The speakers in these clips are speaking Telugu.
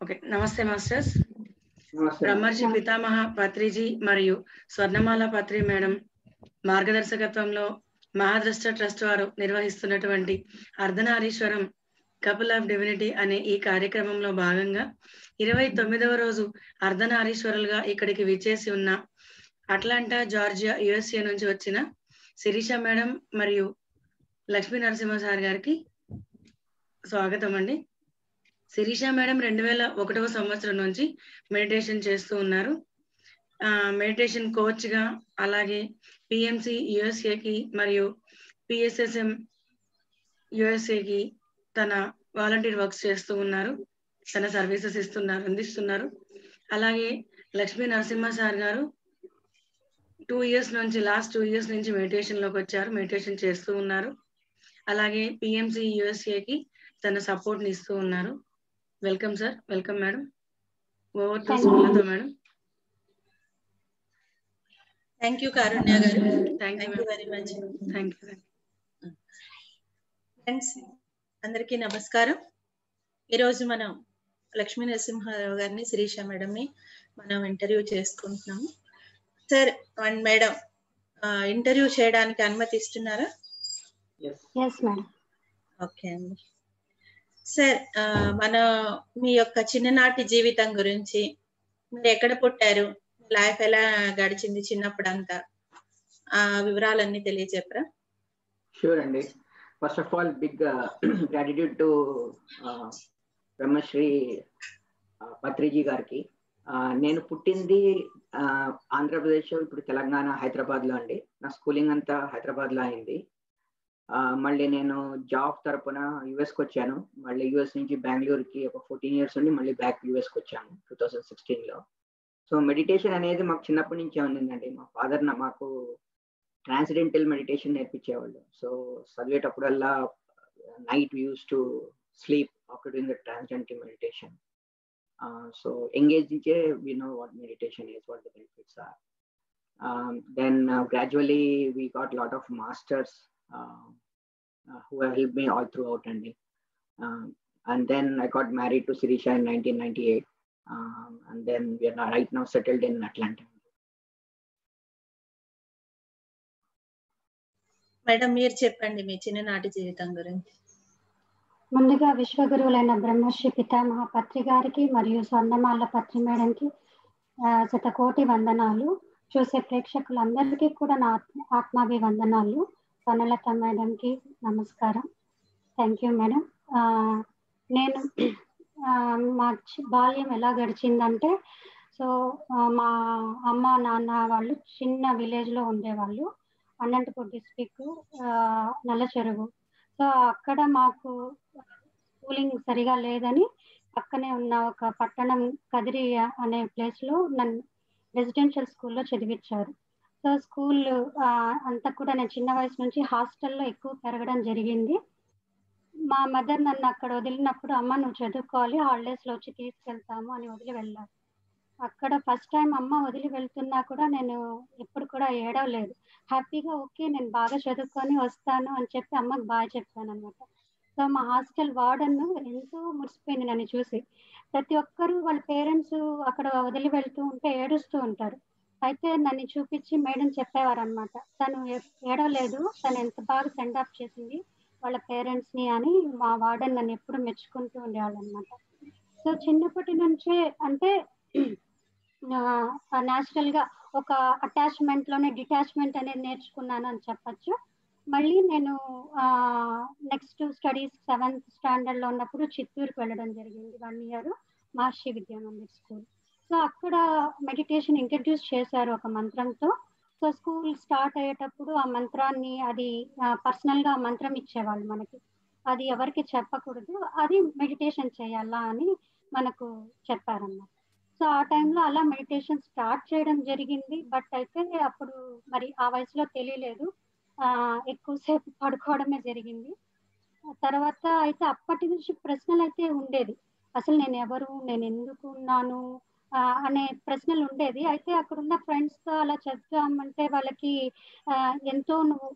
ఓకే నమస్తే మాస్టర్స్. బ్రహ్మర్షి పితామహ పత్రిజీ మరియు స్వర్ణమాల పత్రి మేడం మార్గదర్శకత్వంలో మహాద్రష్ట ట్రస్ట్ వారు నిర్వహిస్తున్నటువంటి అర్ధనారీశ్వరం కపుల్ ఆఫ్ డివినిటీ అనే ఈ కార్యక్రమంలో భాగంగా ఇరవై తొమ్మిదవ రోజు అర్ధనారీశ్వరులుగా ఇక్కడికి విచ్చేసి ఉన్న అట్లాంటా జార్జియా యుఎస్ఏ నుంచి వచ్చిన శిరీష మేడం మరియు లక్ష్మీ నరసింహ సార్ గారికి స్వాగతం అండి. శిరీష మేడం రెండు వేల ఒకటవ సంవత్సరం నుంచి మెడిటేషన్ చేస్తూ ఉన్నారు. మెడిటేషన్ కోచ్గా అలాగే పిఎంసి యుఎస్ఏకి మరియు పిఎస్ఎస్ఎం యుఎస్ఏకి తన వాలంటీర్ వర్క్స్ చేస్తూ ఉన్నారు. తన సర్వీసెస్ ఇస్తున్నారు అందిస్తున్నారు. అలాగే లక్ష్మీ నరసింహ సార్ గారు టూ ఇయర్స్ నుంచి లాస్ట్ టూ ఇయర్స్ నుంచి మెడిటేషన్లోకి వచ్చారు మెడిటేషన్ చేస్తూ ఉన్నారు. అలాగే పిఎంసి యుఎస్ఏకి తన సపోర్ట్ని ఇస్తూ ఉన్నారు. Welcome sir welcome madam over to Sumalatha madam thank you Karunya గారు thank you very much thank you friends అందరికీ నమస్కారం. ఈరోజు మనం లక్ష్మీ నరసింహారావు గారిని శిరీష మేడంని మనం ఇంటర్వ్యూ చేసుకుంటున్నాము. సార్ అండ్ మేడం ఇంటర్వ్యూ చేయడానికి అనుమతిస్తున్నారా ఎస్ మేడం ఓకే అండి. సార్ ఆ, మన మీ యొక్క చిన్ననాటి జీవితం గురించి మీరు ఎక్కడ పుట్టారు? లైఫ్ ఎలా గడిచింది చిన్నప్పుడు అంతా ఆ వివరాలన్నీ తెలియజెప్పరా? షూర్ అండి. First of all big gratitude to Brahmashri Patriji గారికి. నేను పుట్టింది ఆంధ్రప్రదేశ్ ఇప్పుడు తెలంగాణ హైదరాబాద్లో అండి. నా స్కూలింగ్ అంతా హైదరాబాద్లో అయింది. మళ్ళీ నేను జాబ్ తరపున యుఎస్కి వచ్చాను. మళ్ళీ యుఎస్ నుంచి బెంగళూరుకి ఒక ఫోర్టీన్ ఇయర్స్ ఉండి మళ్ళీ బ్యాక్ యుఎస్కి వచ్చాను టూ థౌజండ్ సిక్స్టీన్లో. సో మెడిటేషన్ అనేది మాకు చిన్నప్పటి నుంచే ఉండిందండి. మా ఫాదర్ మాకు ట్రాన్సిడెంటల్ మెడిటేషన్ నేర్పించేవాళ్ళు. So చదివేటప్పుడల్లా night use to sleep after doing the transcendental meditation. So young age నుంచే we know what meditation is what the benefits are. Then gradually we got lot of masters. Who have helped me all throughout and um, and then I got married to Sirisha in 1998 um, and then we are now, right now settled in Atlanta. Madam మీరు చెప్పండి మీ చిన్ననాటి జీవితం గురించి ముందుగా విశ్వగురువులైన బ్రహ్మశ్రీ పితామహ పత్రి గారికి మరియు స్వర్ణమాల పత్రి మేడంకి శతకోటి వందనాలు చూసే ప్రేక్షకులందరికీ కూడా నా ఆత్మ- ఆత్మాభివందనాలు వనలత మేడంకి నమస్కారం. థ్యాంక్ యూ మేడం నేను మా బాల్యం ఎలా గడిచిందంటే సో మా అమ్మ నాన్న వాళ్ళు చిన్న విలేజ్లో ఉండేవాళ్ళు. అనంతపూర్ డిస్టిక్ నల్ల చెరువు. సో అక్కడ మాకు స్కూలింగ్ సరిగా లేదని పక్కనే ఉన్న ఒక పట్టణం కదిరి అనే ప్లేస్లో నన్ను రెసిడెన్షియల్ స్కూల్లో చదివించారు. సో స్కూల్ అంతా కూడా నేను చిన్న వయసు నుంచి హాస్టల్లో ఎక్కువ పెరగడం జరిగింది. మా మదర్ నన్ను అక్కడ వదిలినప్పుడు అమ్మ నువ్వు చదువుకోవాలి హాలిడేస్లో వచ్చి తీసుకెళ్తాము అని వదిలి వెళ్ళారు. అక్కడ ఫస్ట్ టైం అమ్మ వదిలి వెళ్తున్నా కూడా నేను ఎప్పుడు కూడా ఏడవలేదు. హ్యాపీగా ఓకే నేను బాగా చదువుకొని వస్తాను అని చెప్పి అమ్మకి బాగా చెప్పాను అనమాట సో మా హాస్టల్ వార్డన్ ఎంతో మురిసిపోయింది నన్ను చూసి. ప్రతి ఒక్కరు వాళ్ళ పేరెంట్స్ అక్కడ వదిలి వెళ్తూ ఉంటే ఏడుస్తూ ఉంటారు. అయితే నన్ను చూపించి మేడం చెప్పేవారనమాట తను ఏడవలేదు. తను ఎంత బాగా సెండ్ ఆఫ్ చేసింది వాళ్ళ పేరెంట్స్ని అని మా వార్డెన్ నన్ను ఎప్పుడు మెచ్చుకుంటూ ఉండేవాళ్ళు అనమాట సో చిన్నప్పటి నుంచే అంటే న్యాచురల్గా ఒక అటాచ్మెంట్లోనే డిటాచ్మెంట్ అనేది నేర్చుకున్నాను అని చెప్పొచ్చు. మళ్ళీ నేను నెక్స్ట్ స్టడీస్ సెవెంత్ స్టాండర్డ్లో ఉన్నప్పుడు చిత్తూరుకి వెళ్ళడం జరిగింది. One year Maharishi Vidya school. So అక్కడ మెడిటేషన్ ఇంట్రడ్యూస్ చేశారు ఒక మంత్రంతో. సో స్కూల్ స్టార్ట్ అయ్యేటప్పుడు ఆ మంత్రాన్ని అది పర్సనల్గా మంత్రం ఇచ్చేవాళ్ళు మనకి. అది ఎవరికి చెప్పకూడదు అది మెడిటేషన్ చేయాలా అని మనకు చెప్పారన్నమాట. సో ఆ టైంలో అలా మెడిటేషన్ స్టార్ట్ చేయడం జరిగింది. బట్ అయితే అప్పుడు మరి ఆ వయసులో తెలియలేదు. ఎక్కువసేపు పడుకోవడమే జరిగింది. తర్వాత అయితే అప్పటి నుంచి ప్రశ్నలు అయితే ఉండేది అసలు నేను ఎవరు నేను ఎందుకు ఉన్నాను? అనే ప్రశ్నలు ఉండేది అయితే అక్కడ ఉన్న ఫ్రెండ్స్తో అలా చదువుతామంటే వాళ్ళకి ఎంతో నువ్వు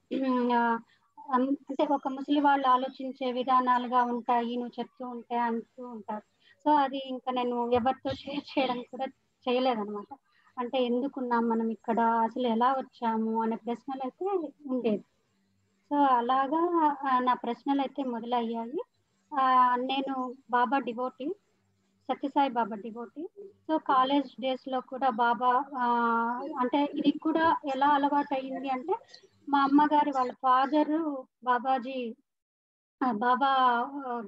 అంటే ఒక ముసలి వాళ్ళు ఆలోచించే విధానాలుగా ఉంటాయి నువ్వు చెప్తూ ఉంటే అంటూ ఉంటారు. సో అది ఇంకా నేను ఎవరితో షేర్ చేయడం కూడా చేయలేదన్నమాట. అంటే ఎందుకున్నాం మనం ఇక్కడ? అసలు ఎలా వచ్చాము? అనే ప్రశ్నలు అయితే ఉండేది సో అలాగా నా ప్రశ్నలు అయితే మొదలయ్యాయి నేను Baba devotee Sathya Sai Baba devotee. So college డేస్లో కూడా బాబా అంటే ఇది కూడా ఎలా అలవాటు అయింది అంటే మా అమ్మగారి వాళ్ళ father Babaji Baba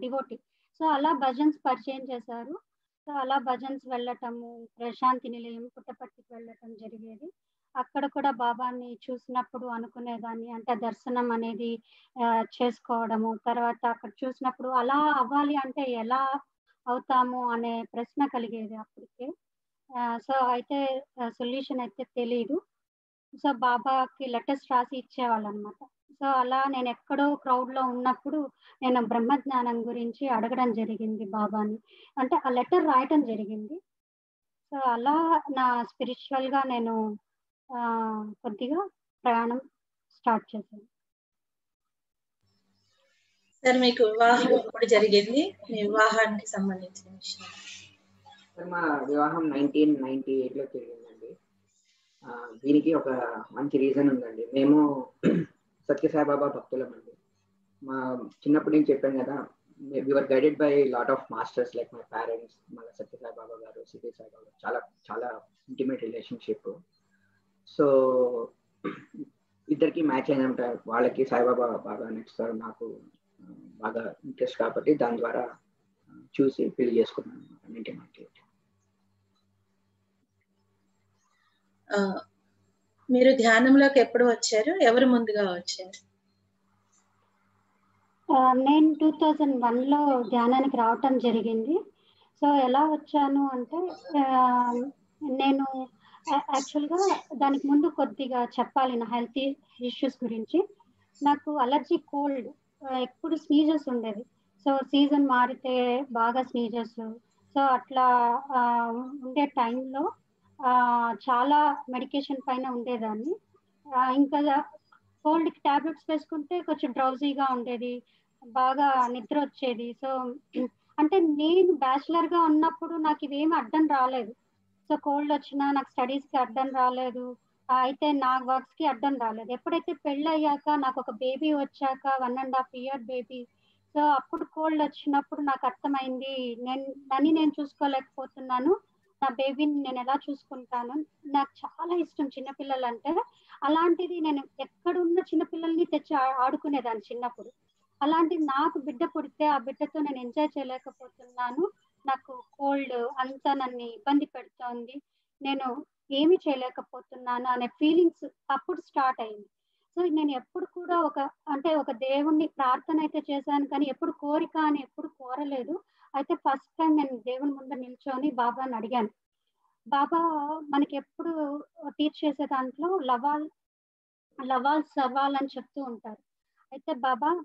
devotee. So అలా భజన్స్ పరిచయం చేశారు. సో అలా భజన్స్ వెళ్ళటము ప్రశాంతి నిలయం పుట్టపర్తికి వెళ్ళటం జరిగేది. అక్కడ కూడా బాబాని చూసినప్పుడు అనుకునేదాన్ని. అంటే దర్శనం అనేది చేసుకోవడము తర్వాత అక్కడ చూసినప్పుడు అలా అవ్వాలి అంటే ఎలా అవుతాము అనే ప్రశ్న కలిగేది అప్పటికే. సో అయితే సొల్యూషన్ అయితే తెలియదు సో బాబాకి లెటర్స్ రాసి ఇచ్చేవాళ్ళు అనమాట సో అలా నేను ఎక్కడో క్రౌడ్లో ఉన్నప్పుడు నేను బ్రహ్మజ్ఞానం గురించి అడగడం జరిగింది బాబాని. అంటే ఆ లెటర్ రాయటం జరిగింది. సో అలా నా స్పిరిచువల్గా నేను కొద్దిగా ప్రయాణం స్టార్ట్ చేశాను. సార్ మీకు వివాహం ఎప్పుడు జరిగింది? మీ వివాహానికి సంబంధించిన విషయం. సార్ మా వివాహం నైన్టీన్ నైన్టీ ఎయిట్లో జరిగిందండి. దీనికి ఒక మంచి రీజన్ ఉందండి. మేము సత్యసాయిబాబా భక్తులం అండి. మా చిన్నప్పటి నుంచి చెప్పాను కదా we are guided by lot of masters like my parents మళ్ళీ సత్యసాయిబాబా గారు సిద్ధి సాయిబాబా చాలా చాలా ఇంటిమేట్ రిలేషన్షిప్ సో ఇద్దరికి మ్యాచ్ అయిన వాళ్ళకి సాయిబాబా బాగా నచ్చుతారు నాకు బాగా ఇంట్రెస్ట్ కాబట్టి దాని ద్వారా చూసి పెళ్ళి చేసుకున్నాను ఆ, మీరు ధ్యానంలోకి ఎప్పుడు వచ్చారు? ఎవరు ముందుగా వచ్చారు? ఆ, నేను టూ థౌజండ్ వన్లో ధ్యానానికి రావటం జరిగింది. సో ఎలా వచ్చాను అంటే నేను యాక్చువల్గా దానికి ముందు కొద్దిగా చెప్పాలి నా హెల్త్ ఇష్యూస్ గురించి. నాకు అలర్జీ కోల్డ్ ఎప్పుడు స్నీజెస్ ఉండేది సో సీజన్ మారితే బాగా స్నీజెస్ సో అట్లా ఉండే టైంలో చాలా మెడికేషన్ పైన ఉండేదాన్ని. ఇంకా కోల్డ్కి టాబ్లెట్స్ వేసుకుంటే కొంచెం డ్రౌజీగా ఉండేది. బాగా నిద్ర వచ్చేది. సో అంటే నేను బ్యాచిలర్గా ఉన్నప్పుడు నాకు ఇవేమి అడ్డం రాలేదు. సో కోల్డ్ వచ్చినా నాకు స్టడీస్కి అడ్డం రాలేదు. అయితే నా వర్క్స్కి అర్థం రాలేదు. ఎప్పుడైతే పెళ్ళి అయ్యాక నాకు ఒక బేబీ వచ్చాక one and half year baby so అప్పుడు కోల్డ్ వచ్చినప్పుడు నాకు అర్థమైంది నేను నన్ను నేను చూసుకోలేకపోతున్నాను నా బేబీని నేను ఎలా చూసుకుంటాను? నాకు చాలా ఇష్టం చిన్నపిల్లలు అంటే అలాంటిది నేను ఎక్కడున్న చిన్నపిల్లల్ని తెచ్చి ఆ- ఆడుకునేదాన్ని చిన్నప్పుడు. అలాంటి నాకు బిడ్డ పుడితే ఆ బిడ్డతో నేను ఎంజాయ్ చేయలేకపోతున్నాను. నాకు కోల్డ్ అంతా నన్ను ఇబ్బంది పెడుతోంది. నేను ఏమి చేయలేకపోతున్నాను అనే ఫీలింగ్స్ అప్పుడు స్టార్ట్ అయింది. సో నేను ఎప్పుడు కూడా ఒక అంటే ఒక దేవుణ్ణి ప్రార్థన అయితే చేశాను కానీ ఎప్పుడు కోరిక అని ఎప్పుడు కోరలేదు. అయితే ఫస్ట్ టైం నేను దేవుని ముందు నిల్చొని బాబాని అడిగాను. బాబా మనకి ఎప్పుడు టీచ్ చేసే దాంట్లో లవాల్ లవాల్ సవాల్ అని చెప్తూ ఉంటారు. అయితే బాబా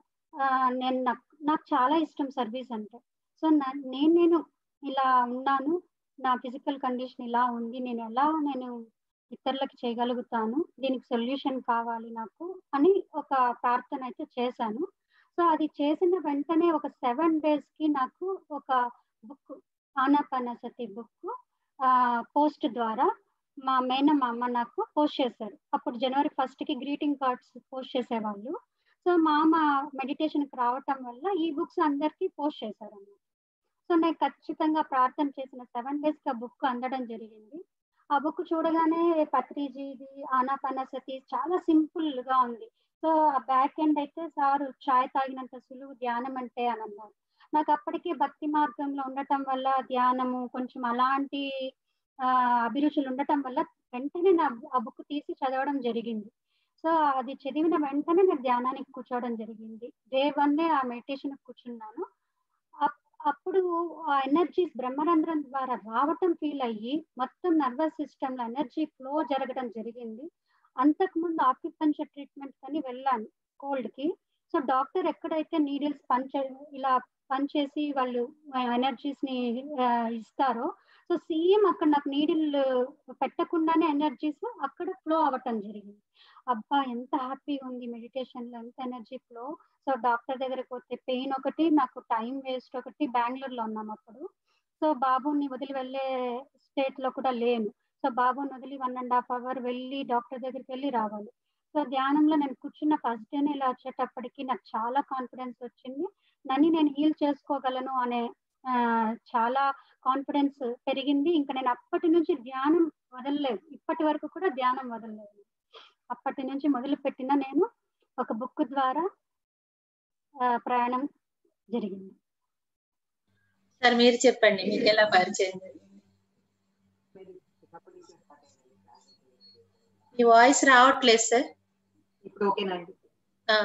నేను నాకు నాకు చాలా ఇష్టం సర్వీస్ అంటే. సో నా- నేను నేను ఇలా ఉన్నాను. నా ఫిజికల్ కండిషన్ ఇలా ఉంది నేను ఎలా నేను ఇతరులకు చేయగలుగుతాను దీనికి సొల్యూషన్ కావాలి నాకు అని ఒక ప్రార్థన అయితే చేశాను. సో అది చేసిన వెంటనే ఒక సెవెన్ డేస్కి నాకు ఒక బుక్ ఆనాపానసతి బుక్ పోస్ట్ ద్వారా మా మేనమ్మ అమ్మ నాకు పోస్ట్ చేశారు. అప్పుడు జనవరి ఫస్ట్కి గ్రీటింగ్ కార్డ్స్ పోస్ట్ చేసేవాళ్ళు. సో మా అమ్మ మెడిటేషన్కి రావటం వల్ల ఈ బుక్స్ అందరికీ పోస్ట్ చేశారు అన్నమాట సో నేను ఖచ్చితంగా ప్రార్థన చేసిన సెవెన్ డేస్కి ఆ బుక్ అందడం జరిగింది. ఆ బుక్ చూడగానే పత్రిజీది ఆనాపానసతి చాలా సింపుల్గా ఉంది. సో ఆ బ్యాక్ ఎండ్ అయితే సార్ చాయ్ తాగినంత సులువు ధ్యానం అంటే అని అన్నారు. నాకు అప్పటికే భక్తి మార్గంలో ఉండటం వల్ల ధ్యానము కొంచెం అలాంటి అభిరుచులు ఉండటం వల్ల వెంటనే నా ఆ బుక్ తీసి చదవడం జరిగింది. సో అది చదివిన వెంటనే నేను ధ్యానానికి కూర్చోవడం జరిగింది. డే వన్నే ఆ మెడిటేషన్ కూర్చున్నాను. అప్పుడు ఆ ఎనర్జీస్ బ్రహ్మరంధ్రం ద్వారా రావటం ఫీల్ అయ్యి మొత్తం నర్వస్ సిస్టమ్లో ఎనర్జీ ఫ్లో జరగడం జరిగింది. అంతకుముందు ఆక్యుపంచర్ ట్రీట్మెంట్ కని వెళ్ళాను కోల్డ్కి. సో డాక్టర్ ఎక్కడైతే నీడిల్స్ పంచ ఇలా పనిచేసి వాళ్ళు ఎనర్జీస్ని ఇస్తారో సో సేమ్ అక్కడ నాకు నీడిల్ పెట్టకుండానే ఎనర్జీస్ అక్కడ ఫ్లో అవ్వటం జరిగింది. అబ్బా ఎంత హ్యాపీగా ఉంది మెడిటేషన్లో ఎంత ఎనర్జీ ఫ్లో సో డాక్టర్ దగ్గరకు పోతే పెయిన్ ఒకటి నాకు టైం వేస్ట్ ఒకటి బెంగళూరులో ఉన్నాం అప్పుడు. సో బాబుని వదిలి వెళ్ళే స్టేట్లో కూడా లేను. సో బాబుని వదిలి వన్ అండ్ హాఫ్ అవర్ వెళ్ళి డాక్టర్ దగ్గరికి వెళ్ళి రావాలి. సో ధ్యానంలో నేను కూర్చున్న ఫస్ట్ డేనే ఇలా వచ్చేటప్పటికి నాకు చాలా కాన్ఫిడెన్స్ వచ్చింది. నన్ను నేను హీల్ చేసుకోగలను అనే చాలా కాన్ఫిడెన్స్ పెరిగింది. ఇంకా నేను అప్పటి నుంచి ధ్యానం వదలలేదు. ఇప్పటి వరకు కూడా ధ్యానం వదలలేదు. అప్పటి నుంచి మొదలు పెట్టిన నేను ఒక బుక్ ద్వారా ప్రయాణం జరిగింది. సార్ మీరు చెప్పండి మీకు ఎలా పరిచయం మీ వాయిస్ రావట్లేదు సార్. ఇప్పుడు ఓకేనండి ఆ,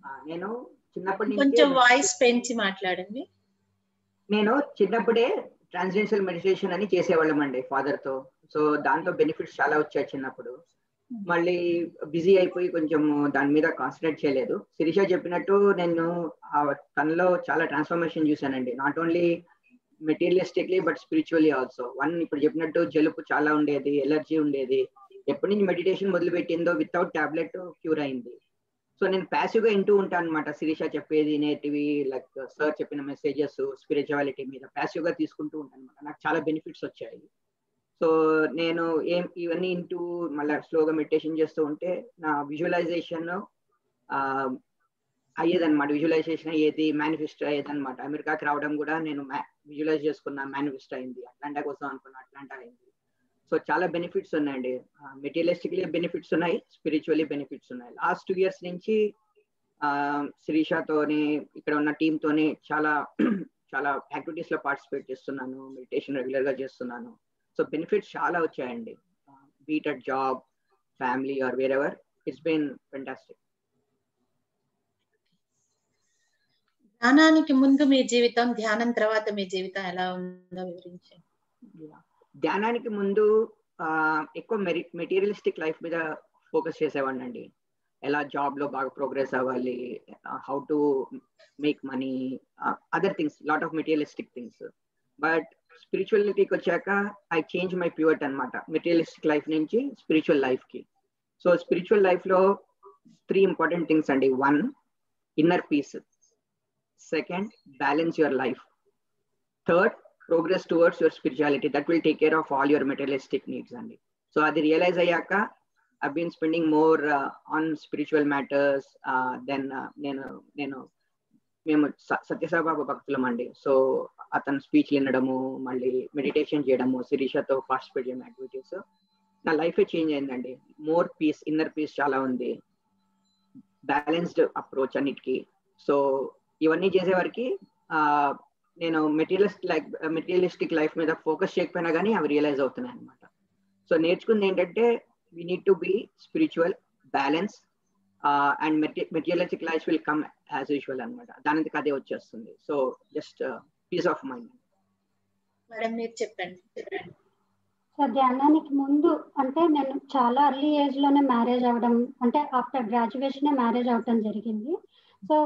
ఆ, నేను చిన్నప్పటి నుంచి కొంచెం వాయిస్ పెంచి మాట్లాడండి. నేను చిన్నప్పుడే ట్రాన్స్జెన్షియల్ మెడిటేషన్ అని చేసేవాళ్ళం అండి ఫాదర్తో సో దాంట్లో బెనిఫిట్స్ చాలా వచ్చాయి చిన్నప్పుడు. మళ్ళీ బిజీ అయిపోయి కొంచెం దాని మీద కాన్సన్ట్రేట్ చేయలేదు. శిరీష చెప్పినట్టు నేను తనలో చాలా ట్రాన్స్ఫర్మేషన్ చూశానండి. Not only materialistically but spiritually also one ఇప్పుడు చెప్పినట్టు జలుబు చాలా ఉండేది ఎలర్జీ ఉండేది. ఎప్పటి నుంచి మెడిటేషన్ మొదలు పెట్టిందో వితౌట్ టాబ్లెట్ క్యూర్ అయింది. సో నేను ప్యాసివ్గా వింటూ ఉంటాను అనమాట శిరీష చెప్పేది నేటివి లైక్ సార్ చెప్పిన మెసేజెస్ స్పిరిచువాలిటీ మీద ప్యాసివ్గా తీసుకుంటూ ఉంటాను అనమాట నాకు చాలా బెనిఫిట్స్ వచ్చాయి. సో నేను ఏం ఇవన్నీ ఇంటూ మళ్ళీ స్లోగా మెడిటేషన్ చేస్తూ ఉంటే నా విజువలైజేషన్ అయ్యేదన్నమాట. విజువలైజేషన్ అయ్యేది మేనిఫెస్ట్ అయ్యేదన్నమాట. అమెరికాకి రావడం కూడా నేను విజువలైజ్ చేసుకున్నా మేనిఫెస్టో అయింది. అట్లాంటా కోసం అనుకున్నా అట్లాంటా అయింది. సో చాలా బెనిఫిట్స్ ఉన్నాయండి. మెటీరియలిస్టిక్లీ బెనిఫిట్స్ ఉన్నాయి స్పిరిచువల్లీ బెనిఫిట్స్ ఉన్నాయి. లాస్ట్ టూ ఇయర్స్ నుంచి ఆ, శిరీషతోని ఇక్కడ ఉన్న టీమ్ తోని చాలా చాలా యాక్టివిటీస్లో పార్టిసిపేట్ చేస్తున్నాను. మెడిటేషన్ రెగ్యులర్గా చేస్తున్నాను. సో బెనిఫిట్స్ చాలా వచ్చాయండి. Be it at job family or wherever it's been fantastic ధ్యానానికి ముందు మీ జీవితం ధ్యానం తర్వాత మీ జీవితం ఎలా ఉందో వివరించండి. ధ్యానానికి ముందు ఎక్కువ మెరి మెటీరియలిస్టిక్ లైఫ్ మీద ఫోకస్ చేసేవాడిని అండి ఎలా జాబ్లో బాగా ప్రోగ్రెస్ అవ్వాలి how to make money other things lot of materialistic things but స్పిరిచువాలిటీకి వచ్చాక ఐ చేంజ్ మై ప్యూర్ట్ అనమాట మెటీరియలిస్టిక్ లైఫ్ నుంచి స్పిరిచువల్ లైఫ్కి. సో స్పిరిచువల్ లైఫ్లో త్రీ ఇంపార్టెంట్ థింగ్స్ అండి. One inner peace second balance your life third progress towards your spirituality that will take care of all your materialistic needs అండి. సో అది రియలైజ్ అయ్యాక I been spending more on spiritual matters then నేను నేను మేము స- సత్యసాయిబాబా భక్తులం అండి సో అతను స్పీచ్ వినడము మళ్ళీ మెడిటేషన్ చేయడము శిరీషతో పార్టిసిపేట్ చేయడం యాక్టివిటీస్. నా లైఫ్ చేంజ్ అయిందండి. మోర్ పీస్ ఇన్నర్ పీస్ చాలా ఉంది. బ్యాలెన్స్డ్ అప్రోచ్ అన్నిటికీ. సో ఇవన్నీ చేసేవారికి నేను మెటీరియలిస్ట్ లైక్ మెటీరియలిస్టిక్ లైఫ్ మీద ఫోకస్ చేయకపోయినా కానీ అవి రియలైజ్ అవుతున్నాయి అనమాట సో నేర్చుకుంది ఏంటంటే we need to be spiritual balance and materialistic life will come as usual అనమాట దానికి అదే వచ్చేస్తుంది. So just peace of mind madam మీరు చెప్పండి. సో ధ్యానానికి ముందు అంటే నేను చాలా అర్లీ ఏజ్లోనే మ్యారేజ్ అవ్వడం అంటే ఆఫ్టర్ గ్రాడ్యుయేషన్ మ్యారేజ్ అవడం జరిగింది. సో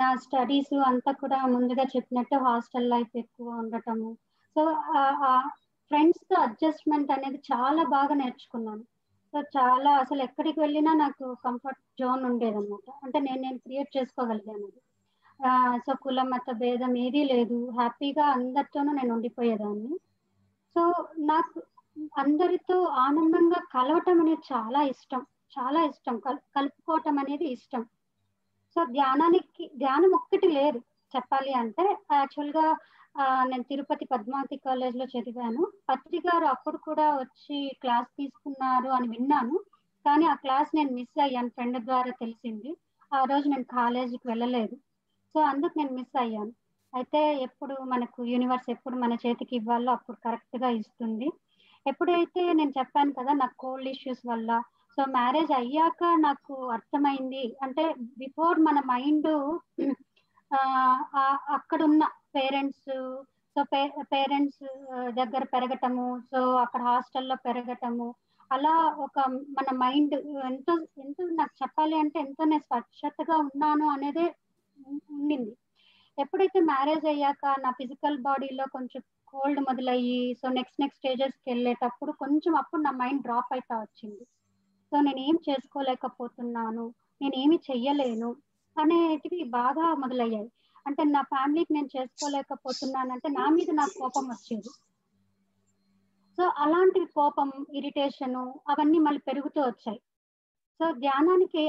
నా స్టడీస్ అంతా కూడా ముందుగా చెప్పినట్టు హాస్టల్ లైఫ్ ఎక్కువ ఉండటము. సో ఫ్రెండ్స్తో అడ్జస్ట్మెంట్ అనేది చాలా బాగా నేర్చుకున్నాను. సో చాలా అసలు ఎక్కడికి వెళ్ళినా నాకు కంఫర్ట్ జోన్ ఉండేదన్నమాట. అంటే నేను నేను క్రియేట్ చేసుకోగలిగాను. అది సో కుల మత భేదం ఏదీ లేదు. హ్యాపీగా అందరితోనూ నేను ఉండిపోయేదాన్ని. సో నాకు అందరితో ఆనందంగా కలవటం అనేది చాలా ఇష్టం. చాలా ఇష్టం. కల్ కలుపుకోవటం అనేది ఇష్టం. సో ధ్యానానికి ధ్యానం ఒక్కటి లేదు. చెప్పాలి అంటే యాక్చువల్గా నేను తిరుపతి పద్మావతి కాలేజ్లో చదివాను. పత్రి గారు అప్పుడు కూడా వచ్చి క్లాస్ తీసుకున్నారు అని విన్నాను. కానీ ఆ క్లాస్ నేను మిస్ అయ్యాను. ఫ్రెండ్ ద్వారా తెలిసింది. ఆ రోజు నేను కాలేజీకి వెళ్ళలేదు. సో అందుకు నేను మిస్ అయ్యాను. అయితే ఎప్పుడు మనకు యూనివర్స్ ఎప్పుడు మన చేతికి ఇవ్వాలో అప్పుడు కరెక్ట్గా ఇస్తుంది. ఎప్పుడైతే నేను చెప్పాను కదా నాకు కోల్డ్ ఇష్యూస్ వల్ల. సో మ్యారేజ్ అయ్యాక నాకు అర్థమైంది. అంటే బిఫోర్ మన మైండ్ అక్కడున్న పేరెంట్స్ సో పేరెంట్స్ దగ్గర పెరగటము సో అక్కడ హాస్టల్లో పెరగటము అలా ఒక మన మైండ్ ఎంతో ఎంతో నాకు చెప్పాలి అంటే ఎంతో నేను స్వచ్ఛతగా ఉన్నాను అనేదే ఉండింది. ఎప్పుడైతే మ్యారేజ్ అయ్యాక నా ఫిజికల్ బాడీలో కొంచెం కోల్డ్ మొదలయ్యి సో నెక్స్ట్ నెక్స్ట్ స్టేజెస్కి వెళ్ళేటప్పుడు కొంచెం అప్పుడు నా మైండ్ డ్రాప్ అవుతా వచ్చింది. సో నేను ఏం చేసుకోలేకపోతున్నాను నేను చెయ్యలేను అనేటివి బాగా మొదలయ్యాయి. అంటే నా ఫ్యామిలీకి నేను చేసుకోలేకపోతున్నాను అంటే నా మీద నాకు కోపం వచ్చేది. సో అలాంటి కోపం ఇరిటేషను అవన్నీ మళ్ళీ పెరుగుతూ వచ్చాయి. సో ధ్యానానికి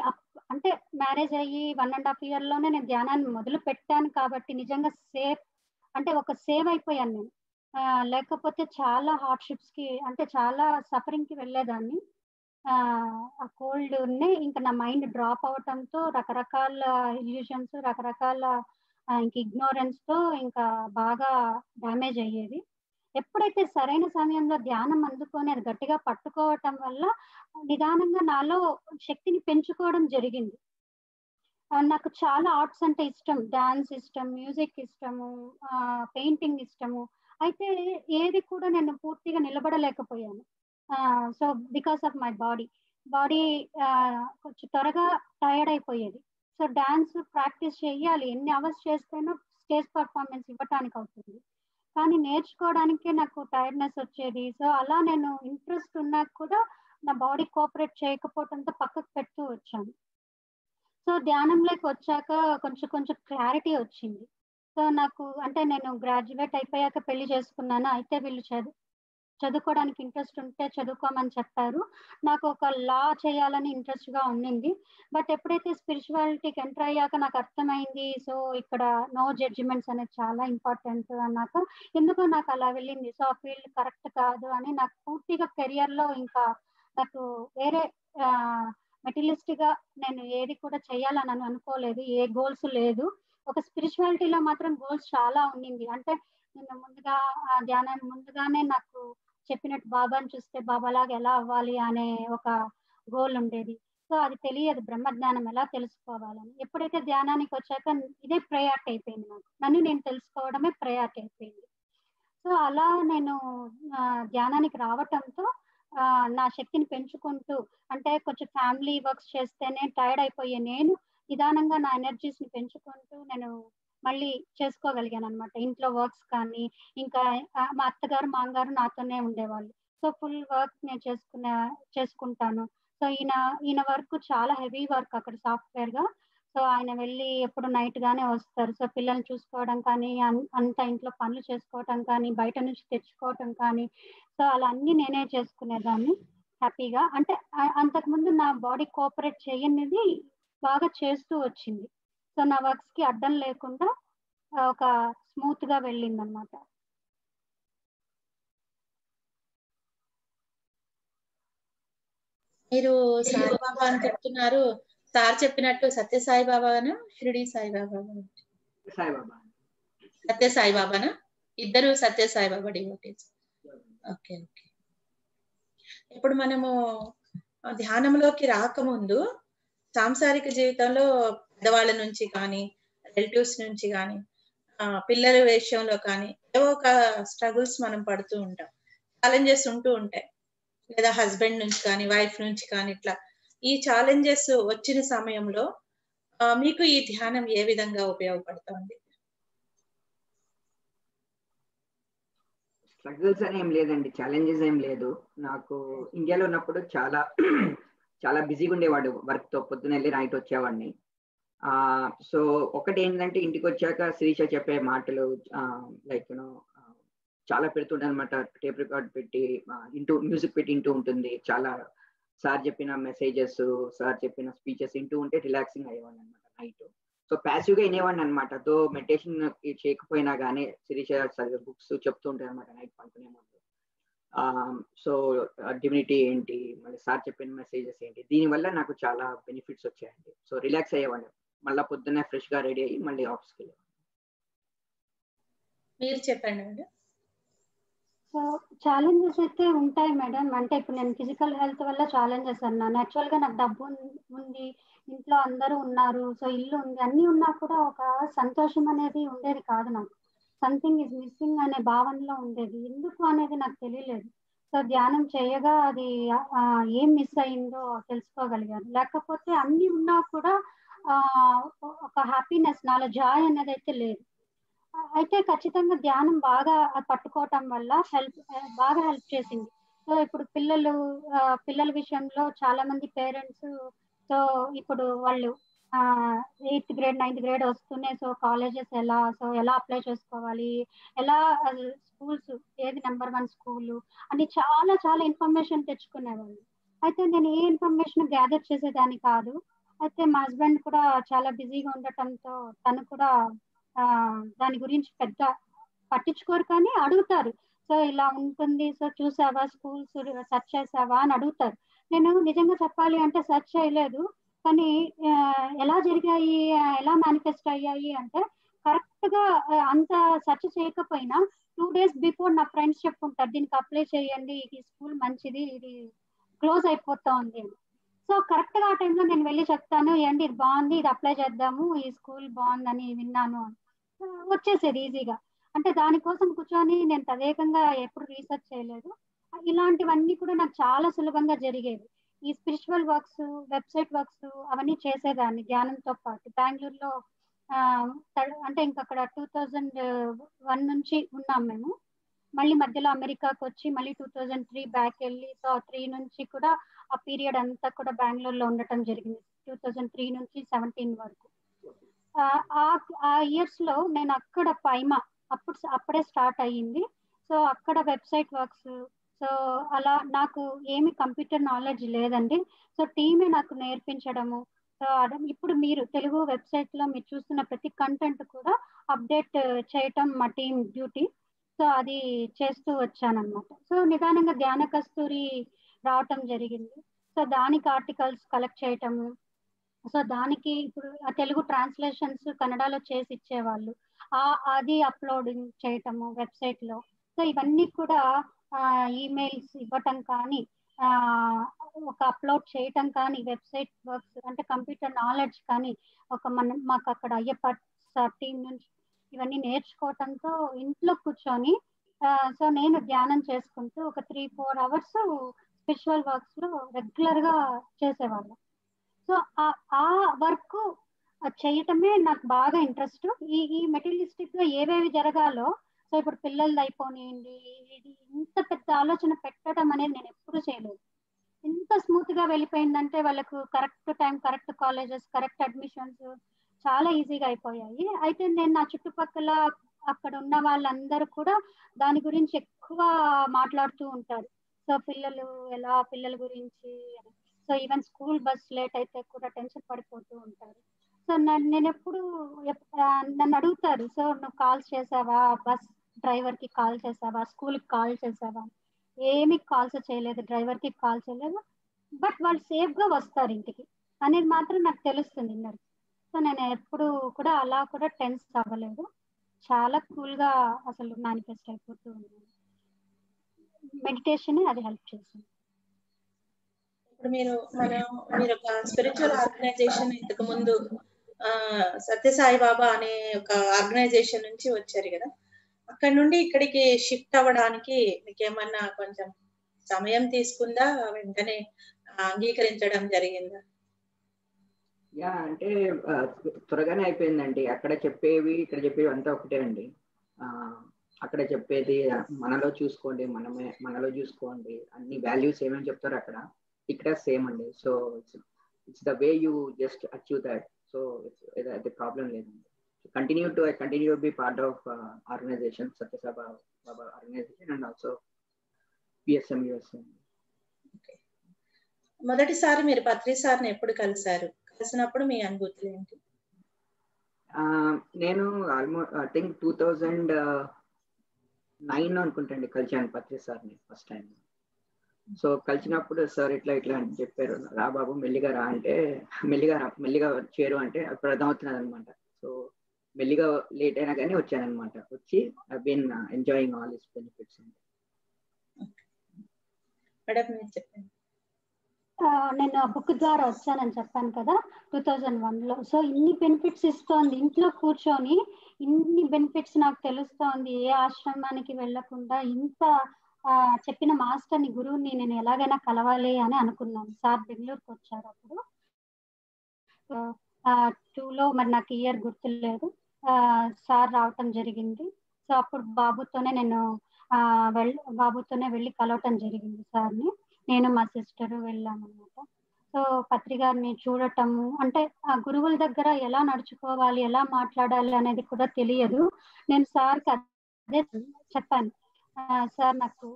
అంటే మ్యారేజ్ అయ్యి వన్ అండ్ హాఫ్ ఇయర్లోనే నేను ధ్యానాన్ని మొదలు పెట్టాను కాబట్టి నిజంగా సేఫ్ అంటే ఒక సేవ్ అయిపోయాను నేను. లేకపోతే చాలా హార్డ్షిప్స్కి అంటే చాలా సఫరింగ్కి వెళ్ళేదాన్ని. ఆ కోల్డ్ ఇంకా నా మైండ్ డ్రాప్ అవటంతో రకరకాల ఇల్యూషన్స్ రకరకాల ఇంక ఇగ్నోరెన్స్తో ఇంకా బాగా డ్యామేజ్ అయ్యేది. ఎప్పుడైతే సరైన సమయంలో ధ్యానం అందుకొని అది గట్టిగా పట్టుకోవటం వల్ల నిదానంగా నాలో శక్తిని పెంచుకోవడం జరిగింది. నాకు చాలా ఆర్ట్స్ అంటే ఇష్టం. డాన్స్ ఇష్టం మ్యూజిక్ ఇష్టము పెయింటింగ్ ఇష్టము. అయితే ఏది కూడా నేను పూర్తిగా నిలబడలేకపోయాను. So because of my body body కొంచెం త్వరగా టైర్డ్ అయిపోయేది. సో డాన్స్ ప్రాక్టీస్ చేయాలి. ఎన్ని అవర్స్ చేస్తేనో స్టేజ్ పర్ఫార్మెన్స్ ఇవ్వటానికి అవుతుంది. కానీ నేర్చుకోవడానికే నాకు టైర్డ్నెస్ వచ్చేది. సో అలా నేను ఇంట్రెస్ట్ ఉన్నా కూడా నా బాడీ కోఆపరేట్ చేయకపోవడంతో పక్కకు పెడుతూ వచ్చాను. సో ధ్యానంలోకి వచ్చాక కొంచెం కొంచెం క్లారిటీ వచ్చింది. సో నాకు అంటే నేను గ్రాడ్యుయేట్ అయిపోయాక పెళ్ళి చేసుకున్నాను. అయితే వీళ్ళు చదువు చదువుకోవడానికి ఇంట్రెస్ట్ ఉంటే చదువుకోమని చెప్పారు. నాకు ఒక లా చేయాలని ఇంట్రెస్ట్గా ఉండింది. బట్ ఎప్పుడైతే స్పిరిచువాలిటీకి ఎంటర్ అయ్యాక నాకు అర్థమైంది సో ఇక్కడ నో జడ్జిమెంట్స్ అనేది చాలా ఇంపార్టెంట్ అన్నాక ఎందుకో నాకు అలా వెళ్ళింది. సో ఆ ఫీల్డ్ కరెక్ట్ కాదు అని నాకు పూర్తిగా కెరియర్లో ఇంకా నాకు వేరే మెటీరియలిస్టిక్గా నేను ఏది కూడా చేయాలని అనుకోలేదు. ఏ గోల్స్ లేదు. ఒక స్పిరిచువాలిటీలో మాత్రం గోల్స్ చాలా ఉండింది. అంటే నేను ముందుగా ధ్యానాన్ని ముందుగానే నాకు చెప్పినట్టు బాబాని చూస్తే బాబాలాగా ఎలా అవ్వాలి అనే ఒక గోల్ ఉండేది. సో అది తెలియదు బ్రహ్మజ్ఞానం ఎలా తెలుసుకోవాలని. ఎప్పుడైతే ధ్యానానికి వచ్చాక ఇదే ప్రయారిటీ అయిపోయింది నాకు. నన్ను నేను తెలుసుకోవడమే ప్రయారిటీ అయిపోయింది. సో అలా నేను ధ్యానానికి రావటంతో నా శక్తిని పెంచుకుంటూ అంటే కొంచెం ఫ్యామిలీ వర్క్స్ చేస్తేనే టైర్డ్ అయిపోయే నేను నిదానంగా నా ఎనర్జీస్ని పెంచుకుంటూ నేను మళ్ళీ చేసుకోగలిగాను అనమాట ఇంట్లో వర్క్స్ కానీ ఇంకా మా అత్తగారు మామగారు నాతోనే ఉండేవాళ్ళు. సో ఫుల్ వర్క్ నేను చేసుకునే చేసుకుంటాను. సో ఈయన ఈయన వర్క్ చాలా హెవీ వర్క్ అక్కడ సాఫ్ట్వేర్గా. సో ఆయన వెళ్ళి ఎప్పుడు నైట్ గానే వస్తారు. సో పిల్లల్ని చూసుకోవడం కానీ అంత ఇంట్లో పనులు చేసుకోవటం కానీ బయట నుంచి తెచ్చుకోవటం కానీ. సో అలా అన్ని నేనే చేసుకునేదాన్ని హ్యాపీగా. అంటే అంతకుముందు నా బాడీ కోఆపరేట్ చేయనిది బాగా చేస్తూ వచ్చింది. సో నా వర్క్స్కి అడ్డం లేకుండా ఒక స్మూత్గా వెళ్ళింది అనమాట మీరు సాయిబాబా అని చెప్తున్నారు. సార్ చెప్పినట్టు సత్య సాయిబాబానా షిరిడి సాయిబాబా సాయిబాబా. సత్య సాయిబాబానా? ఇద్దరు Sathya Sai Baba devotees. Okay okay. ఇప్పుడు మనము ధ్యానంలోకి రాకముందు సాంసారిక జీవితంలో పెద్దవాళ్ళ నుంచి కానీ రిలేటివ్స్ నుంచి కానీ పిల్లల విషయంలో కానీ ఏవో ఒక స్ట్రగుల్స్ మనం పడుతూ ఉంటాం. ఛాలెంజెస్ ఉంటూ ఉంటాయి. లేదా హస్బెండ్ నుంచి కానీ వైఫ్ నుంచి కానీ ఇట్లా ఈ ఛాలెంజెస్ వచ్చిన సమయంలో మీకు ఈ ధ్యానం ఏ విధంగా ఉపయోగపడుతుంది? స్ట్రగుల్స్ అని ఏం లేదండి. ఛాలెంజెస్ ఏం లేదు. నాకు ఇండియాలో ఉన్నప్పుడు చాలా చాలా బిజీగా ఉండేవాడు వర్క్తో పొద్దున వెళ్ళి నైట్ వచ్చేవాడిని. సో ఒకటి ఏంటంటే ఇంటికి వచ్చాక శిరీష చెప్పే మాటలు లైక్ యూనో చాలా పెడుతుండే అనమాట టేప్ రికార్డ్ పెట్టి ఇంటూ మ్యూజిక్ పెట్టి ఇంటూ ఉంటుంది. చాలా సార్ చెప్పిన మెసేజెస్ సార్ చెప్పిన స్పీచెస్ ఇంటూ ఉంటే రిలాక్సింగ్ అయ్యేవాడిని అనమాట నైట్. సో ప్యాసివ్గా వినేవాడిని అనమాట తో మెడిటేషన్ చేయకపోయినా కానీ శిరీష బుక్స్ చెప్తూ ఉంటాయి అనమాట నైట్ పండుకునే ముందు. సో డివినిటీ ఏంటి? మళ్ళీ సార్ చెప్పిన మెసేజెస్ ఏంటి? దీనివల్ల నాకు చాలా బెనిఫిట్స్ వచ్చాయండి. సో రిలాక్స్ అయ్యేవాడిని. మళ్ళీ పొద్దున్నే ఫ్రెష్గా రెడీ అయ్యి మళ్ళీ ఆఫీస్కి వెళ్ళేవాడిని. మీరు చెప్పండి మేడం. సో ఛాలెంజెస్ అయితే ఉంటాయి మేడం. అంటే ఇప్పుడు నేను ఫిజికల్ హెల్త్ వల్ల ఛాలెంజెస్ అన్నాను. యాక్చువల్గా నాకు డబ్బు ఉంది. ఇంట్లో అందరూ ఉన్నారు. సో ఇల్లు ఉంది. అన్ని ఉన్నా కూడా ఒక సంతోషం అనేది ఉండేది కాదు నాకు. సంథింగ్ ఇస్ మిస్సింగ్ అనే భావనలో ఉండేది. ఎందుకు అనేది నాకు తెలియలేదు. సో ధ్యానం చేయగా అది ఏం మిస్ అయిందో తెలుసుకోగలిగాను. లేకపోతే అన్ని ఉన్నా కూడా ఒక హ్యాపీనెస్ నాలో జాయ్ అనేది అయితే లేదు అయితే ఖచ్చితంగా ధ్యానం బాగా పట్టుకోవటం వల్ల హెల్ప్ బాగా హెల్ప్ చేసింది. సో ఇప్పుడు పిల్లలు పిల్లల విషయంలో చాలా మంది పేరెంట్స్ సో ఇప్పుడు వాళ్ళు ఎయిత్ గ్రేడ్ నైన్త్ గ్రేడ్ వస్తూనే సో కాలేజెస్ ఎలా సో ఎలా అప్లై చేసుకోవాలి ఎలా స్కూల్స్ ఏది నెంబర్ వన్ స్కూల్ అని చాలా చాలా ఇన్ఫర్మేషన్ తెచ్చుకునేవాళ్ళు. అయితే నేను ఏ ఇన్ఫర్మేషన్ గ్యాదర్ చేసేదాన్ని కాదు. అయితే మా హస్బెండ్ కూడా చాలా బిజీగా ఉండటంతో తను కూడా దాని గురించి పెద్ద పట్టించుకోరు కానీ అడుగుతారు. సో ఇలా ఉంటుంది సో చూసావా స్కూల్స్ సెర్చ్ చేసావా అని అడుగుతారు. నేను నిజంగా చెప్పాలి అంటే సెర్చ్ చేయలేదు. కానీ ఎలా జరిగాయి ఎలా మేనిఫెస్ట్ అయ్యాయి అంటే కరెక్ట్గా అంత సెర్చ్ చేయకపోయినా టూ డేస్ బిఫోర్ నా ఫ్రెండ్స్ చెప్పుకుంటారు దీనికి అప్లై చేయండి ఇది స్కూల్ మంచిది ఇది క్లోజ్ అయిపోతా ఉంది సో కరెక్ట్గా ఆ టైంలో నేను వెళ్ళి చెప్తాను ఏంటి ఇది బాగుంది ఇది అప్లై చేద్దాము ఈ స్కూల్ బాగుందని విన్నాను వచ్చేసేది ఈజీగా. అంటే దానికోసం కూర్చొని నేను తదేకంగా ఎప్పుడు రీసెర్చ్ చేయలేదు. ఇలాంటివన్నీ కూడా నాకు చాలా సులభంగా జరిగేవి. ఈ స్పిరిచువల్ వర్క్స్ వెబ్సైట్ వర్క్స్ అవన్నీ చేసేదాన్ని ధ్యానంతో పాటు. బెంగళూరులో అంటే ఇంక అక్కడ టూ థౌజండ్ వన్ నుంచి ఉన్నాం మేము. మళ్ళీ మధ్యలో అమెరికాకి వచ్చి మళ్ళీ టూ థౌజండ్ త్రీ బ్యాక్ వెళ్ళి సో త్రీ నుంచి కూడా ఆ పీరియడ్ అంతా కూడా బెంగళూరులో ఉండటం జరిగింది. టూ థౌజండ్ త్రీ నుంచి సెవెంటీన్ వరకు. ఆ ఇయర్స్లో నేను అక్కడ పైమా అప్పుడు అప్పుడే స్టార్ట్ అయ్యింది. సో అక్కడ వెబ్సైట్ వర్క్స్ సో అలా నాకు ఏమి కంప్యూటర్ నాలెడ్జ్ లేదండి. సో టీమే నాకు నేర్పించడము సో ఇప్పుడు మీరు తెలుగు వెబ్సైట్లో మీరు చూస్తున్న ప్రతి కంటెంట్ కూడా అప్డేట్ చేయటం మా టీం డ్యూటీ. సో అది చేస్తూ వచ్చానమాట సో నిదానంగా ధ్యాన కస్తూరి రావటం జరిగింది. సో దానికి ఆర్టికల్స్ కలెక్ట్ చేయటము. సో దానికి ఇప్పుడు తెలుగు ట్రాన్స్లేషన్స్ కన్నడలో చేసి ఇచ్చేవాళ్ళు. ఆ అది అప్లోడింగ్ చేయటము వెబ్సైట్లో సో ఇవన్నీ కూడా ఈమెయిల్స్ ఇవ్వటం కానీ ఒక అప్లోడ్ చేయటం కానీ వెబ్సైట్ వర్క్స్ అంటే కంప్యూటర్ నాలెడ్జ్ కానీ ఒక మన మాకు అక్కడ అయ్యప్ప టీం నుంచి ఇవన్నీ నేర్చుకోవటంతో ఇంట్లో కూర్చొని సో నేను ధ్యానం చేసుకుంటూ ఒక త్రీ ఫోర్ అవర్స్ స్పిరిచువల్ వర్క్స్లో రెగ్యులర్గా చేసేవాళ్ళం. సో ఆ వర్క్ చేయటమే నాకు బాగా ఇంట్రెస్ట్. ఈ ఈ మెటీరియలిస్టిక్గా ఏవేవి జరగాలో సో ఇప్పుడు పిల్లలది అయిపోనియండి ఇది ఇంత పెద్ద ఆలోచన పెట్టడం అనేది నేను ఎప్పుడు చేయలేదు. ఎంత స్మూత్గా వెళ్ళిపోయిందంటే వాళ్ళకు correct time correct colleges correct admissions చాలా ఈజీగా అయిపోయాయి. అయితే నేను నా చుట్టుపక్కల అక్కడ ఉన్న వాళ్ళందరూ కూడా దాని గురించి ఎక్కువ మాట్లాడుతూ ఉంటారు. సో పిల్లలు ఎలా పిల్లల గురించి so even school bus late అయితే కూడా టెన్షన్ పడిపోతూ ఉంటారు. సో నేను ఎప్పుడు నన్ను అడుగుతారు సో నువ్వు కాల్ చేసావా? బస్ డ్రైవర్కి కాల్ చేసావా? స్కూల్కి కాల్ చేసావా? ఏమి కాల్స్ చేయలేదు డ్రైవర్కి కాల్ చేయలేదు. బట్ వాళ్ళు సేఫ్గా వస్తారు ఇంటికి. అనేది మాత్రం నాకు తెలుస్తుంది ఇన్నర్ సో నేను ఎప్పుడు కూడా అలా కూడా టెన్స్ అవ్వలేదు. చాలా కూల్గా అసలు మేనిఫెస్ట్ అయిపోతూ ఉన్నాను మెడిటేషన్ అది హెల్ప్ చేసింది. ఇప్పుడు మీరు మనం మీరు ఒక స్పిరిచువల్ ఆర్గనైజేషన్ ఇంతకు ముందు ఆ సత్యసాయి బాబా అనే ఒక ఆర్గనైజేషన్ నుంచి వచ్చారు కదా. అక్కడ నుండి ఇక్కడికి షిఫ్ట్ అవ్వడానికి మీకు ఏమన్నా కొంచెం సమయం తీసుకుందా? వెంటనే అంగీకరించడం జరిగిందా? యా అంటే త్వరగానే అయిపోయిందండి. అక్కడ చెప్పేవి ఇక్కడ చెప్పేవి అంతా ఒకటే అండి. అక్కడ చెప్పేది మనలో చూసుకోండి మనమే మనలో చూసుకోండి. అన్ని వాల్యూస్ ఏమేమి చెప్తారో అక్కడ ఇక్కడ సేమ్ అండి. So it's the way you just achieve that. So అది ప్రాబ్లం లేదండి. Continue to continue be part of organisation సత్యసభ Baba organisation and also PSM USM మొదటిసారి మీరు పత్రి సార్ని ఎప్పుడు కలిశారు? కలిసినప్పుడు మీ అనుభూతులు ఏంటి? నేను almost I think two thousand nine అనుకుంటండి కలిశాను పత్రి సార్ని ఫస్ట్ టైం సో కలిసినప్పుడు సార్ ఇట్లా ఇట్లా అని చెప్పారు. రా బాబు మెల్లిగా రా అంటే మెల్లిగా రా మెల్లిగా చేరు అంటే అప్పుడు అర్థమవుతున్నది అనమాట సో మెల్లిగా లేట్ అయినా కానీ వచ్చానమాట వచ్చి I been enjoying all this benefits madam చెప్పండి. నేను బుక్ ద్వారా వచ్చానని చెప్పాను కదా టూ థౌజండ్ వన్లో. సో ఇన్ని బెనిఫిట్స్ ఇస్తోంది. ఇంట్లో కూర్చొని ఇన్ని బెనిఫిట్స్ నాకు తెలుస్తోంది. ఏ ఆశ్రమానికి వెళ్ళకుండా ఇంత చెప్పిన మాస్టర్ని గురువుని నేను ఎలాగైనా కలవాలి అని అనుకున్నాను. సార్ బెంగళూరుకి వచ్చారు అప్పుడు. టూలో మరి నాకు ఇయర్ గుర్తులేదు. సార్ రావటం జరిగింది. సో అప్పుడు బాబుతోనే నేను వెళ్ బాబుతోనే వెళ్ళి కలవటం జరిగింది సార్ని. నేను మా సిస్టర్ వెళ్ళామన్నమాట. సో పత్రికారిని చూడటము అంటే ఆ గురువుల దగ్గర ఎలా నడుచుకోవాలి ఎలా మాట్లాడాలి అనేది కూడా తెలియదు. నేను సార్కి అదే చెప్పాను. సార్ నాకు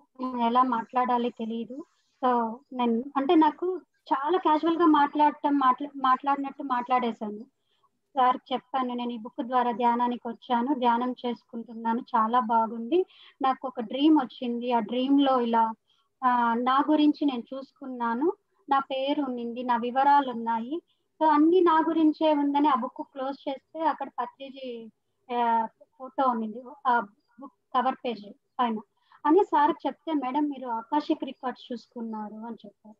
ఎలా మాట్లాడాలి తెలియదు సో నేను అంటే నాకు చాలా క్యాజువల్గా మాట్లాడటం మాట్లా మాట్లాడినట్టు మాట్లాడేశాను. సార్ చెప్పాను నేను ఈ బుక్ ద్వారా ధ్యానానికి వచ్చాను ధ్యానం చేసుకుంటున్నాను చాలా బాగుంది. నాకు ఒక డ్రీమ్ వచ్చింది. ఆ డ్రీమ్లో ఇలా నా గురించి నేను చూసుకున్నాను. నా పేరు ఉన్నింది నా వివరాలు ఉన్నాయి సో అన్ని నా గురించే ఉందని ఆ బుక్ క్లోజ్ చేస్తే అక్కడ పత్రిజీ ఫోటో ఉన్నింది ఆ బుక్ కవర్ పేజ్ పైన. అని సార్ చెప్తే మేడం మీరు ఆకాశిక్ రికార్డ్స్ చూసుకున్నారు అని చెప్పారు.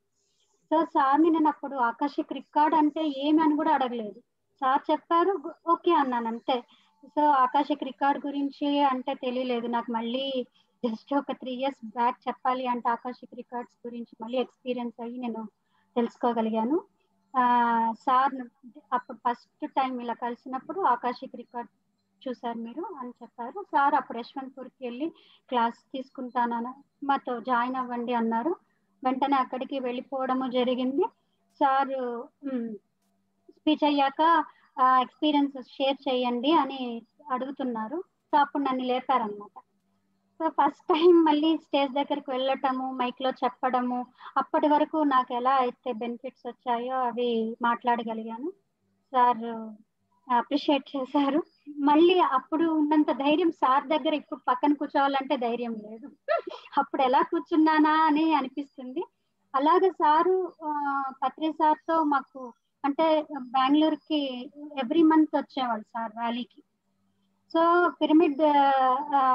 సో సార్ని నేను అప్పుడు ఆకాశిక్ రికార్డ్ అంటే ఏమి అని కూడా అడగలేదు. సార్ చెప్పారు ఓకే అన్నాను అంతే. సో ఆకాశిక్ రికార్డ్ గురించి అంటే తెలియలేదు. నాకు మళ్ళీ జస్ట్ ఒక త్రీ ఇయర్స్ బ్యాక్ చెప్పాలి అంటే ఆకాశిక్ రికార్డ్స్ గురించి మళ్ళీ ఎక్స్పీరియన్స్ అయ్యి నేను తెలుసుకోగలిగాను. సార్ అప్పుడు ఫస్ట్ టైం ఇలా కలిసినప్పుడు ఆకాశిక్ రికార్డ్ చూసారు మీరు అని చెప్పారు. సార్ అప్పుడు యశ్వంత్పూర్కి వెళ్ళి క్లాస్ తీసుకుంటాను మాతో జాయిన్ అవ్వండి అన్నారు. వెంటనే అక్కడికి వెళ్ళిపోవడము జరిగింది. సార్ స్పీచ్ అయ్యాక ఎక్స్పీరియన్స్ షేర్ చేయండి అని అడుగుతున్నారు. సో అప్పుడు నన్ను లేపారనమాట సో ఫస్ట్ టైం మళ్ళీ స్టేజ్ దగ్గరికి వెళ్ళటము మైక్లో చెప్పడము. అప్పటి వరకు నాకు ఎలా అయితే బెనిఫిట్స్ వచ్చాయో అవి మాట్లాడగలిగాను. సార్ అప్రిషియేట్ చేశారు. మళ్ళీ అప్పుడు ఉన్నంత ధైర్యం సార్ దగ్గర ఇప్పుడు పక్కన కూర్చోవాలంటే ధైర్యం లేదు. అప్పుడు ఎలా కూర్చున్నానా అని అనిపిస్తుంది. అలాగే సారు పత్రి సార్తో మాకు అంటే బెంగళూరుకి ఎవ్రీ మంత్ వచ్చేవాళ్ళు సార్ వ్యాలీకి సో పిరమిడ్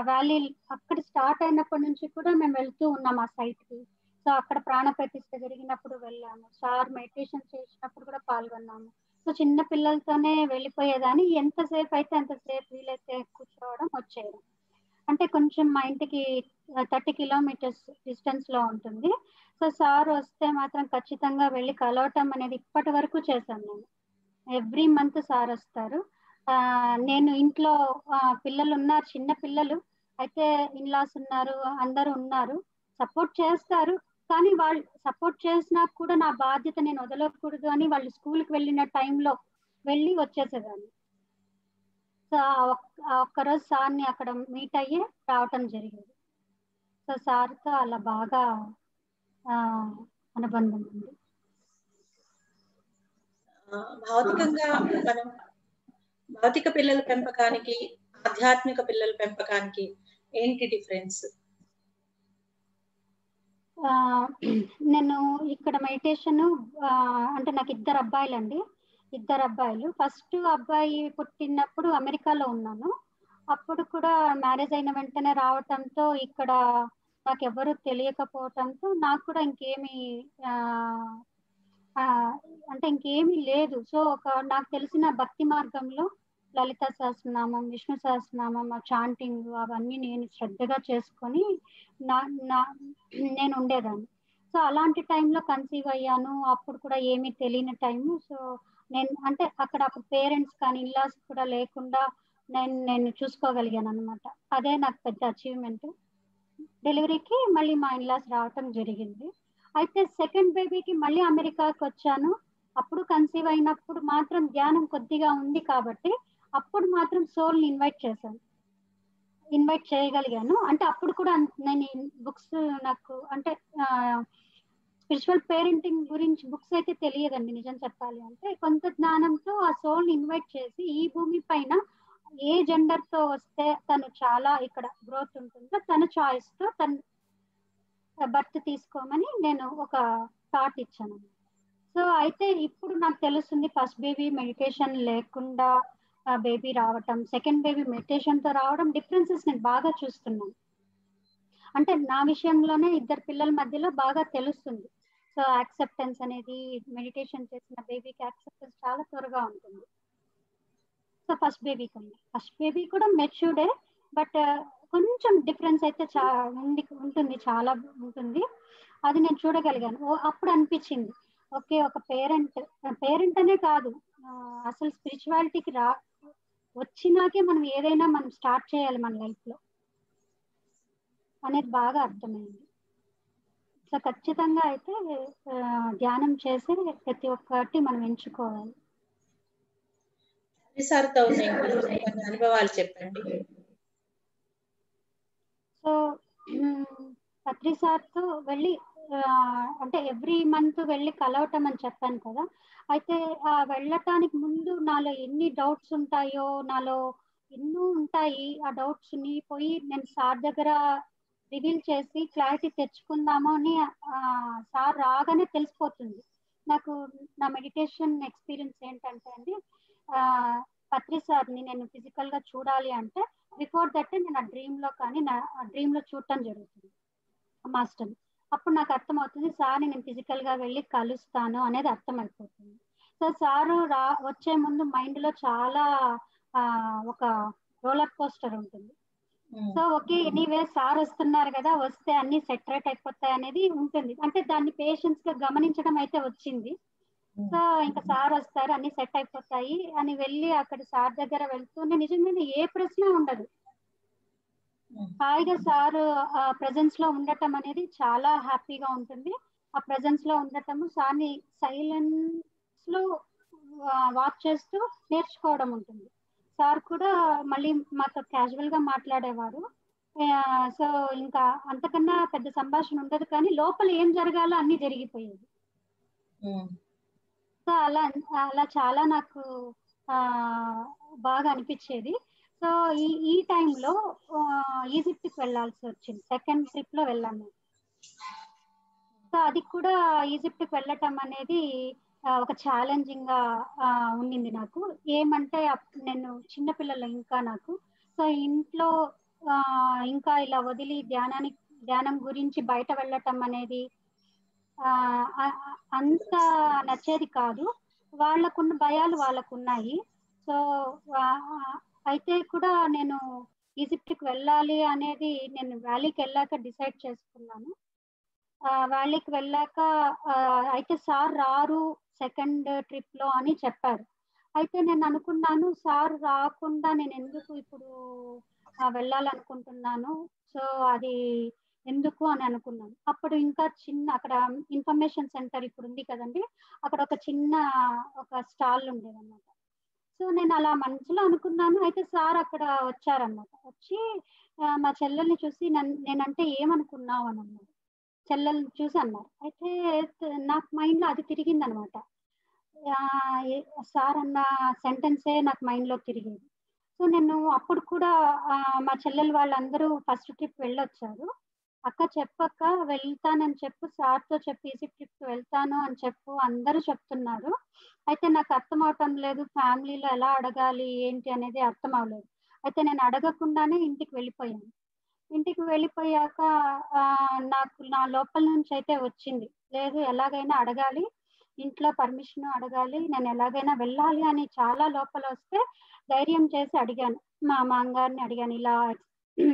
వ్యాలీ అక్కడ స్టార్ట్ అయినప్పటి నుంచి కూడా మేము వెళ్తూ ఉన్నాం ఆ సైట్కి. సో అక్కడ ప్రాణ ప్రతిష్ఠ జరిగినప్పుడు వెళ్ళాము. సార్ మెడిటేషన్ చేసినప్పుడు కూడా పాల్గొన్నాము. సో చిన్న పిల్లలతోనే వెళ్ళిపోయేదాన్ని. ఎంతసేపు అయితే అంతసేపు వీలైతే కూర్చోవడం వచ్చేయడం. అంటే కొంచెం మా ఇంటికి థర్టీ కిలోమీటర్స్ డిస్టెన్స్లో ఉంటుంది. సో సార్ వస్తే మాత్రం ఖచ్చితంగా వెళ్ళి కలవటం అనేది ఇప్పటి వరకు చేశాను నేను. ఎవ్రీ మంత్ సార్ వస్తారు. నేను ఇంట్లో పిల్లలు ఉన్నారు చిన్న పిల్లలు. అయితే ఇన్లాస్ ఉన్నారు అందరూ ఉన్నారు. సపోర్ట్ చేస్తారు. కానీ వాళ్ళు సపోర్ట్ చేసినా కూడా నా బాధ్యత నేను వదలకూడదు అని వాళ్ళు స్కూల్కి వెళ్ళిన టైంలో వెళ్ళి వచ్చేసేదాన్ని. సో ఒక్కరోజు సార్ని అక్కడ మీట్ అయ్యి రావటం జరిగింది. సో సార్తో అలా బాగా అనుబంధం ఉంది. భౌతికంగా మనం భౌతిక పిల్లల పెంపకానికి ఆధ్యాత్మిక పిల్లల పెంపకానికి ఏంటి డిఫరెన్స్? నేను ఇక్కడ మెడిటేషన్ అంటే నాకు ఇద్దరు అబ్బాయిలు అండి ఇద్దరు అబ్బాయిలు. ఫస్ట్ అబ్బాయి పుట్టినప్పుడు అమెరికాలో ఉన్నాను. అప్పుడు కూడా మ్యారేజ్ అయిన వెంటనే రావటంతో ఇక్కడ నాకు ఎవరు తెలియకపోవటంతో నాకు కూడా ఇంకేమి అంటే ఇంకేమీ లేదు. సో ఒక నాకు తెలిసిన భక్తి మార్గంలో లలిత సహస్రనామం విష్ణు సహస్రనామం ఆ చాంటింగ్ అవన్నీ నేను శ్రద్ధగా చేసుకొని నా నా నేను ఉండేదాన్ని. సో అలాంటి టైంలో కన్సీవ్ అయ్యాను. అప్పుడు కూడా ఏమీ తెలియని టైము. సో నేను అంటే అక్కడ అప్పుడు పేరెంట్స్ కానీ ఇల్లాస్ కూడా లేకుండా నేను నేను చూసుకోగలిగాను అనమాట అదే నాకు పెద్ద అచీవ్మెంట్ డెలివరీకి మళ్ళీ మా ఇల్లాస్ రావటం జరిగింది. అయితే సెకండ్ బేబీకి మళ్ళీ అమెరికాకి వచ్చాను. అప్పుడు కన్సీవ్ అయినప్పుడు మాత్రం ధ్యానం కొద్దిగా ఉంది కాబట్టి అప్పుడు మాత్రం సోల్ని ఇన్వైట్ చేశాను. ఇన్వైట్ చేయగలిగాను. అంటే అప్పుడు కూడా నేను బుక్స్ నాకు అంటే స్పిరిచువల్ పేరెంటింగ్ గురించి బుక్స్ అయితే తెలియదండి నిజం చెప్పాలి అంటే. కొంత జ్ఞానంతో ఆ సోల్ని ఇన్వైట్ చేసి ఈ భూమి పైన ఏ జెండర్తో వస్తే తను చాలా ఇక్కడ గ్రోత్ ఉంటుందో తన చాయిస్తో తను బర్త్ తీసుకోమని నేను ఒక థాట్ ఇచ్చాను. సో అయితే ఇప్పుడు నాకు తెలుస్తుంది ఫస్ట్ బేబీ మెడిటేషన్ లేకుండా బేబీ రావటం సెకండ్ బేబీ మెడిటేషన్తో రావడం డిఫరెన్సెస్ నేను బాగా చూస్తున్నాను. అంటే నా విషయంలోనే ఇద్దరు పిల్లల మధ్యలో బాగా తెలుస్తుంది. సో యాక్సెప్టెన్స్ అనేది మెడిటేషన్ చేసిన బేబీకి యాక్సెప్టెన్స్ చాలా త్వరగా ఉంటుంది. సో ఫస్ట్ బేబీ కన్నా. ఫస్ట్ బేబీ కూడా మెచ్యూర్డే బట్ కొంచెం డిఫరెన్స్ అయితే చా ఉంది ఉంటుంది చాలా ఉంటుంది. అది నేను చూడగలిగాను. ఓ అప్పుడు అనిపించింది. ఓకే ఒక పేరెంట్ పేరెంట్ అనే కాదు. అసలు స్పిరిచువాలిటీకి రా వచ్చినాకే మనం ఏదైనా మనం స్టార్ట్ చేయాలి మన లైఫ్లో అనేది బాగా అర్థమైంది. సో ఖచ్చితంగా అయితే ధ్యానం చేసి ప్రతి ఒక్కటి మనం ఎంచుకోవాలి. అనుభవాలు చెప్పండి. సో పత్రి సార్తో వెళ్ళి అంటే ఎవ్రీ మంత్ వెళ్ళి కలవటం అని చెప్పాను కదా. అయితే ఆ వెళ్ళటానికి ముందు నాలో ఎన్ని డౌట్స్ ఉంటాయో నాలో ఎన్నో ఉంటాయి ఆ డౌట్స్ని పోయి నేను సార్ దగ్గర రివీల్ చేసి క్లారిటీ తెచ్చుకుందాము అని సార్ రాగానే తెలిసిపోతుంది. నాకు నా మెడిటేషన్ ఎక్స్పీరియన్స్ ఏంటంటే అండి పత్రి సార్ని నేను ఫిజికల్గా చూడాలి అంటే బిఫోర్ దట్ నేను ఆ డ్రీమ్లో కానీ నా డ్రీమ్లో చూడటం జరుగుతుంది. మాస్టర్ అప్పుడు నాకు అర్థమవుతుంది సార్ని నేను ఫిజికల్గా వెళ్ళి కలుస్తాను అనేది అర్థమైపోతుంది. సో సారు రా వచ్చే ముందు మైండ్లో చాలా ఒక రోలర్ కోస్టర్ ఉంటుంది. సో ఓకే ఎనీవే సార్ వస్తున్నారు కదా వస్తే అన్ని సెటరేట్ అయిపోతాయి అనేది ఉంటుంది. అంటే దాన్ని పేషెన్స్గా గమనించడం అయితే వచ్చింది. సో ఇంకా సార్ వస్తారు అన్ని సెట్ అయిపోతాయి అని వెళ్ళి అక్కడ సార్ దగ్గర వెళ్తూనే నిజంగానే ఏ ప్రశ్న ఉండదు. హాయిగా సార్ ప్రెజెన్స్లో ఉండటం అనేది చాలా హ్యాపీగా ఉంటుంది. ఆ ప్రెజెన్స్లో ఉండటము సార్ని సైలెన్స్లో వాచ్ చేస్తూ నేర్చుకోవడం ఉంటుంది. సార్ కూడా మళ్ళీ మాతో క్యాజువల్గా మాట్లాడేవారు. సో ఇంకా అంతకన్నా పెద్ద సంభాషణ ఉండదు కానీ లోపల ఏం జరగాలో అన్ని జరిగిపోయేది సో అలా అలా చాలా నాకు బాగా అనిపించేది. సో ఈ ఈ టైంలో ఈజిప్ట్కి వెళ్ళాల్సి వచ్చింది. సెకండ్ ట్రిప్లో సో అది కూడా ఈజిప్ట్కి వెళ్ళటం అనేది ఒక ఛాలెంజింగ్గా ఉండింది నాకు. ఏమంటే అప్- నేను చిన్నపిల్లలు ఇంకా నాకు. సో ఇంట్లో ఇంకా ఇలా వదిలి ధ్యానానికి ధ్యానం గురించి బయట వెళ్ళటం అనేది అంత నచ్చేది కాదు. వాళ్ళకున్న భయాలు వాళ్ళకున్నాయి. సో అయితే కూడా నేను ఈజిప్ట్కి వెళ్ళాలి అనేది నేను వ్యాలీకి వెళ్ళాక డిసైడ్ చేసుకున్నాను. వ్యాలీకి వెళ్ళాక అయితే సార్ రారు సెకండ్ ట్రిప్లో అని చెప్పారు. అయితే నేను అనుకున్నాను సార్ రాకుండా నేను ఎందుకు ఇప్పుడు వెళ్ళాలనుకుంటున్నాను? సో అది ఎందుకు అని అనుకున్నాను. అప్పుడు ఇంకా చిన్న అక్కడ ఇన్ఫర్మేషన్ సెంటర్ ఇప్పుడు ఉంది కదండి. అక్కడ ఒక చిన్న ఒక స్టాల్ ఉండేదన్నమాట. సో నేను అలా మనసులో అనుకున్నాను. అయితే సార్ అక్కడ వచ్చారన్నమాట. వచ్చి మా చెల్లెల్ని చూసి నేనంటే ఏమనుకున్నావు అని అన్నారు. చెల్లెల్ని చూసి అన్నారు. అయితే నాకు మైండ్లో అది తిరిగింది అనమాట సార్ అన్న సెంటెన్సే నాకు మైండ్లో తిరిగేది. సో నేను అప్పుడు కూడా మా చెల్లెలు వాళ్ళందరూ ఫస్ట్ ట్రిప్ వెళ్ళొచ్చారు. అక్క చెప్పక్క వెళ్తానని చెప్పు సార్తో చెప్పి ట్రిప్కి వెళ్తాను అని చెప్పు అందరూ చెప్తున్నారు. అయితే నాకు అర్థం అవటం లేదు ఫ్యామిలీలో ఎలా అడగాలి ఏంటి అనేది అర్థం అవ్వలేదు. అయితే నేను అడగకుండానే ఇంటికి వెళ్ళిపోయాను. ఇంటికి వెళ్ళిపోయాక నాకు నా లోపల నుంచి అయితే వచ్చింది. లేదు ఎలాగైనా అడగాలి ఇంట్లో పర్మిషన్ అడగాలి నేను ఎలాగైనా వెళ్ళాలి అని చాలా లోపల వస్తే ధైర్యం చేసి అడిగాను. మా మామగారిని అడిగాను ఇలా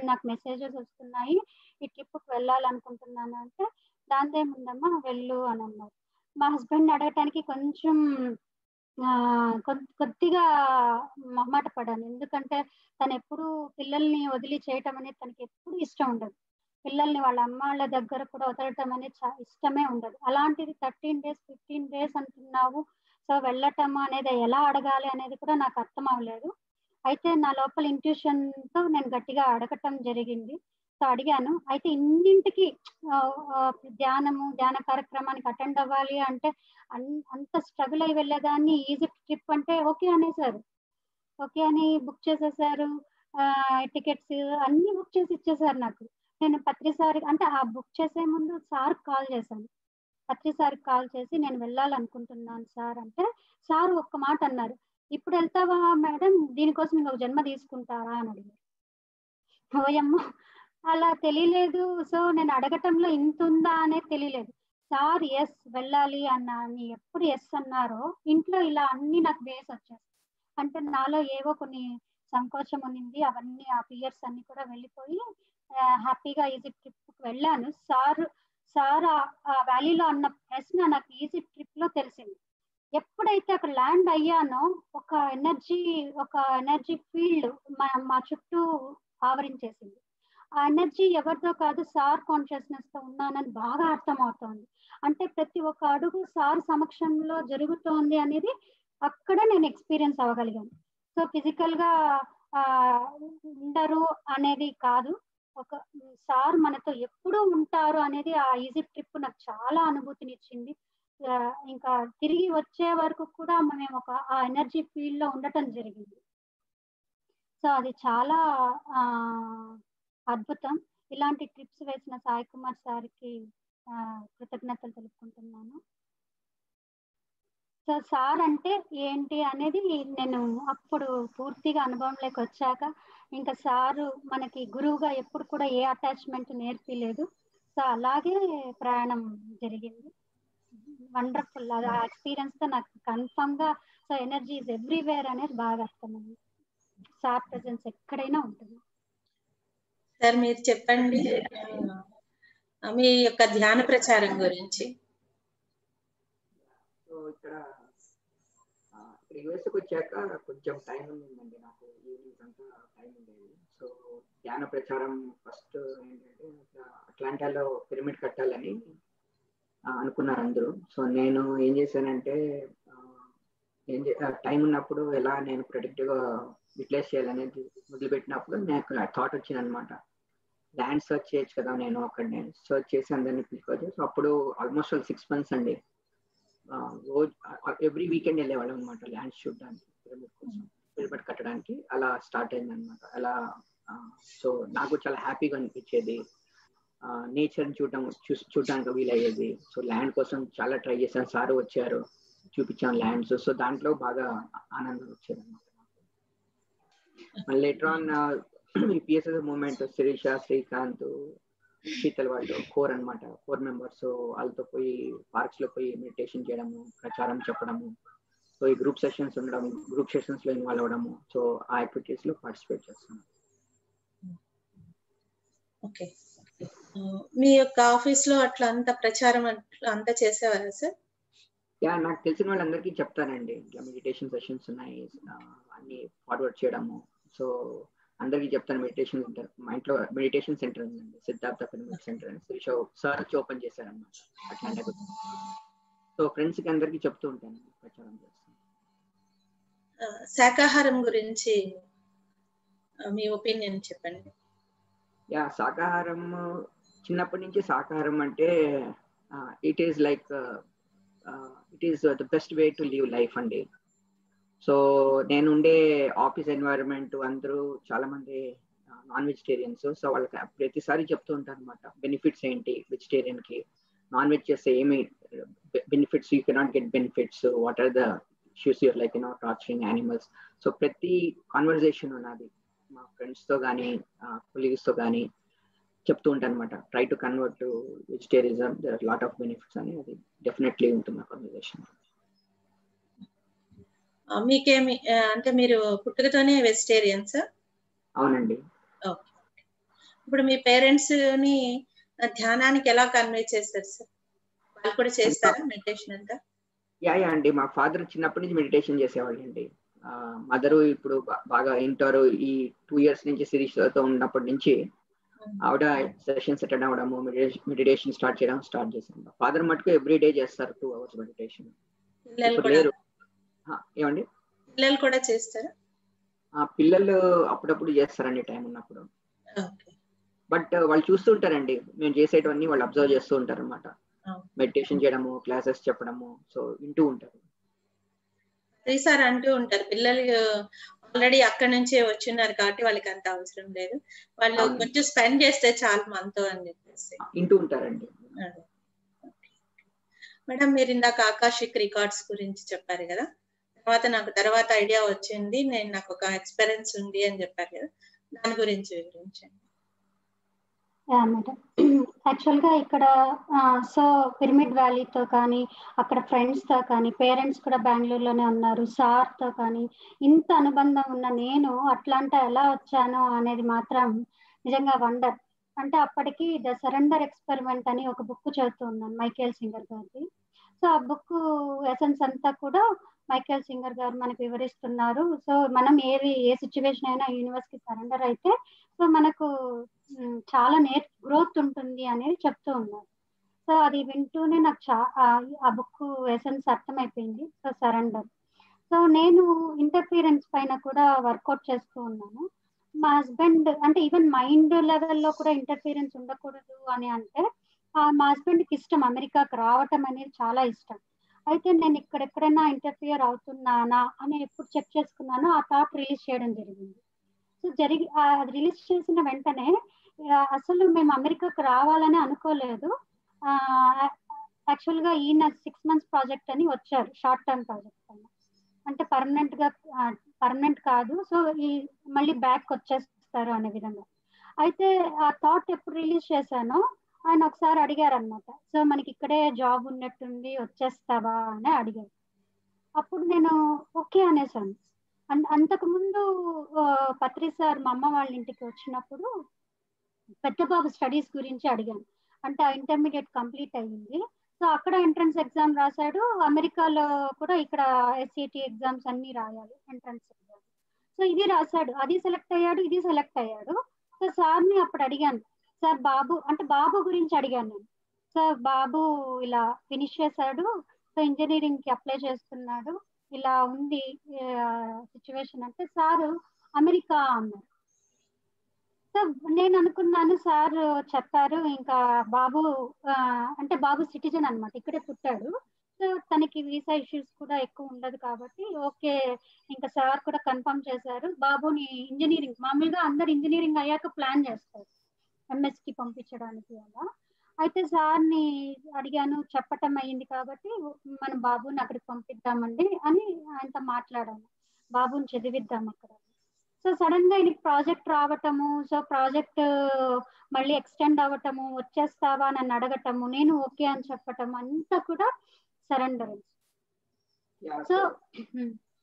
నాకు మెసేజెస్ వస్తున్నాయి ఈ ట్రిప్కి వెళ్ళాలనుకుంటున్నాను అంటే దాందేముందమ్మా వెళ్ళు అని అన్నారు. మా హస్బెండ్ అడగటానికి కొంచెం కొద్దిగా మొహమాట పడాను ఎందుకంటే తను ఎప్పుడు పిల్లల్ని వదిలి చేయటం అనేది తనకి ఎప్పుడు ఇష్టం ఉండదు. పిల్లల్ని వాళ్ళ అమ్మ వాళ్ళ దగ్గర కూడా వదలటం అనేది చా- ఇష్టమే ఉండదు. అలాంటిది థర్టీన్ డేస్ ఫిఫ్టీన్ డేస్ అంటున్నావు. సో వెళ్ళటం అనేది ఎలా అడగాలి అనేది కూడా నాకు అర్థం అవ్వలేదు. అయితే నా లోపల ఇంట్యూషన్తో నేను గట్టిగా అడగటం జరిగింది. సో అడిగాను. అయితే ఇన్నింటికి ధ్యానము ధ్యాన కార్యక్రమానికి అటెండ్ అవ్వాలి అంటే అంత స్ట్రగుల్ అయి వెళ్ళేదాన్ని ఈజిప్ట్ ట్రిప్ అంటే ఓకే అనేసారు. ఓకే అని బుక్ చేసేసారు. టికెట్స్ అన్ని బుక్ చేసి ఇచ్చేసారు నాకు. నేను పత్రిసారి అంటే ఆ బుక్ చేసే ముందు సార్ కాల్ చేశాను పత్రిసారికి కాల్ చేసి నేను వెళ్ళాలనుకుంటున్నాను సార్ అంటే సార్ ఒక్క మాట అన్నారు. ఇప్పుడు వెళ్తావా మేడం? దీనికోసం ఇంకొక జన్మ తీసుకుంటారా? అని అడిగారు. ఓయమ్మ! అలా తెలియలేదు సో నేను అడగటంలో ఇంత ఉందా అనేది తెలియలేదు సార్ ఎస్ వెళ్ళాలి అన్న అని ఎప్పుడు ఎస్ అన్నారో ఇంట్లో ఇలా అన్ని నాకు బేస్ వచ్చేసి అంటే నాలో ఏవో కొన్ని సంకోచం ఉన్నింది అవన్నీ ఆ పియర్స్ అన్ని కూడా వెళ్ళిపోయి హ్యాపీగా ఈజిప్ట్ ట్రిప్ వెళ్ళాను. సార్ సార్ ఆ వ్యాలీలో అన్న ప్రశ్న నాకు ఈజిప్ట్ ట్రిప్లో తెలిసింది. ఎప్పుడైతే అక్కడ ల్యాండ్ అయ్యానో ఒక ఎనర్జీ ఒక ఎనర్జీ ఫీల్డ్ మా మా చుట్టూ ఆవరించేసింది. ఆ ఎనర్జీ ఎవరితో కాదు సార్ కాన్షియస్నెస్తో ఉన్నానని బాగా అర్థమవుతోంది. అంటే ప్రతి ఒక్క అడుగు సార్ సమక్షంలో జరుగుతోంది అనేది అక్కడ నేను ఎక్స్పీరియన్స్ అవ్వగలిగాను. సో ఫిజికల్గా ఆ ఉండరు అనేది కాదు. ఒక సార్ మనతో ఎప్పుడూ ఉంటారు అనేది ఆ ఈజిప్ట్ ట్రిప్ నాకు చాలా అనుభూతినిచ్చింది. ఇంకా తిరిగి వచ్చే వరకు కూడా మేము ఒక ఆ ఎనర్జీ ఫీల్డ్లో ఉండటం జరిగింది. సో అది చాలా ఆ అద్భుతం. ఇలాంటి ట్రిప్స్ వేసిన సాయి కుమార్ సార్కి కృతజ్ఞతలు తెలుపుకుంటున్నాను. సో సార్ అంటే ఏంటి అనేది నేను అప్పుడు పూర్తిగా అనుభవంలోకి వచ్చాక ఇంకా సారు మనకి గురువుగా ఎప్పుడు కూడా ఏ అటాచ్మెంట్ నేర్పిలేదు. సో అలాగే ప్రయాణం జరిగింది. వండర్ఫుల్ అది ఆ ఎక్స్పీరియన్స్తో నాకు కన్ఫర్మ్గా సో ఎనర్జీ ఇస్ ఎవ్రీవేర్ అనేది బాగా అర్థమైంది. సార్ ప్రజెన్స్ ఎక్కడైనా ఉంటుంది. సార్ మీరు చెప్పండి. మీ యొక్క ధ్యాన ప్రచారం గురించి. సో ఇక్కడ ఇక్కడ యుఎస్కి వచ్చాక కొంచెం టైం ఉందండి నాకు. ఈవినింగ్ అంతా టైం ఉండేది. సో ధ్యాన ప్రచారం ఫస్ట్ ఏంటంటే అట్లాంటాలో పిరమిడ్ కట్టాలని అనుకున్నారు అందరూ. సో నేను ఏం చేశానంటే ఏం టైం ఉన్నప్పుడు ఎలా నేను ప్రొడక్ట్గా యూటిలైజ్ చేయాలనేది మొదలుపెట్టినప్పుడు నాకు థాట్ వచ్చింది అనమాట ల్యాండ్ సర్చ్ చేయొచ్చు కదా నేను అక్కడ నేను సర్చ్ చేసి అందరినీ పిలుచుకోవచ్చు. సో అప్పుడు ఆల్మోస్ట్ సిక్స్ మంత్స్ అండి. రోజు ఎవ్రీ వీకెండ్ వెళ్ళేవాళ్ళం అనమాట ల్యాండ్స్ చూడడానికి పిరమిడ్ కోసం. పిరమిడ్ కట్టడానికి అలా స్టార్ట్ అయింది అనమాట అలా సో నాకు చాలా హ్యాపీగా అనిపించేది. నేచర్ చూడటం చూ చూడడానికి వీలయ్యేది. సో ల్యాండ్ కోసం చాలా ట్రై చేశాను. సార్ వచ్చారు చూపించాను ల్యాండ్స్ సో దాంట్లో బాగా ఆనందం వచ్చేది అనమాట మళ్ళీ లేటర్ ఆన్ ఈ మూమెంట్ శిరీష శ్రీకాంత్ శీతల్ వాళ్ళు కోర్ అన్నమాట. ఫోర్ మెంబర్స్ వాళ్ళతో పోయి పార్క్స్లో పోయి మెడిటేషన్ చేయడము ప్రచారం చెప్పడము. సో ఈ గ్రూప్ సెషన్స్ ఉండడం గ్రూప్ సెషన్స్లో ఇన్వాల్వ్ అవ్వడము. సో ఆ యాక్టివిటీస్లో పార్టిసిపేట్ చేస్తాను. ఓకే మీ యొక్క ఆఫీస్లో అట్లా అంత ప్రచారం అంతా చేసేవారా సార్? యా నాకు తెలిసిన వాళ్ళందరికీ చెప్తానండి. ఇట్లా మెడిటేషన్ సెషన్స్ ఉన్నాయి అన్ని ఫార్వర్డ్ చేయడము. సో అందరికీ చెప్తాను మెడిటేషన్ సెంటర్ మా ఇంట్లో మెడిటేషన్ సెంటర్ ఉందండి సిద్ధార్థ పిరమిడ్ సెంటర్ అని. శ్రీ సార్ వచ్చి ఓపెన్ చేశారనమాట అట్లాంటి సో ఫ్రెండ్స్కి అందరికీ చెప్తూ ఉంటాను ప్రచారం చేస్తాను. శాకాహారం గురించి మీ ఒపీనియన్ చెప్పండి. యా శాకాహారం చిన్నప్పటి నుంచి శాకాహారం అంటే it is like it is the best way to live life అండి. సో నేను ఉండే ఆఫీస్ ఎన్వైరన్మెంట్ అందరూ చాలా మంది నాన్ వెజిటేరియన్స్ సో వాళ్ళకి ప్రతిసారి చెప్తూ ఉంటారు అనమాట బెనిఫిట్స్ ఏంటి వెజిటేరియన్కి నాన్ వెజ్ చేస్తే ఏమి benefits you cannot get benefits what are the issues your like you know torturing animals so ప్రతి కాన్వర్జేషన్ ఉన్నది మా ఫ్రెండ్స్తో కానీ కొలీగ్స్తో కానీ చెప్తూ ఉంటాను అనమాట try to convert to vegetarianism there lot of benefits అని అది డెఫినెట్లీ ఉంటుంది మా కాన్వర్జేషన్ మీకేమి అంటే మీరు పుట్టుకతోనే వెజిటేరియన్స్ అవునండి. ఇప్పుడు మీ పేరెంట్స్ని ధ్యానానికి ఎలా కన్వే చేస్తారు సార్ వాళ్ళు కూడా చేస్తారా మెడిటేషన్ అంతా? యా యా అండి. మా ఫాదర్ చిన్నప్పటి నుంచి మెడిటేషన్ చేసేవాళ్ళు అండి మదరు ఇప్పుడు బాగా ఇంటారు ఈ టూ ఇయర్స్ నుంచి సిరీస్తో ఉన్నప్పటి నుంచి ఆవిడ సెషన్స్ అటెండ్ అవ్వడము మెడిటేషన్ స్టార్ట్ చేయడం స్టార్ట్ చేశాను ఫాదర్ మటుకు ఎవ్రీ డే చేస్తారు టూ అవర్స్ మెడిటేషన్ ఇప్పుడు లేరు. ఏమండి? పిల్లలు కూడా చేస్తారా? ఆ పిల్లలు అప్పుడప్పుడు చేస్తారండి టైం ఉన్నప్పుడు. బట్ వాళ్ళు చూస్తుంటారండి మేము చేసేటివన్నీ వాళ్ళు అబ్జర్వ్ చేస్తూ ఉంటారు అనమాట. మెడిటేషన్ చేయడము క్లాసెస్ చెప్పడము సో వింటూ ఉంటారు. ఈసారి అంటూ ఉంటారు పిల్లలు ఆల్రెడీ అక్కడ నుంచే వచ్చిన్నారు కాబట్టి వాళ్ళకి అంత అవసరం లేదు. వాళ్ళు. కొంచెం స్పెండ్ చేస్తే చాలు మనతో అని చెప్పేసి. వింటూ ఉంటారండి. మేడం మీరు ఇందాక ఆకాశిక్ రికార్డ్స్ గురించి చెప్పారు కదా? తర్వాత నాకు తర్వాత ఐడియా వచ్చింది నేను నాకు ఒక ఎక్స్పీరియన్స్ ఉంది అని చెప్పారు కదా దాని గురించి వివరించండి. మేడం. యాక్చువల్గా ఇక్కడ సో పిరమిడ్ వ్యాలీతో కానీ అక్కడ ఫ్రెండ్స్తో కానీ పేరెంట్స్ కూడా బెంగళూరులోనే ఉన్నారు. సార్తో కానీ ఇంత అనుబంధం ఉన్న నేను అట్లాంటా ఎలా వచ్చాను అనేది మాత్రం నిజంగా వండర్. అంటే అప్పటికి ద సరెండర్ ఎక్స్పెరిమెంట్ అని ఒక బుక్ చదువుతూ ఉన్నాను మైకేల్ సింగర్ గారిది. సో ఆ బుక్ ఎసెన్స్ అంతా కూడా మైకేల్ సింగర్ గారు మనకు వివరిస్తున్నారు. సో మనం ఏది ఏ సిచ్యువేషన్ అయినా యూనివర్స్కి సరెండర్ అయితే సో మనకు చాలా నేర్ గ్రోత్ ఉంటుంది అనేది చెప్తూ ఉన్నారు. సో అది వింటూనే నాకు చా ఆ- బుక్ ఎసెన్స్ అర్థమైపోయింది. సో సరెండర్ సో నేను ఇంటర్ఫీరెన్స్ పైన కూడా వర్కౌట్ చేస్తూ ఉన్నాను. మా హస్బెండ్ అంటే ఈవెన్ మైండ్ లెవెల్లో కూడా ఇంటర్ఫీరెన్స్ ఉండకూడదు అని అంటే ఆ, మా హస్బెండ్కి ఇష్టం. అమెరికాకి రావటం అనేది చాలా ఇష్టం. అయితే నేను ఇక్కడెక్కడైనా ఇంటర్ఫియర్ అవుతున్నానా అని ఎప్పుడు చెక్ చేసుకున్నానో ఆ థాట్ రిలీజ్ చేయడం జరిగింది. సో జరిగి అది రిలీజ్ చేసిన వెంటనే అసలు మేము అమెరికాకి రావాలని అనుకోలేదు. యాక్చువల్గా ఈయన సిక్స్ మంత్స్ ప్రాజెక్ట్ అని వచ్చారు షార్ట్ టర్మ్ ప్రాజెక్ట్ అని అంటే పర్మనెంట్గా పర్మనెంట్ కాదు. సో ఈ మళ్ళీ బ్యాక్ వచ్చేస్తారు అనే విధంగా. అయితే ఆ థాట్ ఎప్పుడు రిలీజ్ చేశానో ఆయన ఒకసారి అడిగారు అనమాట సో మనకి ఇక్కడే జాబ్ ఉన్నట్టుంది వచ్చేస్తావా? అని అడిగారు అప్పుడు నేను ఓకే అనేసాను. అన్- అంతకు ముందు పత్రి సార్ మా అమ్మ వాళ్ళ ఇంటికి వచ్చినప్పుడు పెద్ద బాబు స్టడీస్ గురించి అడిగాను. అంటే ఆ ఇంటర్మీడియట్ కంప్లీట్ అయ్యింది. సో అక్కడ ఎంట్రన్స్ ఎగ్జామ్ రాశాడు. అమెరికాలో కూడా ఇక్కడ ఎస్సిటి ఎగ్జామ్స్ అన్ని రాయాలి ఎంట్రన్స్ ఎగ్జామ్ సో ఇది రాశాడు. అది సెలెక్ట్ అయ్యాడు ఇది సెలెక్ట్ అయ్యాడు. సో సార్ని అప్పుడు అడిగాను. సార్ బాబు అంటే బాబు గురించి అడిగాను నేను. సార్ బాబు ఇలా ఫినిష్ చేశాడు సో ఇంజనీరింగ్కి అప్లై చేస్తున్నాడు. ఇలా ఉంది సిచ్యువేషన్ అంటే సార్ అమెరికా అన్నారు. సో నేను అనుకున్నాను సార్ చెప్పారు ఇంకా బాబు అంటే బాబు సిటిజన్ అన్నమాట ఇక్కడే పుట్టాడు. సో తనకి వీసా ఇష్యూస్ కూడా ఎక్కువ ఉండదు కాబట్టి ఓకే ఇంకా సార్ కూడా కన్ఫర్మ్ చేశారు. బాబుని ఇంజనీరింగ్ మామూలుగా అందరు ఇంజనీరింగ్ అయ్యాక ప్లాన్ చేస్తారు. ఎంఎస్కి పంపించడానికి అలా. అయితే సార్ని అడిగాను చెప్పటం అయ్యింది కాబట్టి మన బాబుని అక్కడికి పంపిద్దామండి అని ఆయనతో మాట్లాడాను. బాబుని చదివిద్దాం అక్కడ. సో సడన్గా ఈయనకి ప్రాజెక్ట్ రావటము సో ప్రాజెక్ట్ మళ్ళీ ఎక్స్టెండ్ అవ్వటము వచ్చేస్తావా? నన్ను అడగటము నేను ఓకే అని చెప్పటం అంతా కూడా సరెండర్ సో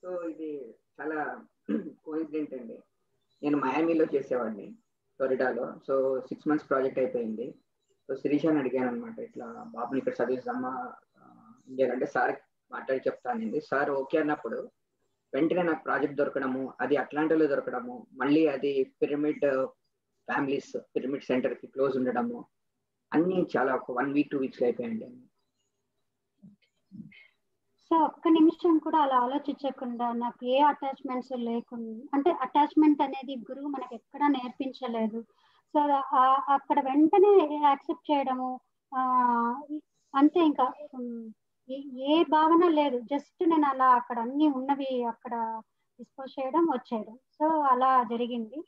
సో ఇది చాలా కోయిన్సిడెంట్ అండి. నేను మయామీలో చేసేవాడిని. ఫ్లోరిడాలో సో సిక్స్ మంత్స్ ప్రాజెక్ట్ అయిపోయింది. సో శిరీషాని అడిగాను అనమాట ఇట్లా బాబుని ఇక్కడ చదివిస్తామా? ఇండియాలో అంటే సార్ మాట్లాడి చెప్తానండి సార్ ఓకే అన్నప్పుడు వెంటనే నాకు ప్రాజెక్ట్ దొరకడము అది అట్లాంటిలో దొరకడము మళ్ళీ అది పిరమిడ్ ఫ్యామిలీస్ పిరమిడ్ సెంటర్కి క్లోజ్ ఉండడము అన్నీ చాలా ఒక వన్ వీక్ టూ వీక్స్లో అయిపోయాయండి సో ఒక్క నిమిషం కూడా అలా ఆలోచించకుండా నాకు ఏ అటాచ్మెంట్స్ లేకుండా అంటే అటాచ్మెంట్ అనేది గురువు మనకి ఎక్కడా నేర్పించలేదు. సో అక్కడ వెంటనే యాక్సెప్ట్ చేయడము అంతే ఇంకా ఏ- ఏ భావన లేదు. జస్ట్ నేను అలా అక్కడ అన్ని ఉన్నవి అక్కడ డిస్పోజ్ చేయడం వచ్చేయడం. సో అలా జరిగింది.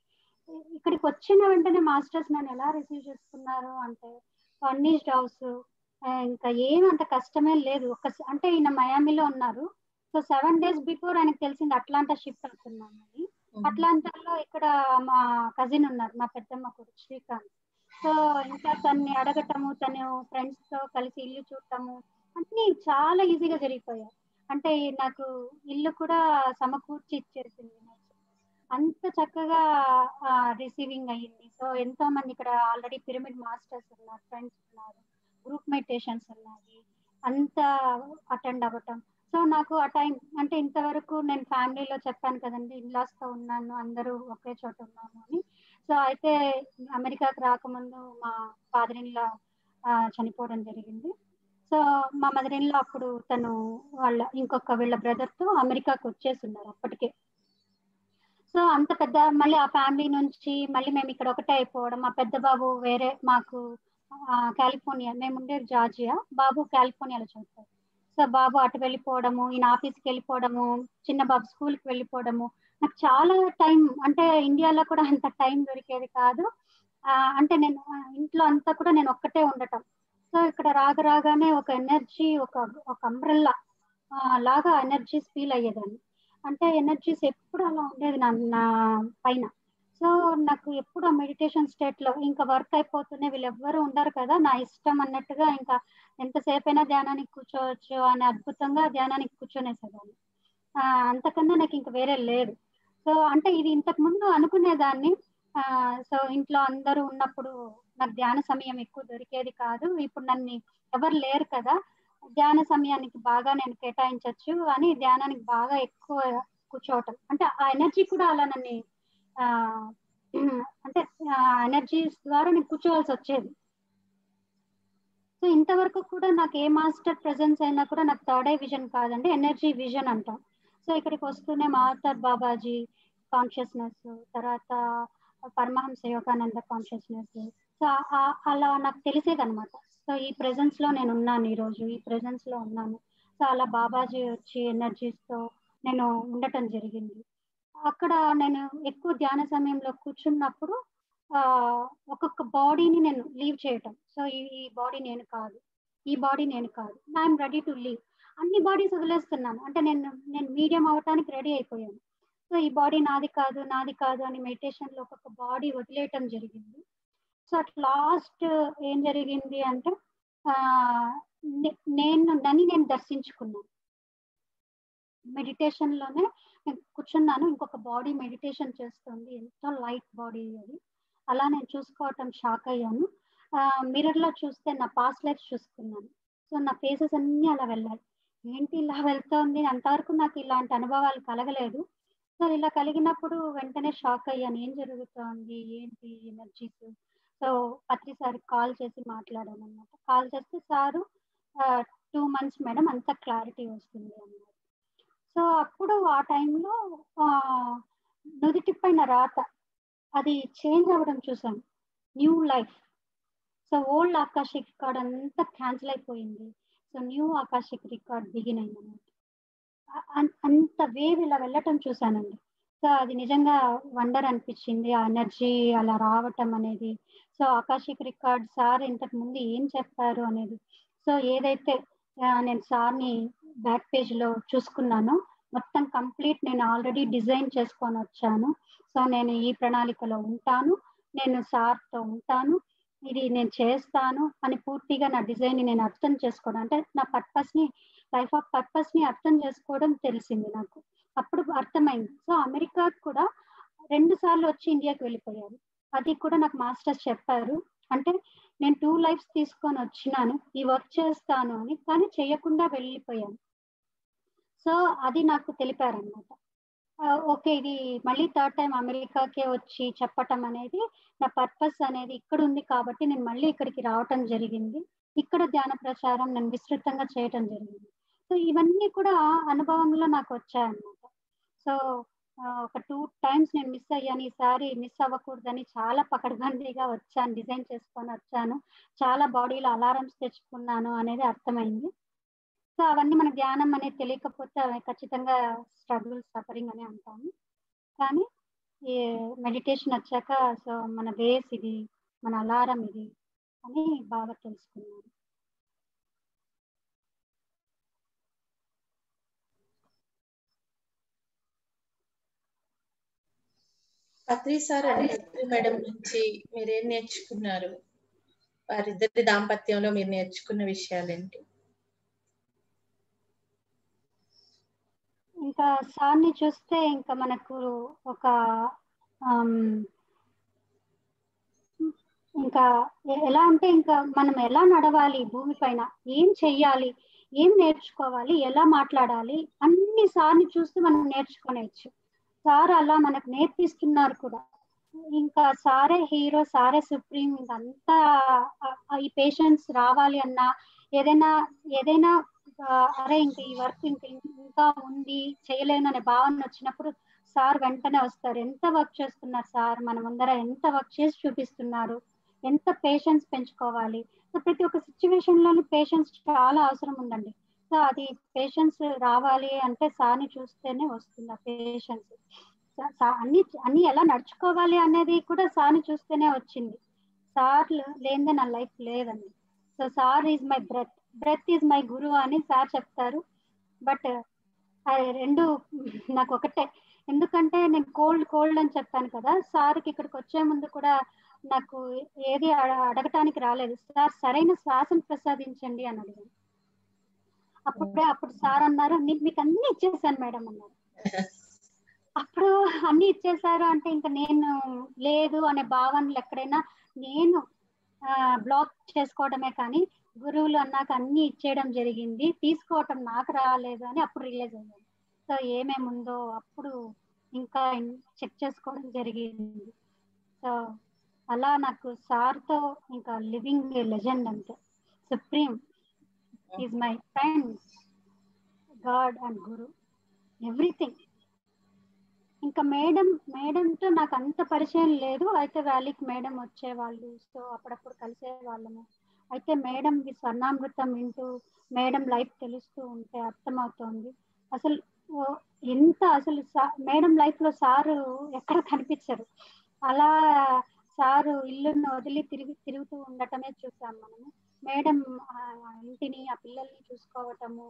ఇక్కడికి వచ్చిన వెంటనే మాస్టర్స్ నన్ను ఎలా రిసీవ్ చేసుకున్నారు అంటే ఫర్నిష్డ్ హౌస్ ఇంకా ఏం అంత కష్టమే లేదు. ఒక అంటే ఈయన మయామిలో ఉన్నారు. సో సెవెన్ డేస్ బిఫోర్ ఆయనకు తెలిసింది అట్లాంటా షిఫ్ట్ అవుతున్నామని అట్లాంటాలో ఇక్కడ మా కజిన్ ఉన్నారు మా పెద్దమ్మ కొడుకు శ్రీకాంత్. సో ఇంకా తన్ని అడగటము తను ఫ్రెండ్స్తో కలిసి ఇల్లు చూడటము అన్ని చాలా ఈజీగా జరిగిపోయాయి. అంటే నాకు ఇల్లు కూడా సమకూర్చి ఇచ్చేసింది నాకు. అంత చక్కగా రిసీవింగ్ అయ్యింది. సో ఎంతో మంది ఇక్కడ ఆల్రెడీ పిరమిడ్ మాస్టర్స్ ఉన్నారు ఫ్రెండ్స్ ఉన్నారు. గ్రూప్ మెడిటేషన్స్ ఉన్నాయి అంత అటెండ్ అవ్వటం. సో నాకు ఆ టైం అంటే ఇంతవరకు నేను ఫ్యామిలీలో చెప్పాను కదండి ఇన్లాస్తో ఉన్నాను అందరూ ఒకే చోట ఉన్నాను అని. సో అయితే అమెరికాకి రాకముందు మా ఫాదర్ ఇన్లా చనిపోవడం జరిగింది. సో మా మదర్ ఇన్లా అప్పుడు తను వాళ్ళ ఇంకొక వీళ్ళ బ్రదర్తో అమెరికాకు అమెరికాకి వచ్చేసి ఉన్నారు అప్పటికే. సో అంత పెద్ద మళ్ళీ ఆ ఫ్యామిలీ నుంచి మళ్ళీ మేము ఇక్కడ ఒకటే అయిపోవడం మా పెద్ద బాబు వేరే మాకు కాలిఫోర్నియా. మేము ఉండేది జార్జియా. బాబు కాలిఫోర్నియాలో చదువుతారు సో బాబు అటు వెళ్ళిపోవడము ఈయన ఆఫీస్కి వెళ్ళిపోవడము చిన్న బాబు స్కూల్కి వెళ్ళిపోవడము. నాకు చాలా టైం అంటే ఇండియాలో కూడా అంత టైం దొరికేది కాదు. అంటే నేను ఇంట్లో అంతా కూడా నేను ఒక్కటే ఉండటం. సో ఇక్కడ రాగ రాగానే ఒక ఎనర్జీ ఒక ఒక అంబ్రెల్లా లాగా ఎనర్జీస్ ఫీల్ అయ్యేదాన్ని. అంటే ఎనర్జీస్ ఎప్పుడు అలా ఉండేది నా నా పైన. సో నాకు ఎప్పుడు ఆ మెడిటేషన్ స్టేట్లో ఇంకా వర్క్ అయిపోతూనే వీళ్ళు ఎవ్వరు ఉండరు కదా. నా ఇష్టం అన్నట్టుగా ఇంకా ఎంతసేపు అయినా ధ్యానానికి కూర్చోవచ్చు అని అద్భుతంగా ధ్యానానికి కూర్చొనేసేదాన్ని. ఆ, అంతకన్నా నాకు ఇంకా వేరే లేదు. సో అంటే ఇది ఇంతకు ముందు అనుకునేదాన్ని. ఆ, సో ఇంట్లో అందరూ ఉన్నప్పుడు నాకు ధ్యాన సమయం ఎక్కువ దొరికేది కాదు. ఇప్పుడు నన్ను ఎవరు లేరు కదా. ధ్యాన సమయానికి బాగా నేను కేటాయించవచ్చు అని ధ్యానానికి బాగా ఎక్కువ కూర్చోవటం. అంటే ఆ ఎనర్జీ కూడా అలా నన్ను అంటే ఎనర్జీస్ ద్వారా నేను కూర్చోవాల్సి వచ్చేది. సో ఇంతవరకు కూడా నాకు ఏ మాస్టర్ ప్రెజెన్స్ అయినా కూడా నాకు థర్డ్ ఐ విజన్ కాదండి ఎనర్జీ విజన్ అంటాం. సో ఇక్కడికి వస్తూనే మాతర్ బాబాజీ కాన్షియస్నెస్ తర్వాత పరమహంస యోగానంద కాన్షియస్నెస్ సో అలా నాకు తెలిసేది అనమాట సో ఈ ప్రెజెన్స్లో నేను ఉన్నాను ఈ రోజు ఈ ప్రెజెన్స్లో ఉన్నాను. సో అలా బాబాజీ వచ్చి ఎనర్జీస్తో నేను ఉండటం జరిగింది. అక్కడ నేను ఎక్కువ ధ్యాన సమయంలో కూర్చున్నప్పుడు ఆ ఒక్కొక్క బాడీని నేను లీవ్ చేయటం. సో ఈ ఈ బాడీ నేను కాదు. ఈ బాడీ నేను కాదు. I'm ready to leave. అన్ని బాడీస్ వదిలేస్తున్నాను. అంటే నేను నేను మీడియం అవటానికి రెడీ అయిపోయాను. సో ఈ బాడీ నాది కాదు నాది కాదు అని మెడిటేషన్లో ఒక్కొక్క బాడీ వదిలేయటం జరిగింది. సో అట్ లాస్ట్ ఏం జరిగింది అంటే నే- నేను నన్ను నేను దర్శించుకున్నాను. మెడిటేషన్లోనే నేను కూర్చున్నాను. ఇంకొక బాడీ మెడిటేషన్ చేస్తుంది. ఎంతో లైట్ బాడీ అది. అలా నేను చూసుకోవటం షాక్ అయ్యాను. మిర్రర్లో చూస్తే నా పాస్ట్ లైఫ్ చూసుకున్నాను. సో నా ఫేసెస్ అన్ని అలా వెళ్ళాయి. ఏంటి ఇలా వెళ్తోంది? అంతవరకు నాకు ఇలాంటి అనుభవాలు కలగలేదు. సో ఇలా కలిగినప్పుడు వెంటనే షాక్ అయ్యాను. ఏం జరుగుతోంది? ఏంటి energies so Patri sir call చేసి మాట్లాడాను అనమాట కాల్ చేస్తే సారు టూ మంత్స్ మేడం అంత క్లారిటీ వస్తుంది అన్నమాట సో అప్పుడు ఆ టైంలో నుదిటి పైన రాత అది చేంజ్ అవ్వడం చూసాం. New life. So old akashic record అంతా క్యాన్సిల్ అయిపోయింది. So new akashic record begin అయింది అనమాట అంత వేవ్ ఇలా వెళ్ళటం చూసానండి సో అది నిజంగా వండర్ అనిపించింది. ఆ ఎనర్జీ అలా రావటం అనేది. సో ఆకాశిక్ రికార్డ్ సార్ ఇంతకు ముందు ఏం చెప్పారు అనేది. సో ఏదైతే నేను సార్ని బ్యాక్ పేజ్లో చూసుకున్నాను. మొత్తం కంప్లీట్ నేను ఆల్రెడీ డిజైన్ చేసుకొని వచ్చాను. సో నేను ఈ ప్రణాళికలో ఉంటాను. నేను సార్తో ఉంటాను. ఇది నేను చేస్తాను అని పూర్తిగా నా డిజైన్ని నేను అర్థం చేసుకోవడం అంటే నా పర్పస్ని లైఫ్ ఆఫ్ పర్పస్ని అర్థం చేసుకోవడం తెలిసింది నాకు. అప్పుడు అర్థమైంది. సో అమెరికా కూడా రెండు సార్లు వచ్చి ఇండియాకి వెళ్ళిపోయారు. అది కూడా నాకు మాస్టర్స్ చెప్పారు. అంటే నేను టూ లైఫ్స్ తీసుకొని వచ్చినాను ఈ వర్క్ చేస్తాను అని కానీ చేయకుండా వెళ్ళిపోయాను. సో అది నాకు తెలిపారనమాట ఓకే ఇది మళ్ళీ థర్డ్ టైం అమెరికాకే వచ్చి చెప్పటం అనేది నా పర్పస్ అనేది ఇక్కడ ఉంది కాబట్టి నేను మళ్ళీ ఇక్కడికి రావటం జరిగింది. ఇక్కడ ధ్యాన ప్రచారం నేను విస్తృతంగా చేయటం జరిగింది. సో ఇవన్నీ కూడా అనుభవంలో నాకు వచ్చాయన్నమాట. సో ఒక టూ టైమ్స్ నేను మిస్ అయ్యాను. ఈసారి మిస్ అవ్వకూడదని చాలా పకడ్బందీగా వచ్చాను. డిజైన్ చేసుకొని వచ్చాను. చాలా బాడీలో అలారమ్స్ తెచ్చుకున్నాను అనేది అర్థమైంది. సో అవన్నీ మన ధ్యానం అనేది తెలియకపోతే ఖచ్చితంగా స్ట్రగుల్ సఫరింగ్ అని అంటాము. కానీ ఈ మెడిటేషన్ వచ్చాక సో మన బేస్ ఇది మన అలారం ఇది అని బాగా తెలుసుకున్నాను. పత్రి సార్ అండ్ మేడం నుంచి మీరేం నేర్చుకున్నారు? వారిద్దరి దాంపత్యంలో మీరు నేర్చుకున్న విషయాలేంటి? ఇంకా సార్ని చూస్తే ఇంకా మనకు ఒక ఇంకా ఎలా అంటే ఇంకా మనం ఎలా నడవాలి భూమి పైన? ఏం చెయ్యాలి? ఏం నేర్చుకోవాలి? ఎలా మాట్లాడాలి? అన్ని సార్ని చూస్తే మనం నేర్చుకోనేచ్చు. సార్ అలా మనకు నేర్పిస్తున్నారు కూడా. ఇంకా సారే హీరో సారే సుప్రీం ఇంకా అంతా ఈ పేషెంట్స్ రావాలి అన్నా ఏదైనా ఏదైనా అరే ఇంకా ఈ వర్క్ ఇంకా ఇంకా ఉంది చేయలేను అనే భావన వచ్చినప్పుడు సార్ వెంటనే వస్తారు. ఎంత వర్క్ చేస్తున్నారు సార్? మన ముందర ఎంత వర్క్ చేసి చూపిస్తున్నారు? ఎంత పేషెన్స్ పెంచుకోవాలి? ప్రతి ఒక్క సిచ్యువేషన్లోని పేషెన్స్ చాలా అవసరం ఉందండి. సో అది పేషెన్స్ రావాలి అంటే సార్ని చూస్తేనే వస్తుంది ఆ పేషెన్స్ అన్ని అన్ని ఎలా నడుచుకోవాలి అనేది కూడా సార్ని చూస్తేనే వచ్చింది. సార్ లేనిదే నా లైఫ్ లేదండి. So sir is my breath breath is my guru అని సార్ చెప్తారు. బట్ రెండు నాకు ఒకటే. ఎందుకంటే నేను కోల్డ్ కోల్డ్ అని చెప్పాను కదా సార్కి ఇక్కడికి వచ్చే ముందు కూడా నాకు ఏది అడ- అడగటానికి రాలేదు. సార్ సరైన శ్వాసను ప్రసాదించండి అని అడిగాను. అప్పుడే అప్పుడు సార్ అన్నారు "నీ- మీకు అన్ని ఇచ్చేసాను మేడం అన్నారు. అప్పుడు అన్ని ఇచ్చేసారు అంటే ఇంకా నేను లేదు అనే భావనలు ఎక్కడైనా నేను బ్లాక్ చేసుకోవడమే కానీ గురువులు అన్నాక అన్ని ఇచ్చేయడం జరిగింది. తీసుకోవటం నాకు రాలేదు అని అప్పుడు రిలీజ్ అయ్యాను. సో ఏమేమి ఉందో అప్పుడు ఇంకా చెక్ చేసుకోవడం జరిగింది. సో అలా నాకు సార్తో ఇంకా లివింగ్ లెజెండ్ అంతే supreme is my friend god and guru everything ఇంకా మేడం మేడంతో నాకు అంత పరిచయం లేదు. అయితే వ్యాలీకి మేడం వచ్చేవాళ్ళు. సో అప్పుడప్పుడు కలిసే వాళ్ళము అయితే మేడం స్వర్ణామృతం వింటూ మేడం లైఫ్ తెలుస్తూ ఉంటే అర్థమవుతోంది. అసలు ఎంత అసలు మేడం లైఫ్లో సారు ఎక్కడ కనిపించరు? అలా సారు ఇల్లును వదిలి తిరిగి తిరుగుతూ ఉండటమే చూసాం మనము. మేడం ఇంటిని ఆ పిల్లల్ని చూసుకోవటము.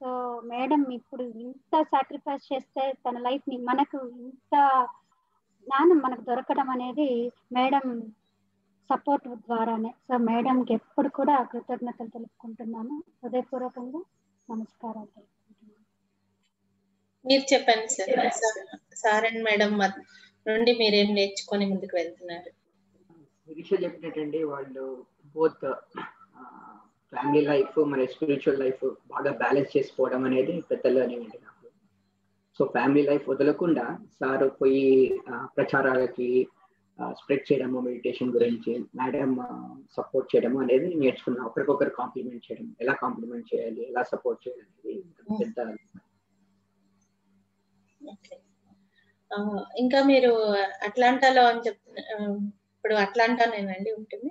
సో మేడం ఇప్పుడు ఇంత సాక్రిఫైస్ చేస్తే తన లైఫ్ని మనకు ఇంత జ్ఞానం మనకు దొరకడం అనేది మేడం సపోర్ట్ ద్వారానే. సో మేడంకి ఎప్పుడు కూడా కృతజ్ఞతలు తెలుపుకుంటున్నాను. హృదయపూర్వకంగా నమస్కారాలు తెలుపుకుంటున్నాను. మీరు చెప్పండి సార్. సార్ అండ్ మేడం నుండి మీరేం నేర్చుకొని ముందుకు వెళ్తున్నారు? చెప్పినట్టండి వాళ్ళు బోత్ ఫ్యామిలీ లైఫ్ మరి స్పిరిచువల్ లైఫ్ బాగా బ్యాలెన్స్ చేసుకోవడం అనేది పెద్దలు అనేవి నాకు. సో ఫ్యామిలీ లైఫ్ వదలకుండా సార్ పోయి ప్రచారాలకి స్ప్రెడ్ చేయడము మెడిటేషన్ గురించి మేడం సపోర్ట్ చేయడము అనేది నేర్చుకున్నాం ఒకరికొకరు కాంప్లిమెంట్ చేయడం ఎలా కాంప్లిమెంట్ చేయాలి ఎలా సపోర్ట్ చేయాలి అనేది పెద్ద ఇంకా మీరు అట్లాంటాలో అని చెప్తున్నా ఇప్పుడు అట్లాంటానేనండి ఉంటుంది.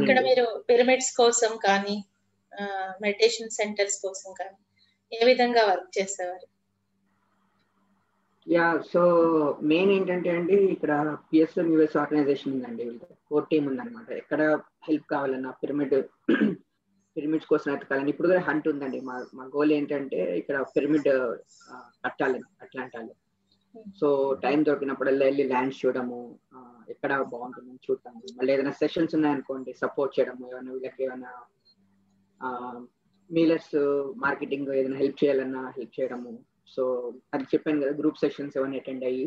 ఇక్కడ మీరు పిరమిడ్స్ కోసం కానీ మెడిటేషన్ సెంటర్స్ కోసం కానీ ఏ విధంగా వర్క్ చేసేవారు? యా సో మెయిన్ ఏంటంటే అండి ఇక్కడ పిఎస్ఎం యుఎస్ ఆర్గనైజేషన్ ఉందండి. కోర్ టీమ్ ఉందన్నమాట. ఎక్కడ హెల్ప్ కావాలన్నా పిరమిడ్ పిరమిడ్స్ కోసం ఎతకాలని ఇప్పుడు కూడా హంట్ ఉందండి. మా మా గోల్ ఏంటంటే ఇక్కడ పిరమిడ్ కట్టాలని అట్లాంటాలో సో టైం దొరికినప్పుడల్లా వెళ్ళి ల్యాండ్స్ చూడము ఎక్కడ బాగుంటుందని చూడటానికి. మళ్ళీ ఏదైనా సెషన్స్ ఉన్నాయనుకోండి సపోర్ట్ చేయడము ఏమైనా వీళ్ళకి ఏమైనా మీలర్స్ మార్కెటింగ్ ఏదైనా హెల్ప్ చేయాలన్నా హెల్ప్ చేయడము. సో అది చెప్పాను కదా గ్రూప్ సెషన్స్ ఏమైనా అటెండ్ అయ్యి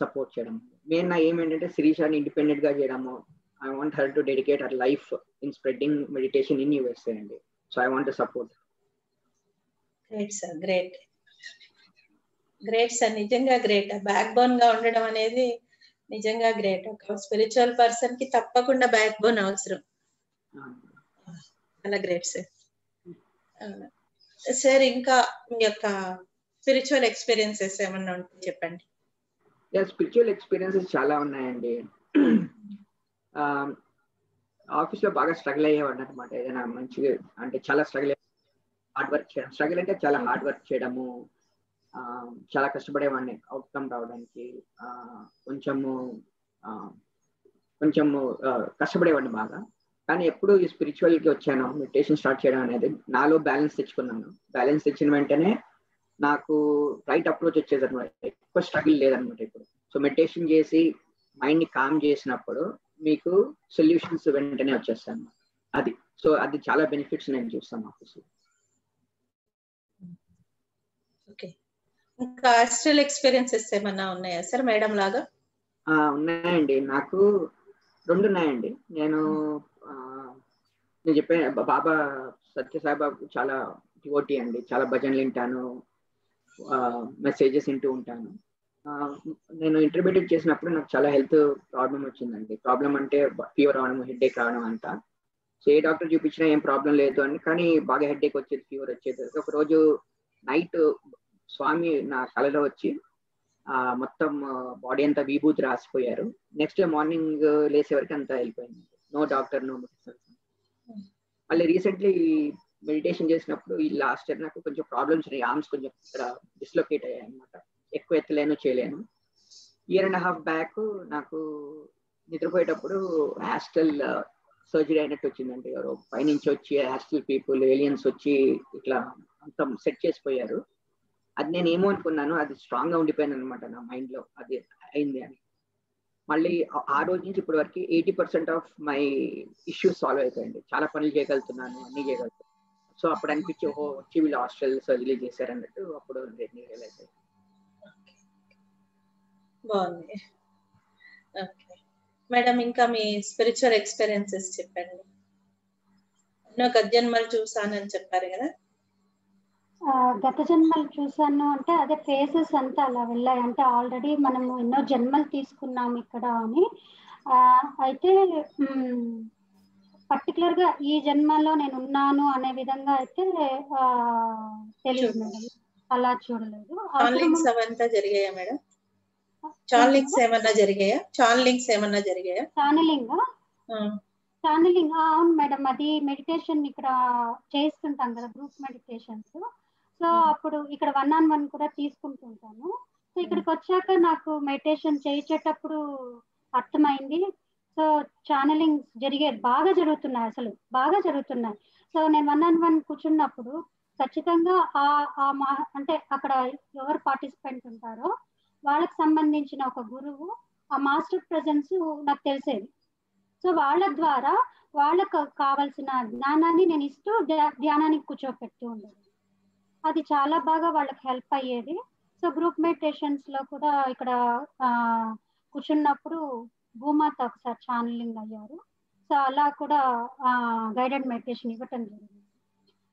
సపోర్ట్ చేయడం. మెయిన్ నా ఏమేంటంటే శిరీషాని ఇండిపెండెంట్గా చేయడము. I want her to dedicate her life in spreading meditation in USA అండి. So I want support great sir great great sir నిజంగా గ్రేట్ బ్యాక్ బోన్గా ఉండడం అనేది నిజంగా గ్రేట్ ఒక స్పిరిచువల్ పర్సన్కి తప్పకుండా బ్యాక్ బోన్ అవసరం. చాలా గ్రేట్ సార్ సార్ ఇంకా మీ యొక్క స్పిరిచువల్ ఎక్స్పీరియన్సెస్ ఏమన్నా ఉంటే చెప్పండి. స్పిరిచువల్ ఎక్స్పీరియన్సెస్ చాలా ఉన్నాయండి. ఆఫీస్లో బాగా స్ట్రగుల్ అయ్యేవాడు అనమాట ఏదైనా మంచిగా అంటే చాలా స్ట్రగుల్ హార్డ్ వర్క్ చేయడం. స్ట్రగుల్ అంటే చాలా హార్డ్ వర్క్ చేయడము. చాలా కష్టపడేవాడిని అవుట్కమ్ రావడానికి. కొంచెము కొంచెము కష్టపడేవాడిని బాగా. కానీ ఎప్పుడు ఈ స్పిరిచువల్కి వచ్చాను మెడిటేషన్ స్టార్ట్ చేయడం అనేది నాలో బ్యాలెన్స్ తెచ్చుకున్నాను. బ్యాలెన్స్ తెచ్చిన వెంటనే నాకు రైట్ అప్రోచ్ వచ్చేది అనమాట ఎక్కువ స్ట్రగుల్ లేదనమాట ఇప్పుడు. సో మెడిటేషన్ చేసి మైండ్ని కామ్ చేసినప్పుడు మీకు సొల్యూషన్స్ వెంటనే వచ్చేస్తాను అది. సో అది చాలా బెనిఫిట్స్ నేను చూస్తాను ఆఫీస్లో ఓకే ఇంకా హాస్టల్ ఎక్స్పీరియన్సెస్ ఏమన్నా ఉన్నాయా సార్ మేడం లాగా? ఉన్నాయండి. నాకు రెండు ఉన్నాయండి. నేను నేను చెప్పాను బాబా సత్యసాయిబాబు చాలా డివోటీ అండి. చాలా భజనలు వింటాను. మెసేజెస్ వింటూ ఉంటాను. నేను ఇంటర్మీడియట్ చేసినప్పుడు నాకు చాలా హెల్త్ ప్రాబ్లం వచ్చిందండి. ప్రాబ్లం అంటే ఫీవర్ అవడం హెడ్ఏక్ రావడం అంతా. సో ఏ డాక్టర్ చూపించినా ఏం ప్రాబ్లం లేదు అని కానీ బాగా హెడ్ఏక్ వచ్చేది ఫీవర్ వచ్చేది. ఒక రోజు నైట్ స్వామి నా కళలో వచ్చి మొత్తం బాడీ అంతా విభూతి రాసిపోయారు. నెక్స్ట్ డే మార్నింగ్ లేసే వరకు అంతా వెళ్ళిపోయింది. నో డాక్టర్ నో మళ్ళీ రీసెంట్లీ మెడిటేషన్ చేసినప్పుడు ఈ లాస్ట్ ఇయర్ నాకు కొంచెం ప్రాబ్లమ్స్ ఉన్నాయి. ఆర్మ్స్ కొంచెం ఇక్కడ డిస్లొకేట్ అయ్యాయి అనమాట ఎక్కువ ఎత్తలేను చేయలేను. ఇయర్ అండ్ హాఫ్ బ్యాక్ నాకు నిద్రపోయేటప్పుడు హాస్టల్ సర్జరీ అయినట్టు వచ్చిందండి. ఎవరో పైనుంచి వచ్చి హాస్టల్ పీపుల్ ఏలియన్స్ వచ్చి ఇట్లా అంత సెట్ చేసిపోయారు. అది నేను ఏమో అనుకున్నాను అది స్ట్రాంగ్గా ఉండిపోయాను అనమాట నా మైండ్లో అది అయింది అని. మళ్ళీ ఆ రోజు నుంచి ఇప్పటి వరకు eighty percent of my issues solve అయిపోయింది. చాలా పనులు చేయగలుగుతున్నాను అన్ని చేయగలుగుతున్నాను. సో అప్పుడు అనిపించి ఓహో వచ్చి వీళ్ళు హాస్టల్ సర్జరీ చేశారు అన్నట్టు అప్పుడు రియలైజ్ బాగుంది. ఓకే. మేడం ఇంకా మీ స్పిరిచువల్ ఎక్స్పీరియన్సెస్ చెప్పండి. ఎన్నో గద్యన్మలు చూసానని చెప్పారు కదా? గత జన్మలు చూసాను అంటే అదే ఫేసెస్ అంతా అలా వెళ్ళాయి. అంటే ఆల్రెడీ మనము ఎన్నో జన్మలు తీసుకున్నాం ఇక్కడ అని. అయితే పర్టికులర్గా ఈ జన్మలో నేను ఉన్నాను అనే విధంగా అయితే తెలియదు మేడం. అలా చూడలేదు. చాన్లింగ్స్ అవంతా జరిగాయా మేడం? చాన్లింగ్స్ ఏమన్నా జరిగాయా? చాన్లింగ్స్ ఏమన్నా జరిగాయా? ఛానలింగ్ ఆ, ఛానలింగ్ అవును మేడం. అది మెడిటేషన్ ఇక్కడ చేస్తుంటాం కదా గ్రూప్ మెడిటేషన్స్ సో అప్పుడు ఇక్కడ వన్ ఆన్ వన్ కూడా తీసుకుంటుంటాను సో ఇక్కడికి వచ్చాక నాకు మెడిటేషన్ చేయించేటప్పుడు అర్థమైంది. సో ఛానలింగ్ జరిగేది బాగా జరుగుతున్నాయి అసలు బాగా జరుగుతున్నాయి. సో నేను వన్ ఆన్ వన్ కూర్చున్నప్పుడు ఖచ్చితంగా ఆ ఆ మా అంటే అక్కడ ఎవరు పార్టిసిపెంట్ ఉంటారో వాళ్ళకి సంబంధించిన ఒక గురువు ఆ మాస్టర్ ప్రజెన్స్ నాకు తెలిసేది. సో వాళ్ళ ద్వారా వాళ్ళకు కావలసిన జ్ఞానాన్ని నేను ఇస్తూ ధ్యా- ధ్యానానికి కూర్చోపెడుతూ ఉండేది. అది చాలా బాగా వాళ్ళకి హెల్ప్ అయ్యేది. సో గ్రూప్ మెడిటేషన్స్లో కూడా ఇక్కడ కూర్చున్నప్పుడు భూమాత ఒకసారి ఛానలింగ్ అయ్యారు. సో అలా కూడా గైడెడ్ మెడిటేషన్ ఇవ్వటం జరిగింది.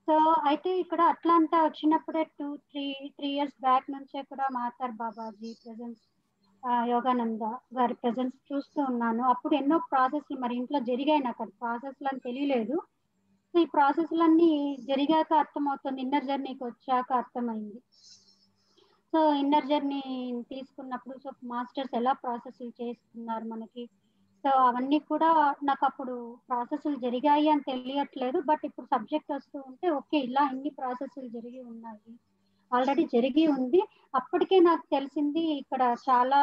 సో అయితే ఇక్కడ అట్లాంటా వచ్చినప్పుడే two three three years back నుంచే కూడా మాతార్ బాబాజీ ప్రజెన్స్ యోగానంద గారి ప్రజెన్స్ చూస్తూ ఉన్నాను. అప్పుడు ఎన్నో ప్రాసెస్లు మరి ఇంట్లో జరిగాయి. నాకు అది ప్రాసెస్లు అని తెలియలేదు. ఈ ప్రాసెస్లన్నీ జరిగాక అర్థమవుతుంది. ఇన్నర్ జర్నీకి వచ్చాక అర్థమైంది. సో ఇన్నర్ జర్నీ తీసుకున్నప్పుడు సో మాస్టర్స్ ఎలా ప్రాసెస్లు చేస్తున్నారు మనకి? సో అవన్నీ కూడా నాకు అప్పుడు ప్రాసెస్లు జరిగాయి అని తెలియట్లేదు. బట్ ఇప్పుడు సబ్జెక్ట్ వస్తూ ఉంటే ఓకే ఇలా ఇన్ని ప్రాసెస్లు జరిగి ఉన్నాయి. ఆల్రెడీ జరిగి ఉంది. అప్పటికే నాకు తెలిసింది ఇక్కడ చాలా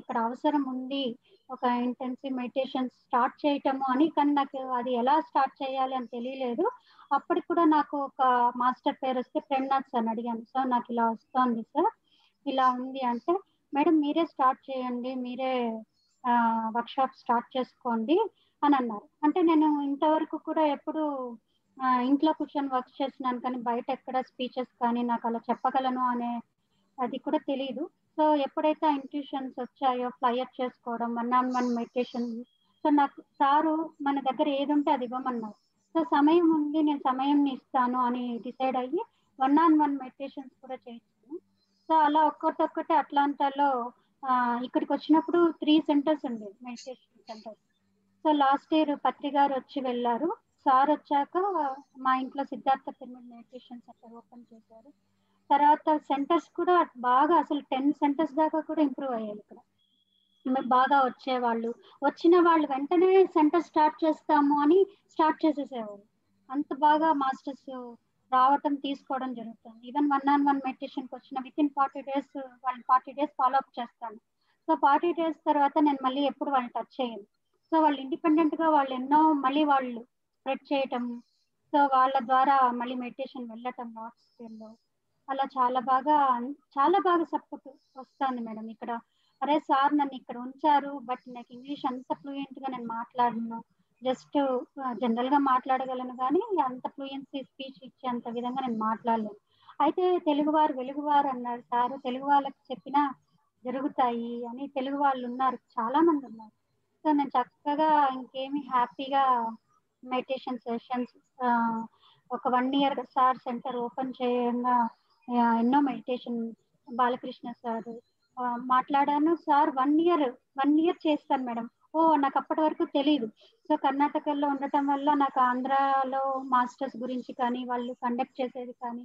ఇక్కడ అవసరం ఉంది. ఒక ఇంటెన్సివ్ మెడిటేషన్ స్టార్ట్ చేయటము అని కానీ నాకు అది ఎలా స్టార్ట్ చేయాలి అని తెలియలేదు. అప్పటికి కూడా నాకు ఒక మాస్టర్ పేరు వస్తే ప్రేమ్నాథ్ సార్ అడిగాను. సార్ నాకు ఇలా వస్తుంది సార్ ఇలా ఉంది అంటే మేడం మీరే స్టార్ట్ చేయండి. మీరే వర్క్షాప్ స్టార్ట్ చేసుకోండి అని అన్నారు. అంటే నేను ఇంతవరకు కూడా ఎప్పుడు ఇంట్లో కూర్చొని వర్క్ చేసినాను కానీ బయట ఎక్కడ స్పీచెస్ కానీ నాకు అలా చెప్పగలను అనే అది కూడా తెలియదు సో ఎప్పుడైతే ఆ ఇంట్యూషన్స్ వచ్చాయో ఫ్లైఅప్ చేసుకోవడం one on one meditation so నాకు సారు మన దగ్గర ఏది ఉంటే అది ఇవ్వమన్నారు. సో సమయం ఉంది నేను సమయం ఇస్తాను అని డిసైడ్ అయ్యి వన్ ఆన్ వన్ మెడిటేషన్స్ కూడా చేయించాను సో అలా ఒక్కటొక్కటి అట్లాంటాలో ఇక్కడికి వచ్చినప్పుడు త్రీ సెంటర్స్ ఉండేవి meditation centers so last year Patri గారు వచ్చి వెళ్ళారు. సార్ వచ్చాక మా ఇంట్లో Siddhartha pyramid meditation center open చేశారు. తర్వాత సెంటర్స్ కూడా బాగా అసలు టెన్ సెంటర్స్ దాకా కూడా ఇంప్రూవ్ అయ్యాయి ఇక్కడ. బాగా వచ్చేవాళ్ళు. వచ్చిన వాళ్ళు వెంటనే సెంటర్ స్టార్ట్ చేస్తాము అని స్టార్ట్ చేసేసేవాళ్ళు. అంత బాగా మాస్టర్స్ రావటం తీసుకోవడం జరుగుతుంది. ఈవెన్ వన్ ఆన్ వన్ మెడిటేషన్కి వచ్చిన విత్ ఇన్ ఫార్టీ డేస్ వాళ్ళు ఫార్టీ డేస్ ఫాలో అప్ చేస్తాను. సో ఫార్టీ డేస్ తర్వాత నేను మళ్ళీ ఎప్పుడు వాళ్ళని టచ్ చేయను. సో వాళ్ళు ఇండిపెండెంట్గా వాళ్ళు ఎన్నో మళ్ళీ వాళ్ళు స్ప్రెడ్ చేయటం. సో వాళ్ళ ద్వారా మళ్ళీ మెడిటేషన్ వెళ్ళటం లార్డ్ స్కేల్లో అలా చాలా బాగా చాలా బాగా సపోర్ట్ వస్తుంది మేడం ఇక్కడ. అరే సార్ నన్ను ఇక్కడ ఉంచారు బట్ నాకు ఇంగ్లీష్ అంత ఫ్లూయెంట్గా నేను మాట్లాడను. జస్ట్ జనరల్గా మాట్లాడగలను కానీ అంత ఫ్లూయెన్సీ స్పీచ్ ఇచ్చేంత విధంగా నేను మాట్లాడలేను. అయితే తెలుగువారు వెలుగువారు అన్నారు సార్ తెలుగు వాళ్ళకి చెప్పినా జరుగుతాయి అని తెలుగు వాళ్ళు ఉన్నారు. చాలా మంది ఉన్నారు. సో నేను చక్కగా ఇంకేమి హ్యాపీగా మెడిటేషన్ సెషన్స్ ఒక one year sir center open చేయంగా ఎన్నో మెడిటేషన్ బాలకృష్ణ సార్. మాట్లాడాను sir one year one year చేస్తాను మేడం. ఓ నాకు అప్పటి వరకు తెలియదు సో కర్ణాటకలో ఉండటం వల్ల నాకు ఆంధ్రాలో మాస్టర్స్ గురించి కానీ వాళ్ళు కండక్ట్ చేసేది కానీ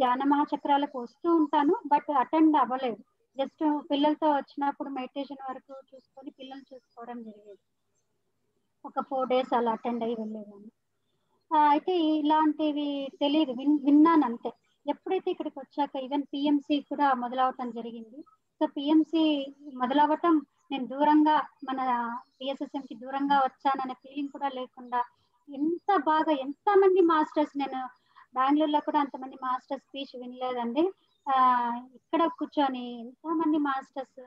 ధ్యాన మహాచక్రాలకు వస్తూ ఉంటాను బట్ అటెండ్ అవ్వలేదు. జస్ట్ పిల్లలతో వచ్చినప్పుడు మెడిటేషన్ వరకు చూసుకొని పిల్లలు చూసుకోవడం జరిగేది. ఒక ఫోర్ డేస్ అలా అటెండ్ అయ్యి వెళ్ళేదాన్ని. అయితే ఇలాంటివి తెలియదు విన్ విన్నాను అంతే. ఎప్పుడైతే ఇక్కడికి వచ్చాక ఈవెన్ పిఎంసి కూడా మొదలవటం జరిగింది. సో పిఎంసి మొదలవటం నేను దూరంగా మన పిఎస్ఎస్ఎం కి దూరంగా వచ్చాననే ఫీలింగ్ కూడా లేకుండా ఎంత బాగా ఎంత మంది మాస్టర్స్ నేను బెంగళూరులో కూడా అంతమంది మాస్టర్స్ స్పీచ్ వినలేదండి. ఇక్కడ కూర్చొని ఎంతమంది మాస్టర్స్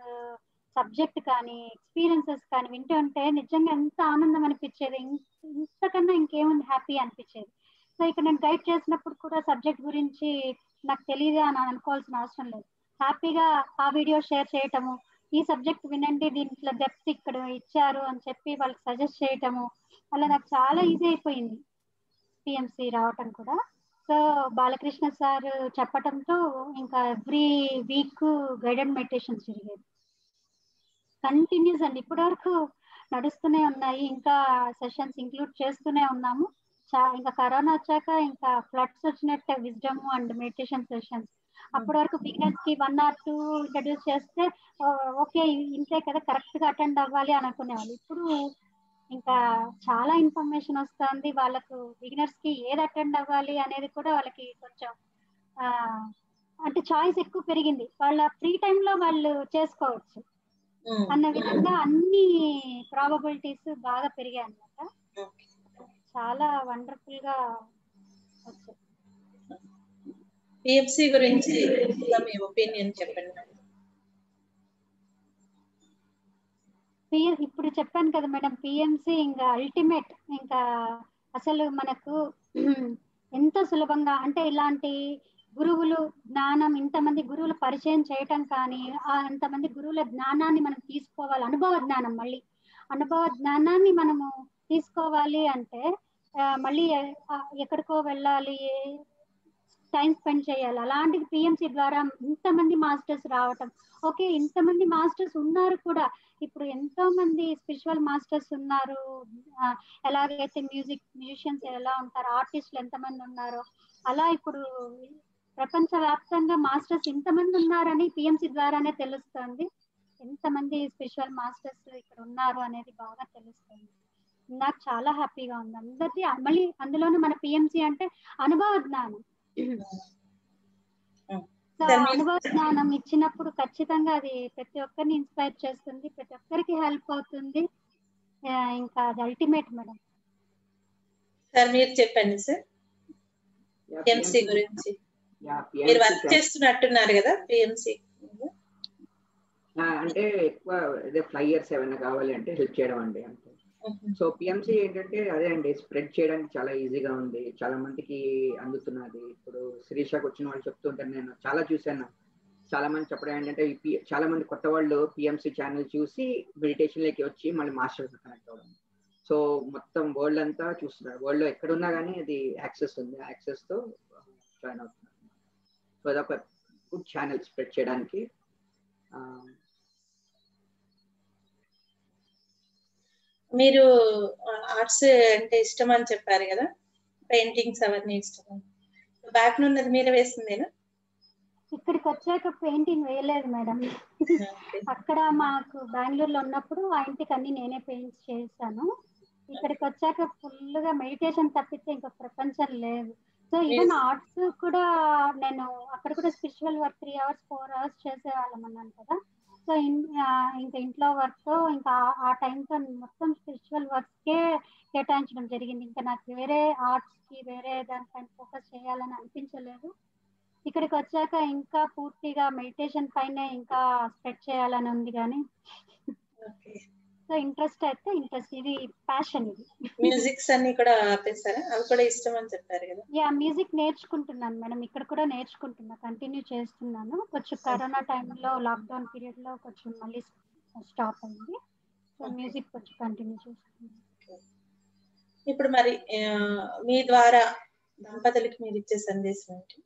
సబ్జెక్ట్ కానీ ఎక్స్పీరియన్సెస్ కానీ వింటూ ఉంటే నిజంగా ఎంత ఆనందం అనిపించేది. ఇంతకన్నా ఇంకేముంది? హ్యాపీ అనిపించేది. సో ఇక్కడ నేను గైడ్ చేసినప్పుడు కూడా సబ్జెక్ట్ గురించి నాకు తెలియదు అని అనుకోవాల్సిన అవసరం లేదు. హ్యాపీగా ఆ వీడియో షేర్ చేయటము ఈ సబ్జెక్ట్ వినండి దీంట్లో డెప్త్ ఇక్కడ ఇచ్చారు అని చెప్పి వాళ్ళకి సజెస్ట్ చేయటము అలా నాకు చాలా ఈజీ అయిపోయింది పిఎంసి రావటం కూడా. సో బాలకృష్ణ సార్ చెప్పటంతో ఇంకా ఎవ్రీ వీక్ గైడెడ్ మెడిటేషన్స్ జరిగేది కంటిన్యూస్ అండి. ఇప్పటి వరకు నడుస్తూనే ఉన్నాయి. ఇంకా సెషన్స్ ఇంక్లూడ్ చేస్తూనే ఉన్నాము. చా ఇంకా కరోనా వచ్చాక ఇంకా ఫ్లడ్స్ వచ్చినట్టే విజ్డమ్ అండ్ మెడిటేషన్ సెషన్స్ అప్పటి వరకు బిగినర్స్కి వన్ ఆర్ టూ ఇంట్రడ్యూస్ చేస్తే ఓకే ఇంతే కదా కరెక్ట్గా అటెండ్ అవ్వాలి అనుకునేవాళ్ళు. ఇప్పుడు ఇంకా చాలా ఇన్ఫర్మేషన్ వస్తుంది. వాళ్ళకు బిగినర్స్కి ఏది అటెండ్ అవ్వాలి అనేది కూడా వాళ్ళకి కొంచెం అంటే చాయిస్ ఎక్కువ పెరిగింది. వాళ్ళ ఫ్రీ లో వాళ్ళు చేసుకోవచ్చు. అన్న విధంగా అన్ని ప్రాబబిలిటీస్ బాగా పెరిగాయి అన్నమాట ఓకే. చాలా వండర్ఫుల్గా వచ్చాయి పిఎఫ్సి గురించి మీ ఒపీనియన్ చెప్పండి ఇప్పుడు చెప్పాను కదా మేడం పిఎంసి ఇంకా అల్టిమేట్ ఇంకా అసలు మనకు ఎంతో సులభంగా అంటే ఇలాంటి గురువులు జ్ఞానం ఇంతమంది గురువులు పరిచయం చేయటం కానీ ఆ అంతమంది గురువుల జ్ఞానాన్ని మనం తీసుకోవాలి అనుభవ జ్ఞానం మళ్ళీ. అనుభవ జ్ఞానాన్ని మనము తీసుకోవాలి అంటే మళ్ళీ ఎక్కడికో వెళ్ళాలి టైం స్పెండ్ చేయాలి. అలాంటిది పిఎంసి ద్వారా ఇంతమంది మాస్టర్స్ రావటం. ఓకే ఇంతమంది మాస్టర్స్ ఉన్నారు కూడా. ఇప్పుడు ఎంతో మంది స్పిరిచువల్ మాస్టర్స్ ఉన్నారు. ఎలాగైతే మ్యూజిక్ మ్యూజిషియన్స్ ఎలా ఉంటారు ఆర్టిస్టులు ఎంతమంది ఉన్నారో. అలా ఇప్పుడు ప్రపంచవ్యాప్తంగా మాస్టర్స్ ఇంతమంది ఉన్నారని పిఎంసి ద్వారానే తెలుస్తుంది. ఎంతమంది స్పిరిచువల్ మాస్టర్స్ ఇక్కడ ఉన్నారు అనేది బాగా తెలుస్తుంది. నాకు చాలా హ్యాపీగా ఉంది. అందరిది మళ్ళీ అందులోనూ మన పిఎంసి అంటే అనుభవ జ్ఞానం. అనుభవ జ్ఞానం ఇచ్చినప్పుడు ఖచ్చితంగా అది ప్రతి ఒక్కరిని ఇన్స్పైర్ చేస్తుంది. ప్రతి ఒక్కరికి హెల్ప్ అవుతుంది. ఇంకా అది అల్టిమేట్ మేడం. సార్ మీరు చెప్పండి సార్. పిఎంసి గురించి. మీరు వర్క్ చేస్తున్నట్టున్నారు కదా పిఎంసి ఆ, అంటే ఎక్కువ అదే ఫ్లైయర్స్ ఏమైనా కావాలి అంటే హెల్ప్ చేయడం అండి అంతే. సో పిఎంసి ఏంటంటే అదే అండి స్ప్రెడ్ చేయడానికి చాలా ఈజీగా ఉంది. చాలా మందికి అందుతున్నది. ఇప్పుడు శిరీషకు వచ్చిన వాళ్ళు చెప్తుంటాను నేను చాలా చూశాను. చాలా మంది చెప్పడం ఏంటంటే చాలా మంది కొత్త వాళ్ళు పిఎంసి ఛానల్ చూసి మెడిటేషన్లోకి వచ్చి మళ్ళీ మాస్టర్స్ కనెక్ట్ అవ్వడం. సో మొత్తం వరల్డ్ అంతా చూస్తున్నారు. వరల్డ్లో ఎక్కడున్నా కానీ అది యాక్సెస్ ఉంది. యాక్సెస్తో uh, జాయిన్ అవుతున్నారు. సో అదొక గుడ్ ఛానల్ స్ప్రెడ్ చేయడానికి uh, మీరు ఆర్ట్స్ అంటే ఇష్టం అని చెప్పారు కదా? పెయింటింగ్స్ అవన్నీ ఇష్టం బ్యాక్ ఉన్నది మీరే వేసిందేనా? ఇక్కడికి వచ్చాక పెయింటింగ్ వేయలేదు మేడం. అక్కడ మాకు బెంగళూరులో ఉన్నప్పుడు ఆ ఇంటికి అన్ని నేనే పెయింట్ చేశాను. ఇక్కడికి వచ్చాక ఫుల్గా మెడిటేషన్ తప్పితే ఇంకా ప్రపంచం లేదు. సో ఈవెన్ ఆర్ట్స్ కూడా నేను అక్కడ కూడా spiritual work three hours four hours చేసేవాళ్ళం అన్నాను కదా. ఇంకా ఇంట్లో వర్క్తో ఇంకా ఆ- టైంతో మొత్తం స్పిరిచువల్ వర్క్ కే కేటాయించడం జరిగింది. ఇంకా నాకు వేరే ఆర్ట్స్కి వేరే దానిపైన ఫోకస్ చేయాలని అనిపించలేదు. ఇక్కడికి వచ్చాక ఇంకా పూర్తిగా మెడిటేషన్ పైనే ఇంకా స్ప్రెడ్ చేయాలని ఉంది కానీ. సో ఇంట్రెస్ట్ అయితే ఇంట్రెస్ట్. ఇది ప్యాషన్ ఇది. మ్యూజిక్స్ అన్ని కూడా ఆపేస్తారా అవి కూడా ఇష్టం అని చెప్పారు కదా. యా మ్యూజిక్ నేర్చుకుంటున్నాను మేడం. ఇక్కడ కూడా నేర్చుకుంటున్నా. కంటిన్యూ చేస్తున్నాను. కొంచెం కరోనా టైంలో లాక్డౌన్ పీరియడ్లో కొంచెం మళ్ళీ స్టాప్ అయింది. సో మ్యూజిక్ కొంచెం కంటిన్యూ చేస్తున్నాను. ఇప్పుడు మరి మీ ద్వారా దంపతులకి మీరు ఇచ్చే సందేశం ఏంటి?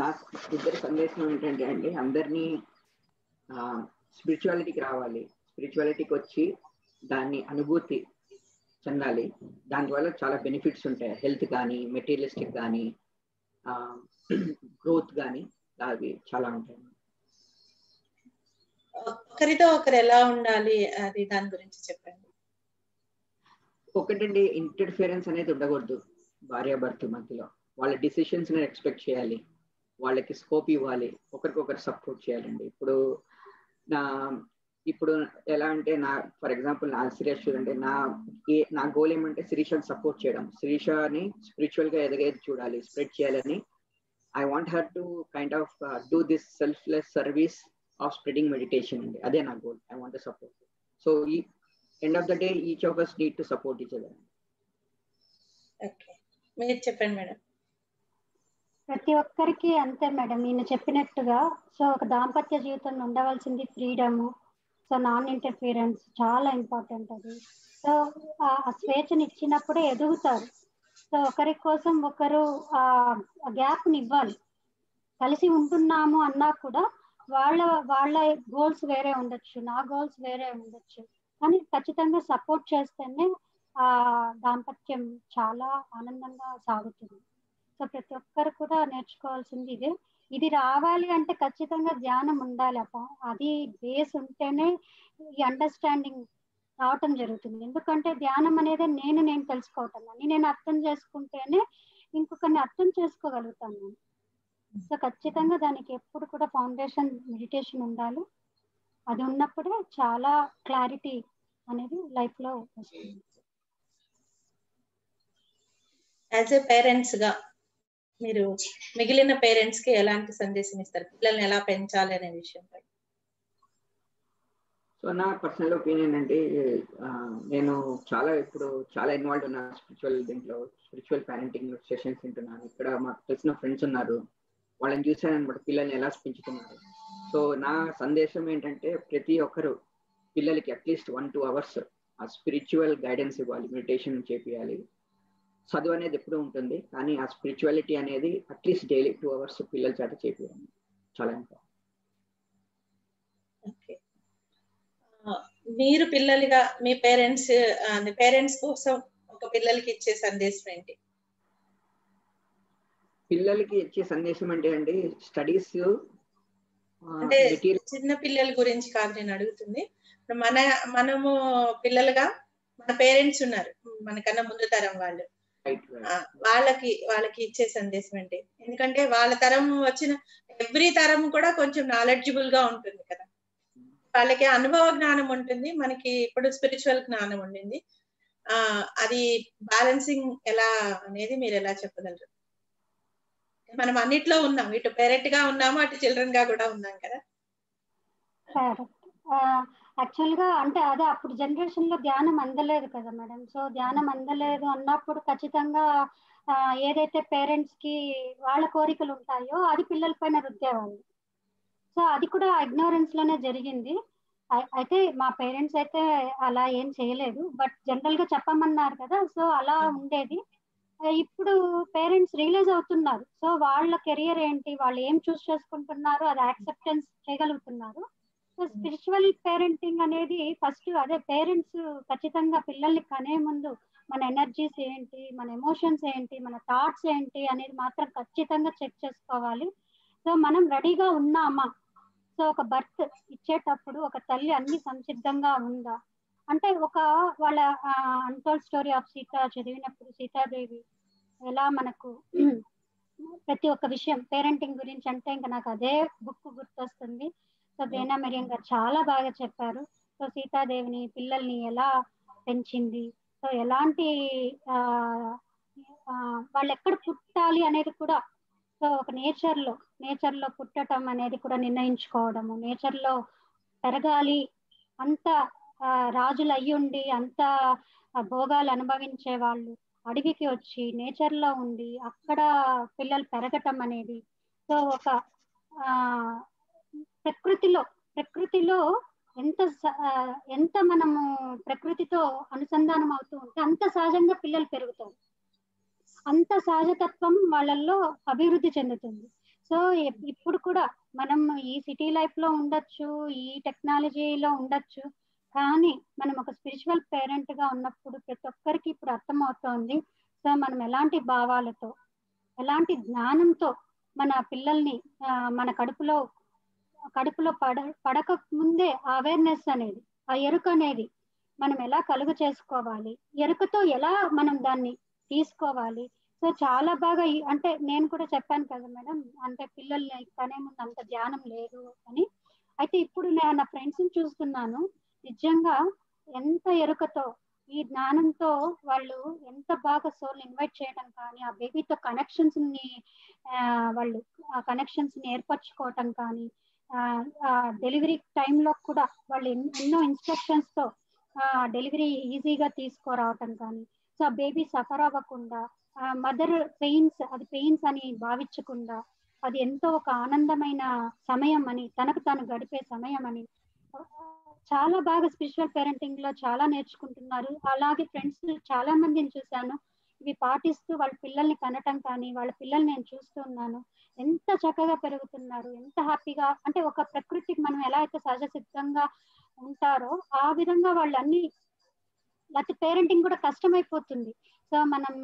నాకు ఇద్దరి సందేశం ఏంటంటే అండి అందరినీ స్పిరిచువాలిటీకి రావాలి. స్పిరిచువాలిటీకి వచ్చి దాన్ని అనుభూతి చెందాలి. దానివల్ల చాలా బెనిఫిట్స్ ఉంటాయి. హెల్త్ కానీ మెటీరియలిస్టిక్ కానీ గ్రోత్ కానీ అవి చాలా ఉంటాయి. ఒకరితో ఒకరు ఎలా ఉండాలి అది దాని గురించి చెప్పండి. ఒకటండి ఇంటర్ఫిరెన్స్ అనేది ఉండకూడదు భార్యాభర్తల మధ్యలో. వాళ్ళ డిసిషన్స్ ఎక్స్పెక్ట్ చేయాలి. వాళ్ళకి స్కోప్ ఇవ్వాలి. ఒకరికొకరు సపోర్ట్ చేయాలండి. ఇప్పుడు నా ఇప్పుడు ఎలా అంటే నా ఫర్ ఎగ్జాంపుల్ నా శిరీష్ చూడండి నా ఏ నా గోల్ ఏమంటే శిరీషని సపోర్ట్ చేయడం. శిరీషని స్పిరిచువల్గా ఎదగేది చూడాలి స్ప్రెడ్ చేయాలని. I want her to kind of do this selfless service of spreading meditation అండి. అదే నా goal I want support so ఈ end of the day each of us need to support each other okay మీరు చెప్పండి మేడం. ప్రతి ఒక్కరికి అంతే మేడం. ఈయన చెప్పినట్టుగా సో ఒక దాంపత్య జీవితంలో ఉండవలసింది ఫ్రీడమ్ సో నాన్ ఇంటర్ఫీరెన్స్ చాలా ఇంపార్టెంట్ అది. సో ఆ స్వేచ్ఛను ఇచ్చినప్పుడే ఎదుగుతారు. సో ఒకరి కోసం ఒకరు ఆ గ్యాప్ని ఇవ్వాలి కలిసి ఉంటున్నాము అన్నా కూడా వాళ్ళ వాళ్ళ గోల్స్ వేరే ఉండొచ్చు నా గోల్స్ వేరే ఉండొచ్చు. కానీ ఖచ్చితంగా సపోర్ట్ చేస్తేనే ఆ దాంపత్యం చాలా ఆనందంగా సాగుతుంది. సో ప్రతి ఒక్కరు కూడా నేర్చుకోవాల్సింది ఇదే. ఇది రావాలి అంటే ఖచ్చితంగా ధ్యానం ఉండాలి అప్ప. అది బేస్ ఉంటేనే ఈ అండర్స్టాండింగ్ రావటం జరుగుతుంది. ఎందుకంటే ధ్యానం అనేది నేను నేను తెలుసుకోవటం అని. నేను అర్థం చేసుకుంటేనే ఇంకొకరిని అర్థం చేసుకోగలుగుతాను నేను. సో ఖచ్చితంగా దానికి ఎప్పుడు కూడా ఫౌండేషన్ మెడిటేషన్ ఉండాలి. అది ఉన్నప్పుడే చాలా క్లారిటీ అనేది లైఫ్లో వస్తుంది. యాజ్ ఎ పేరెంట్స్గా మీరు మిగిలిన పేరెంట్స్కి ఎలాంటి సందేశం ఇస్తారు? పిల్లల్ని ఎలా పెంచాలి అనే విషయంపై? సో నా పర్సనల్ ఒపీనియన్ అంటే నేను చాలా ఇప్పుడు చాలా ఇన్వాల్వ్ ఉన్నా స్పిరిచువల్ దీంట్లో స్పిరిచువల్ పేరెంటింగ్ సెషన్స్ వింటున్నాను. ఇక్కడ మాకు తెలిసిన ఫ్రెండ్స్ ఉన్నారు. వాళ్ళని చూశాను అనమాట పిల్లల్ని ఎలా పెంచుతున్నారు. సో నా సందేశం ఏంటంటే ప్రతి ఒక్కరు పిల్లలకి at least one two hours ఆ స్పిరిచువల్ గైడెన్స్ ఇవ్వాలి మెడిటేషన్ చేపియాలి. చదువు అనేది ఎప్పుడూ ఉంటుంది కానీ ఆ స్పిరిచువాలిటీ అనేది అట్లీస్ట్ డైలీ టూ అవర్స్ పిల్లల చేత చేపియాలి చాలా ఇంపార్టెంట్ మీరు పిల్లలుగా మీ పేరెంట్స్ పేరెంట్స్ కోసం ఒక పిల్లలకి ఇచ్చే సందేశం ఏంటి? పిల్లలకి ఇచ్చే సందేశం అంటే అండి స్టడీస్ అంటే చిన్న పిల్లల గురించి కాదు నేను అడుగుతుంది. మన మనము పిల్లలుగా మన పేరెంట్స్ ఉన్నారు మనకన్నా ముందు తరం వాళ్ళు. వాళ్ళకి వాళ్ళకి ఇచ్చే సందేశం ఏంటి ఎందుకంటే వాళ్ళ తరం వచ్చిన ఎవ్రీ తరం కూడా కొంచెం నాలెడ్జిబుల్గా ఉంటుంది కదా. వాళ్ళకి అనుభవ జ్ఞానం ఉంటుంది మనకి ఇప్పుడు స్పిరిచువల్ జ్ఞానం ఉండింది. ఆ అది బ్యాలెన్సింగ్ ఎలా అనేది మీరు ఎలా చెప్పగలరు? మనం అన్నిట్లో ఉన్నాం. ఇటు పేరెంట్గా ఉన్నాము అటు చిల్డ్రన్గా కూడా ఉన్నాం కదా. యాక్చువల్గా అంటే అదే అప్పుడు జనరేషన్లో ధ్యానం అందలేదు కదా మేడం. సో ధ్యానం అందలేదు అన్నప్పుడు ఖచ్చితంగా ఏదైతే పేరెంట్స్కి వాళ్ళ కోరికలు ఉంటాయో అది పిల్లల పైన రుద్దేవాళ్ళు. సో అది కూడా ఇగ్నోరెన్స్లోనే జరిగింది అయితే మా పేరెంట్స్ అయితే అలా ఏం చేయలేదు. బట్ జనరల్గా చెప్పమన్నారు కదా సో అలా ఉండేది. ఇప్పుడు పేరెంట్స్ రియలైజ్ అవుతున్నారు. సో వాళ్ళ కెరియర్ ఏంటి? వాళ్ళు ఏం చూస్ చేసుకుంటున్నారు? అది యాక్సెప్టెన్స్ చేయగలుగుతున్నారు. స్పిరిచువల్ పేరెంటింగ్ అనేది ఫస్ట్ అదే పేరెంట్స్ ఖచ్చితంగా పిల్లల్ని కనే ముందు మన ఎనర్జీస్ ఏంటి మన ఎమోషన్స్ ఏంటి మన థాట్స్ ఏంటి అనేది మాత్రం ఖచ్చితంగా చెక్ చేసుకోవాలి. సో మనం రెడీగా ఉన్నామా? సో ఒక బర్త్ ఇచ్చేటప్పుడు ఒక తల్లి అన్ని సంసిద్ధంగా ఉందా? అంటే ఒక వాళ్ళ అంటోల్ స్టోరీ ఆఫ్ సీత చదివినప్పుడు సీతాదేవి ఎలా మనకు ప్రతి ఒక్క విషయం పేరెంటింగ్ గురించి అంటే ఇంకా నాకు అదే బుక్ గుర్తొస్తుంది. సో దేనా మరియం గారు చాలా బాగా చెప్పారు. సో సీతాదేవిని పిల్లల్ని ఎలా పెంచింది? సో ఎలాంటి వాళ్ళు ఎక్కడ పుట్టాలి అనేది కూడా సో ఒక నేచర్లో నేచర్లో పుట్టటం అనేది కూడా నిర్ణయించుకోవడము నేచర్లో పెరగాలి అంత రాజులు అయ్యుండి అంత భోగాలు అనుభవించే వాళ్ళు అడవికి వచ్చి నేచర్లో ఉండి అక్కడ పిల్లలు పెరగటం అనేది సో ఒక ప్రకృతిలో ప్రకృతిలో ఎంత ఎంత మనము ప్రకృతితో అనుసంధానం అవుతూ ఉంటే అంత సహజంగా పిల్లలు పెరుగుతారు. అంత సహజతత్వం వాళ్ళల్లో అభివృద్ధి చెందుతుంది. సో ఇప్పుడు కూడా మనం ఈ సిటీ లైఫ్లో ఉండొచ్చు ఈ టెక్నాలజీలో ఉండొచ్చు కానీ మనం ఒక స్పిరిచువల్ పేరెంట్గా ఉన్నప్పుడు ప్రతి ఒక్కరికి ఇప్పుడు అర్థమవుతోంది. సో మనం ఎలాంటి భావాలతో ఎలాంటి జ్ఞానంతో మన పిల్లల్ని మన కడుపులో కడుపులో పడ పడక ముందే అవేర్నెస్ అనేది ఆ ఎరుక అనేది మనం ఎలా కలుగు చేసుకోవాలి? ఎరుకతో ఎలా మనం దాన్ని తీసుకోవాలి? సో చాలా బాగా అంటే నేను కూడా చెప్పాను కదా మేడం అంటే పిల్లల్ని కనే ముందు అంత ధ్యానం లేదు అని. అయితే ఇప్పుడు నేను నా ఫ్రెండ్స్ని చూస్తున్నాను. నిజంగా ఎంత ఎరుకతో ఈ జ్ఞానంతో వాళ్ళు ఎంత బాగా సోల్ ఇన్వైట్ చేయడం కానీ ఆ బేబీతో కనెక్షన్స్ని వాళ్ళు ఆ కనెక్షన్స్ని ఏర్పరచుకోవటం కానీ డెలివరీ టైంలో కూడా వాళ్ళు ఎన్నో ఇన్స్ట్రక్షన్స్తో డెలివరీ ఈజీగా తీసుకురావటం కానీ సో ఆ బేబీ సఫర్ అవ్వకుండా మదర్ పెయిన్స్ అది పెయిన్స్ అని భావించకుండా అది ఎంతో ఒక ఆనందమైన సమయం అని తనకు తాను గడిపే సమయం అని చాలా బాగా స్పిరిచువల్ పేరెంటింగ్లో చాలా నేర్చుకుంటున్నారు. అలాగే ఫ్రెండ్స్ చాలా మందిని చూశాను. ఇవి పాటిస్తూ వాళ్ళ పిల్లల్ని కనటం కానీ వాళ్ళ పిల్లల్ని నేను చూస్తూ ఉన్నాను. ఎంత చక్కగా పెరుగుతున్నారు ఎంత హ్యాపీగా అంటే ఒక ప్రకృతికి మనం ఎలా అయితే సహజ సిద్ధంగా ఉంటారో ఆ విధంగా వాళ్ళు అన్ని లేకపోతే పేరెంటింగ్ కూడా కష్టమైపోతుంది. సో మనం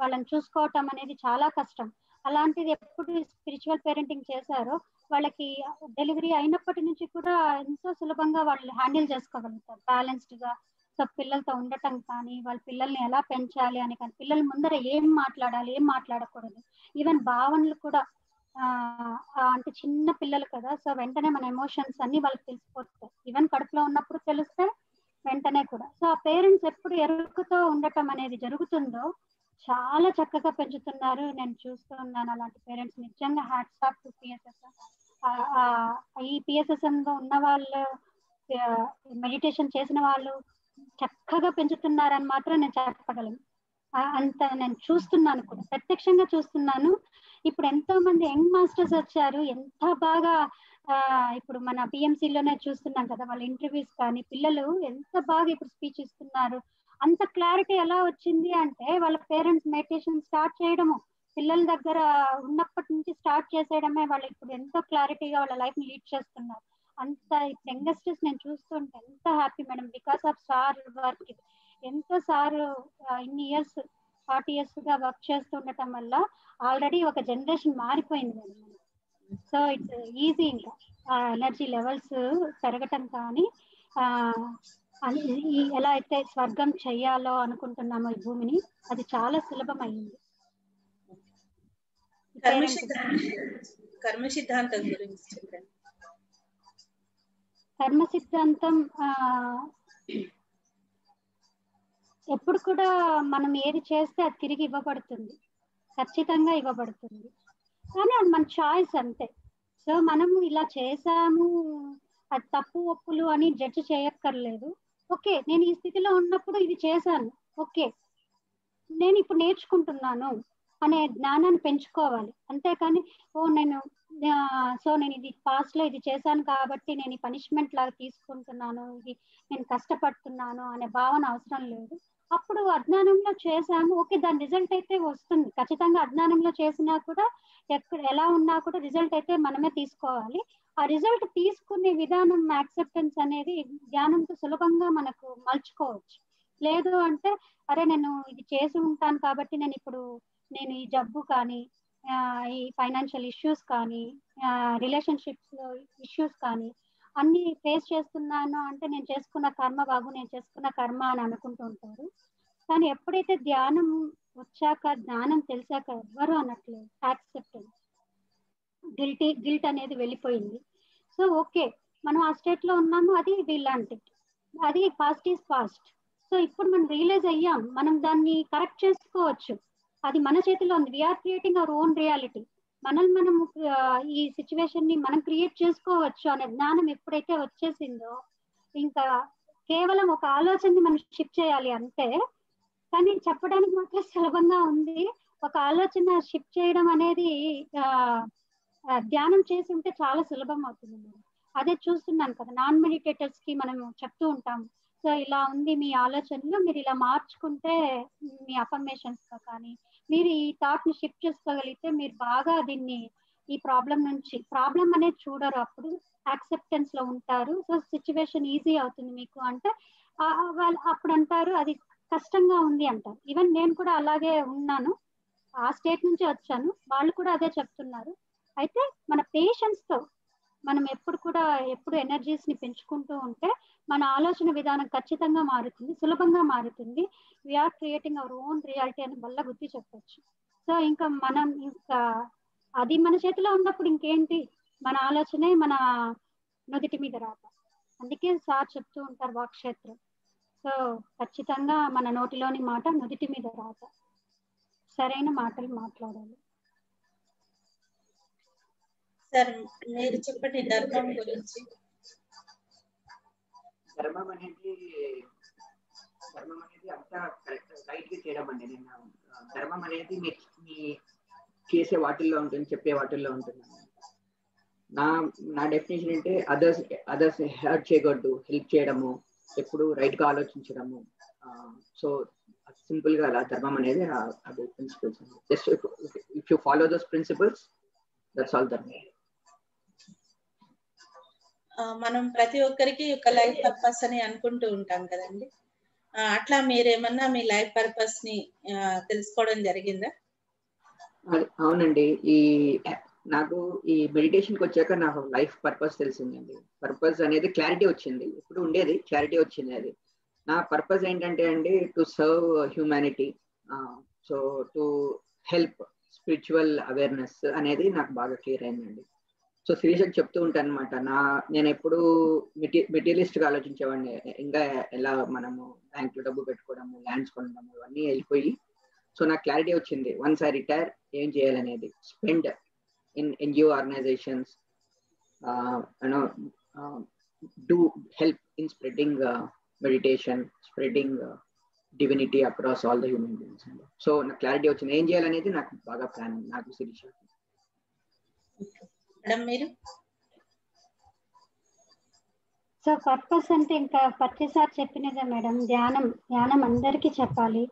వాళ్ళని చూసుకోవటం అనేది చాలా కష్టం. అలాంటిది ఎప్పుడు స్పిరిచువల్ పేరెంటింగ్ చేశారో వాళ్ళకి డెలివరీ అయినప్పటి నుంచి కూడా ఎంతో సులభంగా వాళ్ళు హ్యాండిల్ చేసుకోగలుగుతారు. బ్యాలెన్స్డ్గా సో పిల్లలతో ఉండటం కానీ వాళ్ళ పిల్లల్ని ఎలా పెంచాలి అని కానీ పిల్లల ముందర ఏం మాట్లాడాలి ఏం మాట్లాడకూడదు. ఈవెన్ భావనలు కూడా అంటే చిన్న పిల్లలు కదా సో వెంటనే మన ఎమోషన్స్ అన్ని వాళ్ళకి తెలిసిపోతాయి. ఈవెన్ కడుపులో ఉన్నప్పుడు తెలిస్తే వెంటనే కూడా. సో ఆ పేరెంట్స్ ఎప్పుడు ఎరుకుతో ఉండటం అనేది జరుగుతుందో చాలా చక్కగా పెంచుతున్నారు. నేను చూస్తూ ఉన్నాను అలాంటి పేరెంట్స్. నిజంగా హ్యాట్స్ ఆఫ్ టు పిఎస్ఎస్ ఈ పిఎస్ఎస్ఎం లో ఉన్న వాళ్ళు మెడిటేషన్ చేసిన వాళ్ళు చక్కగా పెంచుతున్నారని మాత్రం నేను చెప్పగలను. అంత నేను చూస్తున్నాను కూడా. ప్రత్యక్షంగా చూస్తున్నాను. ఇప్పుడు ఎంతో మంది యంగ్ మాస్టర్స్ వచ్చారు. ఎంత బాగా ఇప్పుడు మన పిఎంసీలోనే చూస్తున్నాం కదా వాళ్ళ ఇంటర్వ్యూస్ కానీ పిల్లలు ఎంత బాగా ఇప్పుడు స్పీచ్ ఇస్తున్నారు. అంత క్లారిటీ ఎలా వచ్చింది అంటే వాళ్ళ పేరెంట్స్ మెడిటేషన్ స్టార్ట్ చేయడము. పిల్లల దగ్గర ఉన్నప్పటి నుంచి స్టార్ట్ చేసేయడమే వాళ్ళు ఇప్పుడు ఎంతో క్లారిటీగా వాళ్ళ లైఫ్ని లీడ్ చేస్తున్నారు. అంత యంగస్టర్స్ నేను చూస్తుంటే ఎంత happy madam. Because of sir work. ఎంతో సార్ ఇన్ని ఇయర్స్ ఫార్టీ ఇయర్స్గా వర్క్ చేస్తూ ఉండటం వల్ల ఆల్రెడీ ఒక జనరేషన్ మారిపోయింది మేడం. సో ఇట్స్ ఈజీ ఇంకా. ఎనర్జీ లెవెల్స్ పెరగటం కానీ ఎలా అయితే స్వర్గం చెయ్యాలో అనుకుంటున్నామో ఈ భూమిని అది చాలా సులభమైంది. కర్మ సిద్ధాంతం గురించి చెప్పండి. కర్మ సిద్ధాంతం ఎప్పుడు కూడా మనం ఏది చేస్తే అది తిరిగి ఇవ్వబడుతుంది. ఖచ్చితంగా ఇవ్వబడుతుంది. కానీ అది మన చాయిస్ అంతే. సో మనము ఇలా చేసాము అది తప్పు ఒప్పులు అని జడ్జ్ చేయక్కర్లేదు. ఓకే నేను ఈ స్థితిలో ఉన్నప్పుడు ఇది చేశాను. ఓకే నేను ఇప్పుడు నేర్చుకుంటున్నాను. అనే జ్ఞానాన్ని పెంచుకోవాలి. అంతేకాని ఓ నేను సో నేను ఇది పాస్ట్లో ఇది చేశాను కాబట్టి నేను ఈ పనిష్మెంట్ లాగా తీసుకుంటున్నాను ఇది నేను కష్టపడుతున్నాను అనే భావన అవసరం లేదు. అప్పుడు అజ్ఞానంలో చేశాము ఓకే దాని రిజల్ట్ అయితే వస్తుంది. ఖచ్చితంగా అజ్ఞానంలో చేసినా కూడా ఎక్కడ ఎలా ఉన్నా కూడా రిజల్ట్ అయితే మనమే తీసుకోవాలి. ఆ రిజల్ట్ తీసుకునే విధానం యాక్సెప్టెన్స్ అనేది ధ్యానంతో సులభంగా మనకు మలుచుకోవచ్చు. లేదు అంటే అరే నేను ఇది చేసి ఉంటాను కాబట్టి నేను ఇప్పుడు నేను ఈ జబ్బు కానీ ఈ ఫైనాన్షియల్ ఇష్యూస్ కానీ రిలేషన్షిప్స్ ఇష్యూస్ కానీ అన్ని ఫేస్ చేస్తున్నాను అంటే నేను చేసుకున్న కర్మ బాబు నేను చేసుకున్న కర్మ అని అనుకుంటూ ఉంటారు. కానీ ఎప్పుడైతే ధ్యానం వచ్చాక జ్ఞానం తెలిసాక ఎవ్వరు అనట్లేదు యాక్సెప్టెన్స్ గిల్టీ గిల్ట్ అనేది వెళ్ళిపోయింది. సో ఓకే మనం ఆ స్టేట్లో ఉన్నాము అది వీలాంటి అది పాస్ట్ ఈస్ పాస్ట్ సో ఇప్పుడు మనం రియలైజ్ అయ్యాం మనం దాన్ని కరెక్ట్ చేసుకోవచ్చు. అది మన చేతిలో ఉంది. We are creating our own reality మనల్ని మనం ఈ సిచ్యువేషన్ని మనం క్రియేట్ చేసుకోవచ్చు అనే జ్ఞానం ఎప్పుడైతే వచ్చేసిందో ఇంకా కేవలం ఒక ఆలోచనని మనం షిఫ్ట్ చేయాలి అంతే కానీ చెప్పడానికి మాత్రం సులభంగా ఉంది. ఒక ఆలోచన షిఫ్ట్ చేయడం అనేది ధ్యానం చేసి ఉంటే చాలా సులభం అవుతుంది మేడం. అదే చూస్తున్నాను కదా నాన్ మెడిటేటర్స్కి మనం చెప్తూ ఉంటాం. సో ఇలా ఉంది మీ ఆలోచనలో మీరు ఇలా మార్చుకుంటే మీ అఫర్మేషన్స్తో కానీ మీరు ఈ థాట్ని షిఫ్ట్ చేసుకోగలిగితే మీరు బాగా దీన్ని ఈ ప్రాబ్లం నుంచి ప్రాబ్లం అనేది చూడరు. అప్పుడు యాక్సెప్టెన్స్లో ఉంటారు. సో సిచ్యువేషన్ ఈజీ అవుతుంది మీకు అంటే వాళ్ళు అప్పుడు అంటారు అది కష్టంగా ఉంది అంటారు. ఈవెన్ నేను కూడా అలాగే ఉన్నాను. ఆ స్టేట్ నుంచి వచ్చాను. వాళ్ళు కూడా అదే చెప్తున్నారు. అయితే మన పేషెన్స్తో మనం ఎప్పుడు కూడా ఎప్పుడు ఎనర్జీస్ని పెంచుకుంటూ ఉంటే మన ఆలోచన విధానం ఖచ్చితంగా మారుతుంది సులభంగా మారుతుంది. We are creating our own reality అని వల్ల గుర్తి చెప్పొచ్చు. సో ఇంకా మనం ఇంకా అది మన చేతిలో ఉన్నప్పుడు ఇంకేంటి? మన ఆలోచనే మన నుదిటి మీద రాత అందుకే సార్ చెప్తూ ఉంటారు వాక్షేత్రం సో ఖచ్చితంగా మన నోటిలోని మాట నుదిటి మీద రాత సరైన మాటలు మాట్లాడాలి. సార్ మీరు చెప్పండి ధర్మం గురించి. ధర్మం అనేది ధర్మం అనేది అంతా కరెక్ట్ రైట్గా చేయడం అండి. నేను ధర్మం అనేది మీ మీ చేసే వాటిల్లో ఉంటుంది చెప్పే వాటిల్లో ఉంటుంది. నా నా డెఫినేషన్ అంటే అదర్స్ అదర్స్ హెల్ప్ చేయకూడదు హెల్ప్ చేయడము ఎప్పుడు రైట్గా ఆలోచించడము సో సింపుల్గా అలా ధర్మం అనేది అది principles just if you follow those principles that's all ధర్మం. మనం ప్రతి ఒక్కరికి ఒక లైఫ్ పర్పస్ అని అనుకుంటూ ఉంటాం కదండి. అట్లా మీరేమన్నా మీ లైఫ్ పర్పస్ని తెలుసుకోవడం జరిగిందా? అవునండి. ఈ నాకు ఈ మెడిటేషన్కి వచ్చాక నాకు లైఫ్ పర్పస్ తెలిసిందండి. పర్పస్ అనేది క్లారిటీ వచ్చింది. ఇప్పుడు ఉండేది క్లారిటీ వచ్చింది అది. నా పర్పస్ ఏంటంటే అండి to serve humanity so to help spiritual awareness అనేది నాకు బాగా క్లియర్ అయిందండి. సో శిరీషకు చెప్తూ ఉంటాను అనమాట నా నేను ఎప్పుడు మెటీ మెటీరియలిస్ట్గా ఆలోచించేవాడిని. ఇంకా ఎలా మనము బ్యాంక్లో డబ్బు పెట్టుకోవడము ల్యాండ్స్ కొనడము ఇవన్నీ వెళ్ళిపోయి సో నాకు క్లారిటీ వచ్చింది. వన్స్ ఐ రిటైర్ ఏం చేయాలనేది. Spend in NGO organizations you know do help in spreading meditation spreading divinity across all the human beings so నాకు క్లారిటీ వచ్చింది. ఏం చేయాలనేది నాకు బాగా ప్లాన్ నాకు శిరీష మేడం మీరు? సో పర్పస్ అంటే ఇంకా ప్రతిసారి చెప్పినదే మేడం. ధ్యానం ధ్యానం అందరికీ చెప్పాలి.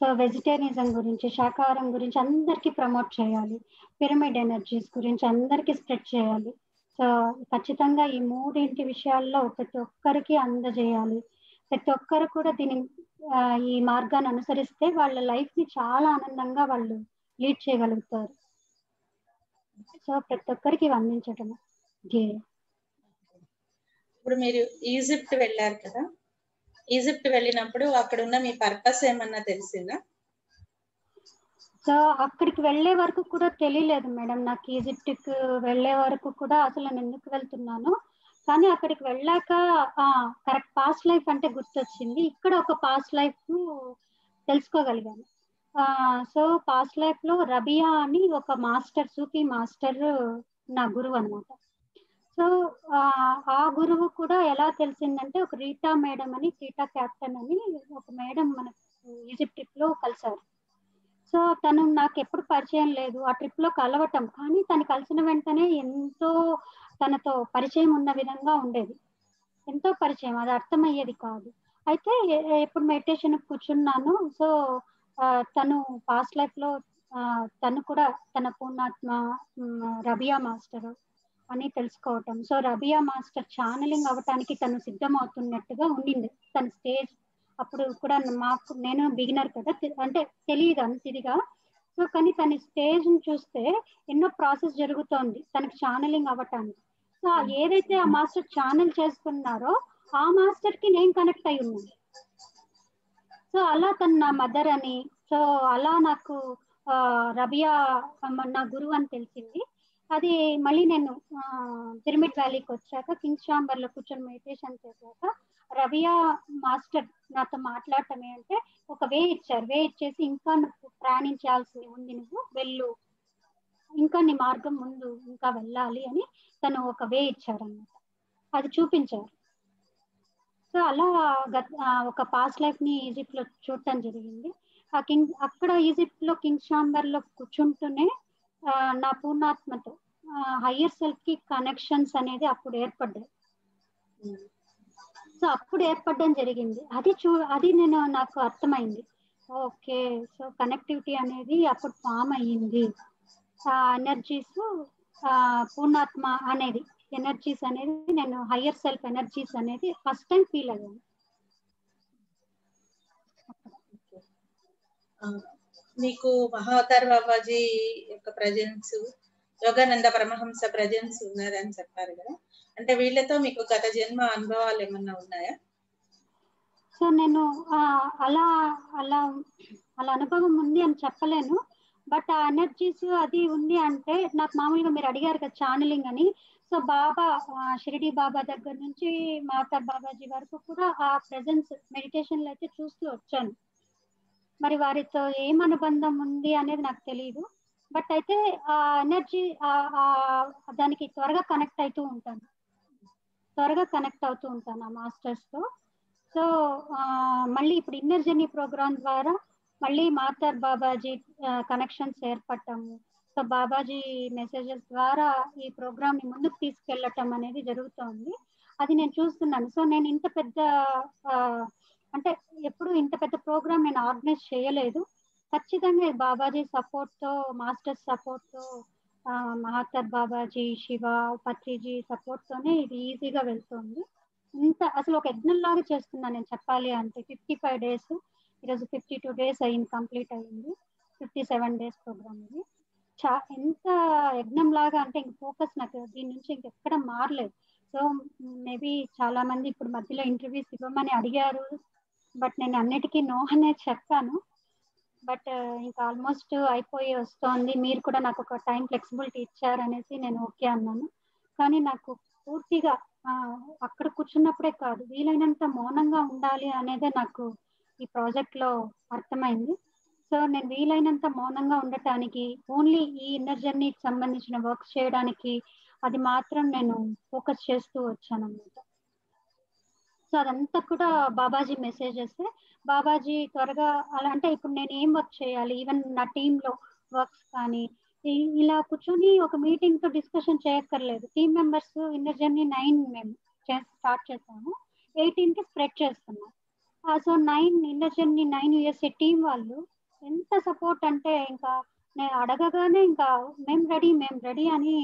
సో వెజిటేరియనిజం గురించి శాకాహారం గురించి అందరికీ ప్రమోట్ చేయాలి. పిరమిడ్ ఎనర్జీస్ గురించి అందరికీ స్ప్రెడ్ చేయాలి. సో ఖచ్చితంగా ఈ మూడింటి విషయాల్లో ప్రతి ఒక్కరికి అందజేయాలి. ప్రతి ఒక్కరు కూడా దీని ఈ మార్గాన్ని అనుసరిస్తే వాళ్ళ లైఫ్ని చాలా ఆనందంగా వాళ్ళు లీడ్ చేయగలుగుతారు. సో ప్రతి ఒక్కరికి ధ్యేయం ఇప్పుడు మీరు ఈజిప్ట్ వెళ్ళారు కదా? ఈజిప్ట్ వెళ్ళినప్పుడు అక్కడ ఉన్న మీ పర్పస్ ఏమన్నా తెలిసిందా? సో అక్కడికి వెళ్ళే వరకు కూడా తెలియలేదు మేడం. నాకు ఈజిప్ట్ వెళ్ళే వరకు కూడా అసలు నేను ఎందుకు వెళ్తున్నాను? కానీ అక్కడికి వెళ్ళాక కరెక్ట్ పాస్ట్ లైఫ్ అంటే గుర్తొచ్చింది. ఇక్కడ ఒక పాస్ట్ లైఫ్ తెలుసుకోగలిగాను. సో పాస్ట్ లైఫ్లో రబియా అని ఒక మాస్టర్ సూఫీ మాస్టర్ నా గురువు అనమాట సో ఆ గురువు కూడా ఎలా తెలిసిందంటే ఒక రీటా మేడం అని రీటా క్యాప్టెన్ అని ఒక మేడం మన ఈజిప్ట్ ట్రిప్లో కలిసారు సో తను నాకు ఎప్పుడు పరిచయం లేదు. ఆ ట్రిప్లో కలవటం కానీ తను కలిసిన వెంటనే ఎంతో తనతో పరిచయం ఉన్న విధంగా ఉండేది. ఎంతో పరిచయం అది అర్థమయ్యేది కాదు. అయితే ఎప్పుడు మెడిటేషన్ కూర్చున్నాను. సో తను పాస్ట్ లైఫ్లో తను కూడా తన పూర్ణాత్మ రబియా మాస్టర్ అని తెలుసుకోవటం. సో రబియా మాస్టర్ ఛానలింగ్ అవ్వటానికి తను సిద్ధం అవుతున్నట్టుగా ఉండింది. తన స్టేజ్ అప్పుడు కూడా మాకు నేను బిగినర్ కదా అంటే తెలియదు అంత ఇదిగా. సో కానీ తన స్టేజ్ చూస్తే ఎన్నో ప్రాసెస్ జరుగుతోంది తనకి ఛానలింగ్ అవ్వటానికి. సో ఏదైతే ఆ మాస్టర్ ఛానల్ చేసుకున్నారో ఆ మాస్టర్కి నేను కనెక్ట్ అయి ఉన్నాను సో అలా తను నా మదర్ అని సో అలా నాకు రబియా అమ్మ నా గురువు అని తెలిసింది. అది మళ్ళీ నేను పిరమిడ్ వ్యాలీకి వచ్చాక కింగ్స్ చాంబర్లో కూర్చొని మెడిటేషన్ చేశాక రబియా మాస్టర్ నాతో మాట్లాడటం ఏంటంటే ఒక వే ఇచ్చారు. వే ఇచ్చేసి ఇంకా నువ్వు ప్రయాణించాల్సి ఉంది నువ్వు వెళ్ళు. ఇంకా నీ మార్గం ముందు ఇంకా వెళ్ళాలి అని తను ఒక వే ఇచ్చారన్నమాట. అది చూపించారు. సో అలా గత ఒక పాస్ట్ లైఫ్ని ఈజిప్ట్లో చూడటం జరిగింది. ఆ కింగ్ అక్కడ ఈజిప్ట్లో కింగ్ షాంబర్లో కూర్చుంటూనే నా పూర్ణాత్మతో హయ్యర్ సెల్ఫ్కి కనెక్షన్స్ అనేది అప్పుడు ఏర్పడ్డాయి. సో అప్పుడు ఏర్పడడం జరిగింది. అది చూ అది నేను నాకు అర్థమైంది. ఓకే సో కనెక్టివిటీ అనేది అప్పుడు ఫామ్ అయ్యింది. ఆ ఎనర్జీస్ పూర్ణాత్మ అనేది. ఎనర్జీస్ అనేది నేను హయ్యర్ సెల్ఫ్ ఎనర్జీస్ అనేది ఫస్ట్ టైం ఫీల్ అయ్యాను. మీకు మహావతార్ బాబాజీ యొక్క ప్రజెన్స్ యోగానంద పరమహంస ప్రజెన్స్ ఉన్నదని చెప్పారు కదా. అంటే వీళ్ళతో మీకు గత జన్మ అనుభవాలు ఏమన్నా ఉన్నాయా? సో నేను అలా అలా అలా అనుభవం ఉంది అని చెప్పలేను. బట్ ఆ ఎనర్జీస్ అది ఉంది అంటే నాకు మామూలుగా మీరు అడిగారు కదా ఛానలింగ్ అని. సో బాబా షిరిడి బాబా దగ్గర నుంచి మాతా బాబాజీ వరకు కూడా ఆ ప్రెజెన్స్ మెడిటేషన్లు అయితే చూస్తూ వచ్చాను. మరి వారితో ఏం అనుబంధం ఉంది అనేది నాకు తెలియదు బట్ అయితే ఆ ఎనర్జీ దానికి త్వరగా కనెక్ట్ అవుతూ ఉంటాను. త్వరగా కనెక్ట్ అవుతూ ఉంటాను ఆ మాస్టర్స్తో. సో మళ్ళీ ఇప్పుడు ఇన్నర్ జర్నీ ప్రోగ్రామ్ ద్వారా మళ్ళీ మాతర్ బాబాజీ కనెక్షన్స్ ఏర్పడటము సో బాబాజీ మెసేజెస్ ద్వారా ఈ ప్రోగ్రామ్ని ముందుకు తీసుకెళ్ళటం అనేది జరుగుతోంది. అది నేను చూస్తున్నాను. సో నేను ఇంత పెద్ద అంటే ఎప్పుడు ఇంత పెద్ద ప్రోగ్రామ్ నేను ఆర్గనైజ్ చేయలేదు. ఖచ్చితంగా బాబాజీ సపోర్ట్తో సపోర్ట్తో సపోర్ట్తో మహాతర్ బాబాజీ శివ పత్రిజీ సపోర్ట్ తోనే ఇది ఈజీగా వెళ్తుంది. ఇంత అసలు ఒక యజ్ఞం లాగా చేస్తున్నాను నేను చెప్పాలి అంటే ఫిఫ్టీ ఫైవ్ డేస్ ఈరోజు ఫిఫ్టీ టూ డేస్ అయింది కంప్లీట్ అయింది. ఫిఫ్టీ సెవెన్ డేస్ ప్రోగ్రామ్ ఇది. చా ఎంత యజ్ఞం లాగా అంటే ఇంక ఫోకస్ నాకు దీని నుంచి ఇంకెక్కడ మారలేదు. సో మేబీ చాలా మంది ఇప్పుడు మధ్యలో ఇంటర్వ్యూస్ ఇవ్వమని అడిగారు బట్ నేను అన్నిటికీ నో అనే చెప్పాను. బట్ ఇంకా ఆల్మోస్ట్ అయిపోయి వస్తోంది. మీరు కూడా నాకు ఒక టైం ఫ్లెక్సిబిలిటీ ఇచ్చారనేసి నేను ఓకే అన్నాను. కానీ నాకు పూర్తిగా అక్కడ కూర్చున్నప్పుడే కాదు వీలైనంత మౌనంగా ఉండాలి అనేదే నాకు ఈ ప్రాజెక్ట్లో అర్థమైంది. సో నేను వీలైనంత మౌనంగా ఉండటానికి ఓన్లీ ఈ ఇన్నర్ జర్నీకి సంబంధించిన వర్క్ చేయడానికి అది మాత్రం నేను ఫోకస్ చేస్తూ వచ్చాను అనమాట సో అదంతా కూడా బాబాజీ మెసేజెస్ బాబాజీ త్వరగా అలా అంటే ఇప్పుడు నేను ఏం వర్క్ చేయాలి? ఈవెన్ నా టీంలో వర్క్స్ కానీ ఇలా కూర్చొని ఒక మీటింగ్తో డిస్కషన్ చేయక్కర్లేదు. Team members inner journey nine మేము స్టార్ట్ చేసాము. ఎయిటీన్కి స్ప్రెడ్ చేస్తున్నాం. So nine inner journey nine USA team వాళ్ళు ఎంత సపోర్ట్ అంటే ఇంకా నేను అడగగానే ఇంకా మేం రెడీ మేం రెడీ అని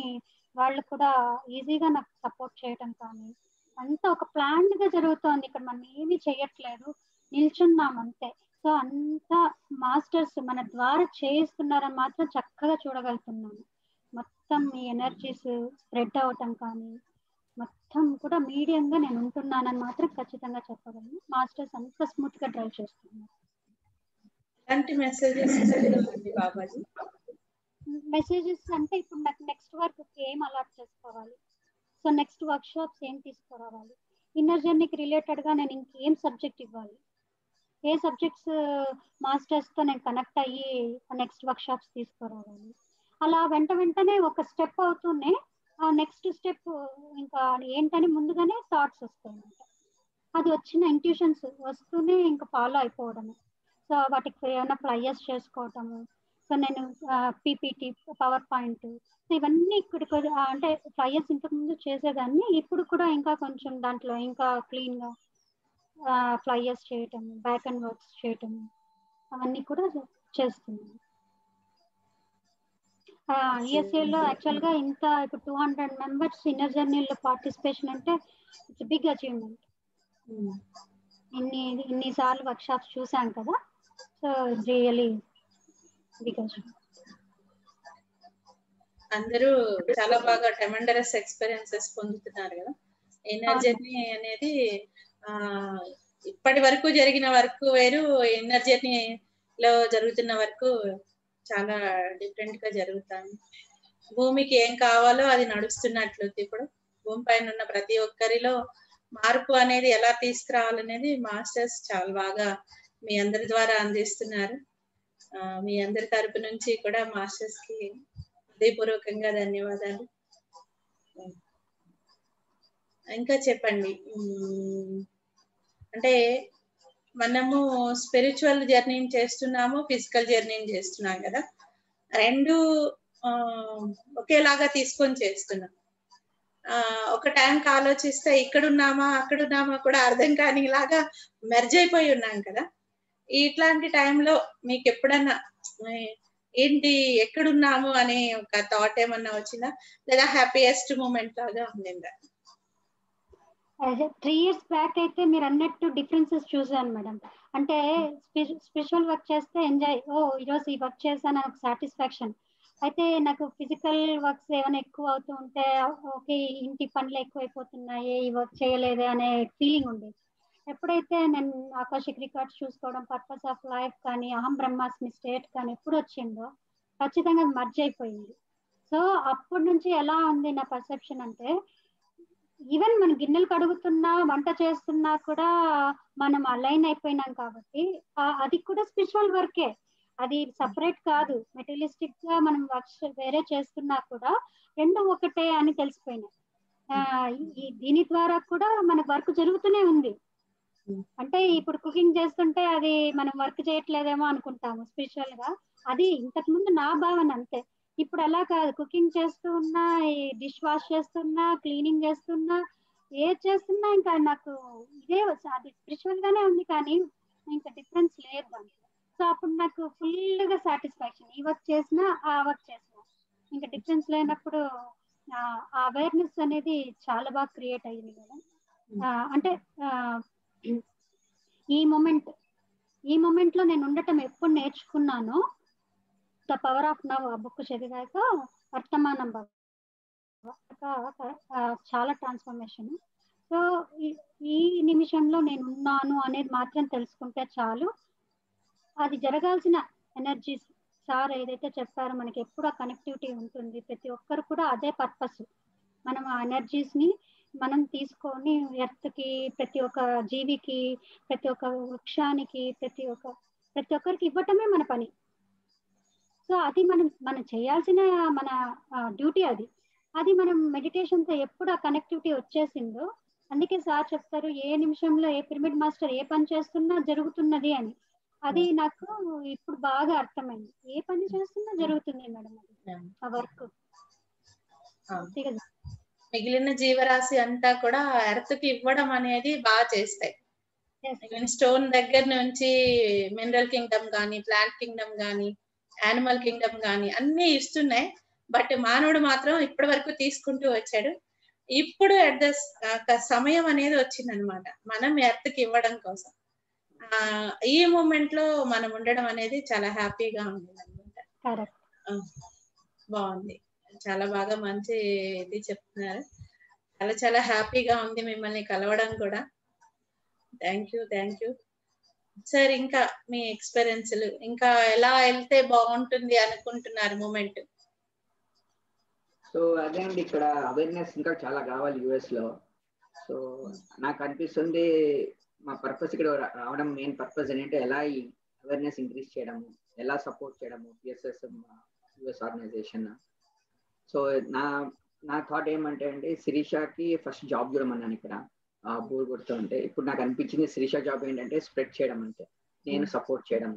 వాళ్ళు కూడా ఈజీగా నాకు సపోర్ట్ చేయడం కానీ అంతా ఒక ప్లాన్డ్గా జరుగుతోంది. ఇక్కడ మనం ఏమీ చేయట్లేదు. నిల్చున్నాం అంతే. సో అంతా మాస్టర్స్ మన ద్వారా చేయిస్తున్నారని మాత్రం చక్కగా చూడగలుగుతున్నాను. మొత్తం ఈ ఎనర్జీస్ స్ప్రెడ్ అవటం కానీ మొత్తం కూడా మీడియంగా నేను ఉంటున్నానని మాత్రం ఖచ్చితంగా చెప్పగలను. మాస్టర్స్ అంత స్మూత్గా డ్రైవ్ చేస్తున్నారు ఎలాంటి మెసేజెస్ బాబాజీ? మెసేజెస్ అంటే ఇప్పుడు నాకు నెక్స్ట్ వర్క్ ఏం అలాట్ చేసుకోవాలి? సో నెక్స్ట్ వర్క్ షాప్స్ ఏం తీసుకురావాలి? ఇన్నర్ జర్నీకి రిలేటెడ్గా నేను ఇంకేం సబ్జెక్ట్ ఇవ్వాలి? ఏ సబ్జెక్ట్స్ మాస్టర్స్ uh, తో నేను కనెక్ట్ అయ్యి నెక్స్ట్ వర్క్ షాప్స్ తీసుకురావాలి? అలా వెంట వెంటనే ఒక స్టెప్ అవుతూనే ఆ నెక్స్ట్ స్టెప్ ఇంకా ఏంటని ముందుగానే థాట్స్ వస్తాయి అది వచ్చిన ఇంట్యూషన్స్ వస్తూనే ఇంకా ఫాలో అయిపోవడమే. సో వాటికి ఏమైనా ఫ్లైయర్స్ చేసుకోవటము. సో నేను పీపీటీ పవర్ పాయింట్ ఇవన్నీ ఇక్కడికి అంటే ఫ్లైయర్స్ ఇంతకు ముందు చేసేదాన్ని. ఇప్పుడు కూడా ఇంకా కొంచెం దాంట్లో ఇంకా క్లీన్గా ఫ్లైయర్స్ చేయటం బ్యాక్ అండ్ వర్క్స్ చేయటం అవన్నీ కూడా చేస్తున్నాను. ESA లో యాక్చువల్గా ఇంత ఇప్పుడు టూ హండ్రెడ్ మెంబర్స్ ఇన్నర్ జర్నీలో పార్టిసిపేషన్ అంటే ఇట్స్ బిగ్ అచీవ్మెంట్ ఇన్ని ఇన్ని సార్లు వర్క్ షాప్స్ చూసాం కదా. So రియలీ really అచీవ్మెంట్ అందరూ చాలా బాగా టెమండరస్ ఎక్స్పీరియన్సెస్ పొందుతున్నారు కదా. ఎనర్జీ అనేది ఆ ఇప్పటి వరకు జరిగిన వర్క్ వేరు ఎనర్జీ లో జరుగుతున్న వరకు చాలా డిఫరెంట్గా జరుగుతాయి భూమికి ఏం కావాలో అది నడుస్తున్నట్లు ఇప్పుడు భూమి పైన ఉన్న ప్రతి ఒక్కరిలో మార్పు అనేది ఎలా తీసుకురావాలనేది మాస్టర్స్ చాలా బాగా మీ అందరి ద్వారా అందిస్తున్నారు ఆ, మీ అందరి తరపు నుంచి కూడా మాస్టర్స్కి హృదయపూర్వకంగా ధన్యవాదాలు. ఇంకా చెప్పండి. అంటే మనము స్పిరిచువల్ జర్నీని చేస్తున్నాము ఫిజికల్ జర్నీని చేస్తున్నాం కదా. రెండు ఆ, ఒకేలాగా తీసుకొని చేస్తున్నాం. ఆ, ఒక టైంకి ఆలోచిస్తే ఇక్కడున్నామా అక్కడున్నామా కూడా అర్థం కానిలాగా మెర్జ్ అయిపోయి ఉన్నాం కదా. ఇట్లాంటి టైంలో మీకు ఎప్పుడన్నా ఏంటి ఎక్కడున్నాము అనే ఒక థాట్ ఏమన్నా వచ్చిందా? లేదా హ్యాపీయెస్ట్ మూమెంట్ లాగా ఉండిందా? త్రీ ఇయర్స్ బ్యాక్ అయితే మీరు అన్నట్టు డిఫరెన్సెస్ చూసాను మేడం అంటే స్పెషల్ వర్క్ చేస్తే ఎంజాయ్ ఓ ఈరోజు ఈ వర్క్ చేశాను ఒక సాటిస్ఫాక్షన్ అయితే నాకు ఫిజికల్ వర్క్స్ ఏమైనా ఎక్కువ అవుతూ ఉంటే ఓకే ఇంటి పనులు ఎక్కువైపోతున్నాయి ఈ వర్క్ చేయలేదే అనే ఫీలింగ్ ఉండేది. ఎప్పుడైతే నేను ఆకాశిక్ రికార్డ్స్ చూసుకోవడం పర్పస్ ఆఫ్ లైఫ్ కానీ అహం బ్రహ్మాస్మి స్టేట్ కానీ ఎప్పుడు వచ్చిందో ఖచ్చితంగా మర్జ్ అయిపోయింది. సో అప్పటి నుంచి ఎలా ఉంది నా పర్సెప్షన్ అంటే ఈవెన్ మన గిన్నెలు కడుగుతున్నా వంట చేస్తున్నా కూడా మనం అలైన్ అయిపోయినాం కాబట్టి అది కూడా స్పిరిచువల్ వర్కే అది సపరేట్ కాదు. మెటీరియలిస్టిక్గా మనం వర్క్ వేరే చేస్తున్నా కూడా రెండు ఒకటే అని తెలిసిపోయినాయి. దీని ద్వారా కూడా మనకు వర్క్ జరుగుతూనే ఉంది. అంటే ఇప్పుడు కుకింగ్ చేస్తుంటే అది మనం వర్క్ చేయట్లేదేమో అనుకుంటాము స్పిరిచువల్గా. అది ఇంతకు ముందు నా భావన అంతే. ఇప్పుడు అలా కాదు. కుకింగ్ చేస్తూ ఉన్నా డిష్ వాష్ చేస్తున్నా క్లీనింగ్ చేస్తున్నా ఏది చేస్తున్నా ఇంకా నాకు ఇదే అది స్పిరిచువల్ గానే ఉంది కానీ ఇంకా డిఫరెన్స్ లేదు దాంట్లో. సో అప్పుడు నాకు ఫుల్గా సాటిస్ఫాక్షన్ ఈ వర్క్ చేసినా ఆ వర్క్ చేసినా. ఇంకా డిఫరెన్స్ లేనప్పుడు ఆ అవేర్నెస్ అనేది చాలా బాగా క్రియేట్ అయ్యింది మేడం. ఆ, అంటే ఈ మూమెంట్ ఈ మూమెంట్లో నేను ఉండటం ఎప్పుడు నేర్చుకున్నానో ద పవర్ ఆఫ్ నవ్ ఆ బుక్ చదివాక వర్తమానం చాలా ట్రాన్స్ఫర్మేషన్ సో ఈ- ఈ నిమిషంలో నేను ఉన్నాను అనేది మాత్రం తెలుసుకుంటే చాలు. అది జరగాల్సిన ఎనర్జీస్ సార్ ఏదైతే చెప్పారో మనకి ఎప్పుడు ఆ కనెక్టివిటీ ఉంటుంది. ప్రతి ఒక్కరు కూడా అదే పర్పస్ మనం ఆ ఎనర్జీస్ని మనం తీసుకొని ఎర్త్కి ప్రతి ఒక్క జీవికి ప్రతి ఒక్క వృక్షానికి ప్రతి ఒక్క ప్రతి ఒక్కరికి ఇవ్వటమే మన పని. సో అది మనం మనం చేయాల్సిన మన డ్యూటీ అది. అది మనం మెడిటేషన్తో ఎప్పుడు ఆ కనెక్టివిటీ వచ్చేసిందో అందుకే సార్ చెప్తారు ఏ నిమిషంలో ఏ పిరమిడ్ మాస్టర్ ఏ పని చేస్తున్నా జరుగుతున్నది అని. అది నాకు ఇప్పుడు బాగా అర్థమైంది. ఏ పని చేస్తున్నా జరుగుతుంది మేడం అది ఆ వర్క్. మిగిలిన జీవరాశి అంతా కూడా ఎర్త్కి ఇవ్వడం అనేది బాగా చేస్తాయి. స్టోన్ దగ్గర నుంచి మినరల్ కింగ్డమ్ గానీ ప్లాంట్ కింగ్డమ్ గానీ యానిమల్ కింగ్డమ్ గానీ అన్ని ఇస్తున్నాయి. బట్ మానవుడు మాత్రం ఇప్పటి వరకు తీసుకుంటూ వచ్చాడు. ఇప్పుడు అట్ ద సమయం అనేది వచ్చింది అనమాట మనం ఎర్త్కి ఇవ్వడం కోసం. ఆ ఈ మూమెంట్లో మనం ఉండడం అనేది చాలా హ్యాపీగా ఉంది అనమాట బాగుంది. చాలా బాగా మంచి ఇది చెప్తున్నారు. చాలా చాలా హ్యాపీగా ఉంది మిమ్మల్ని కలవడం కూడా. Thank you thank you sir ఇంకా మీ ఎక్స్పీరియన్స్లు ఇంకా ఎలా వెళ్తే బాగుంటుంది అనుకుంటున్నారు మూమెంట్ సో అదే అండి ఇక్కడ అవేర్నెస్ ఇంకా చాలా కావాలి యుఎస్లో. సో నాకు అనిపిస్తుంది మా పర్పస్ ఇక్కడ రావడం మెయిన్ పర్పస్ ఏంటంటే ఎలా అవేర్నెస్ ఇంక్రీజ్ చేయడము ఎలా సపోర్ట్ చేయడము పిఎస్ఎస్ యుఎస్ ఆర్గనైజేషన్ సో నా నా థాట్ ఏమంటే అండి శిరీషాకి ఫస్ట్ జాబ్ చూడమన్నాను ఇక్కడ బోర్ కొడుతూ ఉంటే. ఇప్పుడు నాకు అనిపించింది శిరీష జాబ్ ఏంటంటే స్ప్రెడ్ చేయడం అంటే నేను సపోర్ట్ చేయడం.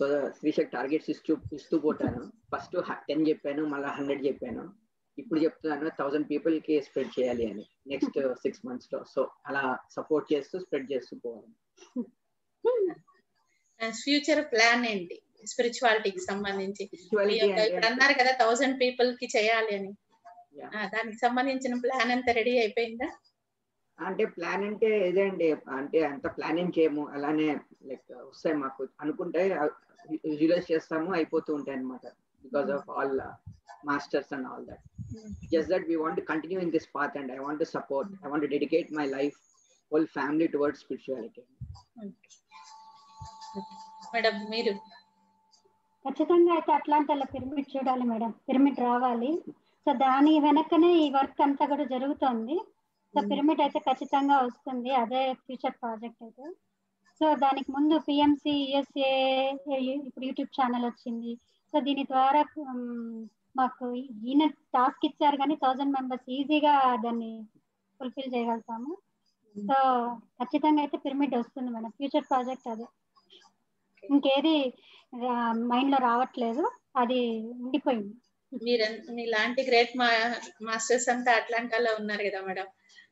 సో శ్రీషక్ టార్గెట్స్ ఇస్తూ ఇస్తూ పోతాను. ఫస్ట్ టెన్ చెప్పాను మళ్ళీ హండ్రెడ్ చెప్పాను. ఇప్పుడు చెప్తున్నాను థౌసండ్ పీపుల్కి స్ప్రెడ్ చేయాలి అని. నెక్స్ట్ సిక్స్ మంత్స్లో. సో అలా సపోర్ట్ చేస్తూ స్ప్రెడ్ చేస్తూ పోవాలి. ఫ్యూచర్ ప్లాన్ ఏంటి? స్పిరిచువాలిటీకి సంబంధించి. ఇప్పుడు అన్నారు కదా థౌసండ్ పీపుల్కి చేయాలి అని. దానికి సంబంధించిన ప్లాన్ అంతా రెడీ అయిపోయిందా? అంటే ప్లాన్ అంటే ఇదే అండి. అంటే అంత ప్లానింగ్ చేయము. అలానే లైక్ వస్తాయి మాకు. అనుకుంటే విజువలైజ్ చేస్తాము అయిపోతూ ఉంటాయి అనమాట because of all masters and all that just that we want continue in this path and I want support I want dedicate my life whole family towards spirituality madam మీరు ఖచ్చితంగా అయితే అట్లాంటి పిరమిడ్ చూడాలి మేడం. పిరమిడ్ రావాలి. సో దాని వెనకనే ఈ వర్క్ అంతా కూడా జరుగుతోంది. సో పిరమిడ్ అయితే ఖచ్చితంగా వస్తుంది. అదే ఫ్యూచర్ ప్రాజెక్ట్ అయితే. సో దానికి ముందు పిఎంసి యుఎస్ఏ ఇప్పుడు యూట్యూబ్ ఛానల్ వచ్చింది. సో దీని ద్వారా మాకు ఈయన టాస్క్ ఇచ్చారు కానీ థౌజండ్ మెంబర్స్ ఈజీగా దాన్ని ఫుల్ఫిల్ చేయగలుగుతాము. సో ఖచ్చితంగా అయితే పిరమిడ్ వస్తుంది మేడం. ఫ్యూచర్ ప్రాజెక్ట్ అదే. ఇంకేది మైండ్లో రావట్లేదు. అది ఉండిపోయింది. మీరు మీలాంటి గ్రేట్ మా మాస్టర్స్ అంతా అట్లాంటాలో ఉన్నారు కదా మేడం.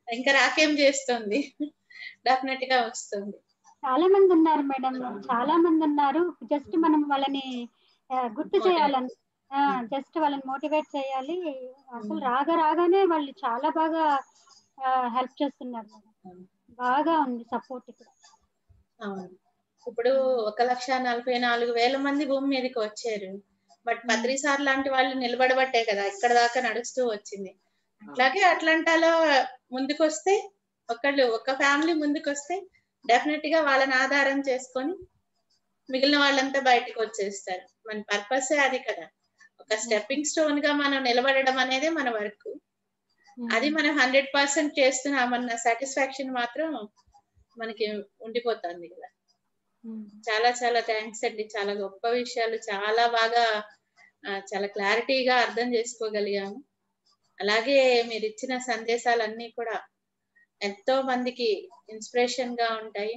ఇంకా రాకేం చేస్తుంది? డెఫినెట్గా వస్తుంది. చాలా మంది ఉన్నారు మేడం. చాలా మంది ఉన్నారు. జస్ట్ మనం వాళ్ళని గుర్తు చేయాలని జస్ట్ వాళ్ళని మోటివేట్ చేయాలి. అసలు రాగా రాగానే వాళ్ళు చాలా బాగా హెల్ప్ చేస్తున్నారు. మేడం బాగా ఉంది సపోర్ట్ ఇక్కడ. అవును. ఇప్పుడు ఒక లక్ష నలభై నాలుగు వేల మంది భూమి మీదకి వచ్చారు. బట్ పత్రి సార్ లాంటి వాళ్ళు నిలబడబట్టే కదా ఇక్కడ దాకా నడుస్తూ వచ్చింది. అట్లాగే అట్లాంటాలో ముందుకు వస్తే ఒకళ్ళు ఒక ఫ్యామిలీ ముందుకు వస్తే డెఫినెట్గా వాళ్ళని ఆధారం చేసుకొని మిగిలిన వాళ్ళంతా బయటకు వచ్చేస్తారు. మన పర్పసే అది కదా. ఒక స్టెప్పింగ్ స్టోన్గా మనం నిలబడడం అనేది మన వర్క్. అది మనం హండ్రెడ్ పర్సెంట్ చేస్తున్నామన్న సాటిస్ఫాక్షన్ మాత్రం మనకి ఉండిపోతుంది కదా. చాలా చాలా థ్యాంక్స్ అండి. చాలా గొప్ప విషయాలు చాలా బాగా చాలా క్లారిటీగా అర్థం చేసుకోగలిగాము. అలాగే మీరు ఇచ్చిన సందేశాలన్నీ కూడా ఎంతో మందికి ఇన్స్పిరేషన్గా ఉంటాయి.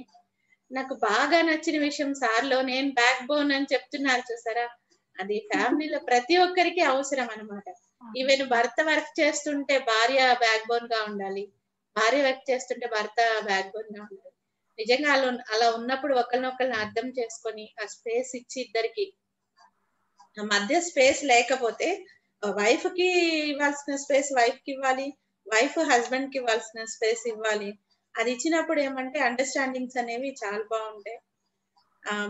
నాకు బాగా నచ్చిన విషయం సార్లో నేను బ్యాక్ బోన్ అని చెప్తున్నారు చూసారా? అది ఫ్యామిలీలో ప్రతి ఒక్కరికి అవసరం అన్నమాట. ఈవెన్ భర్త వర్క్ చేస్తుంటే భార్య బ్యాక్ బోన్గా ఉండాలి. భార్య వర్క్ చేస్తుంటే భర్త బ్యాక్ బోన్గా ఉండాలి. నిజంగా అలా అలా ఉన్నప్పుడు ఒకరినొకరిని అర్థం చేసుకొని ఆ స్పేస్ ఇచ్చి ఇద్దరికి ఆ మధ్య స్పేస్ లేకపోతే వైఫ్కి ఇవ్వాల్సిన స్పేస్ వైఫ్కి ఇవ్వాలి వైఫ్ హస్బెండ్కి ఇవ్వాల్సిన స్పేస్ ఇవ్వాలి. అది ఇచ్చినప్పుడు ఏమంటే అండర్స్టాండింగ్స్ అనేవి చాలా బాగుంటాయి.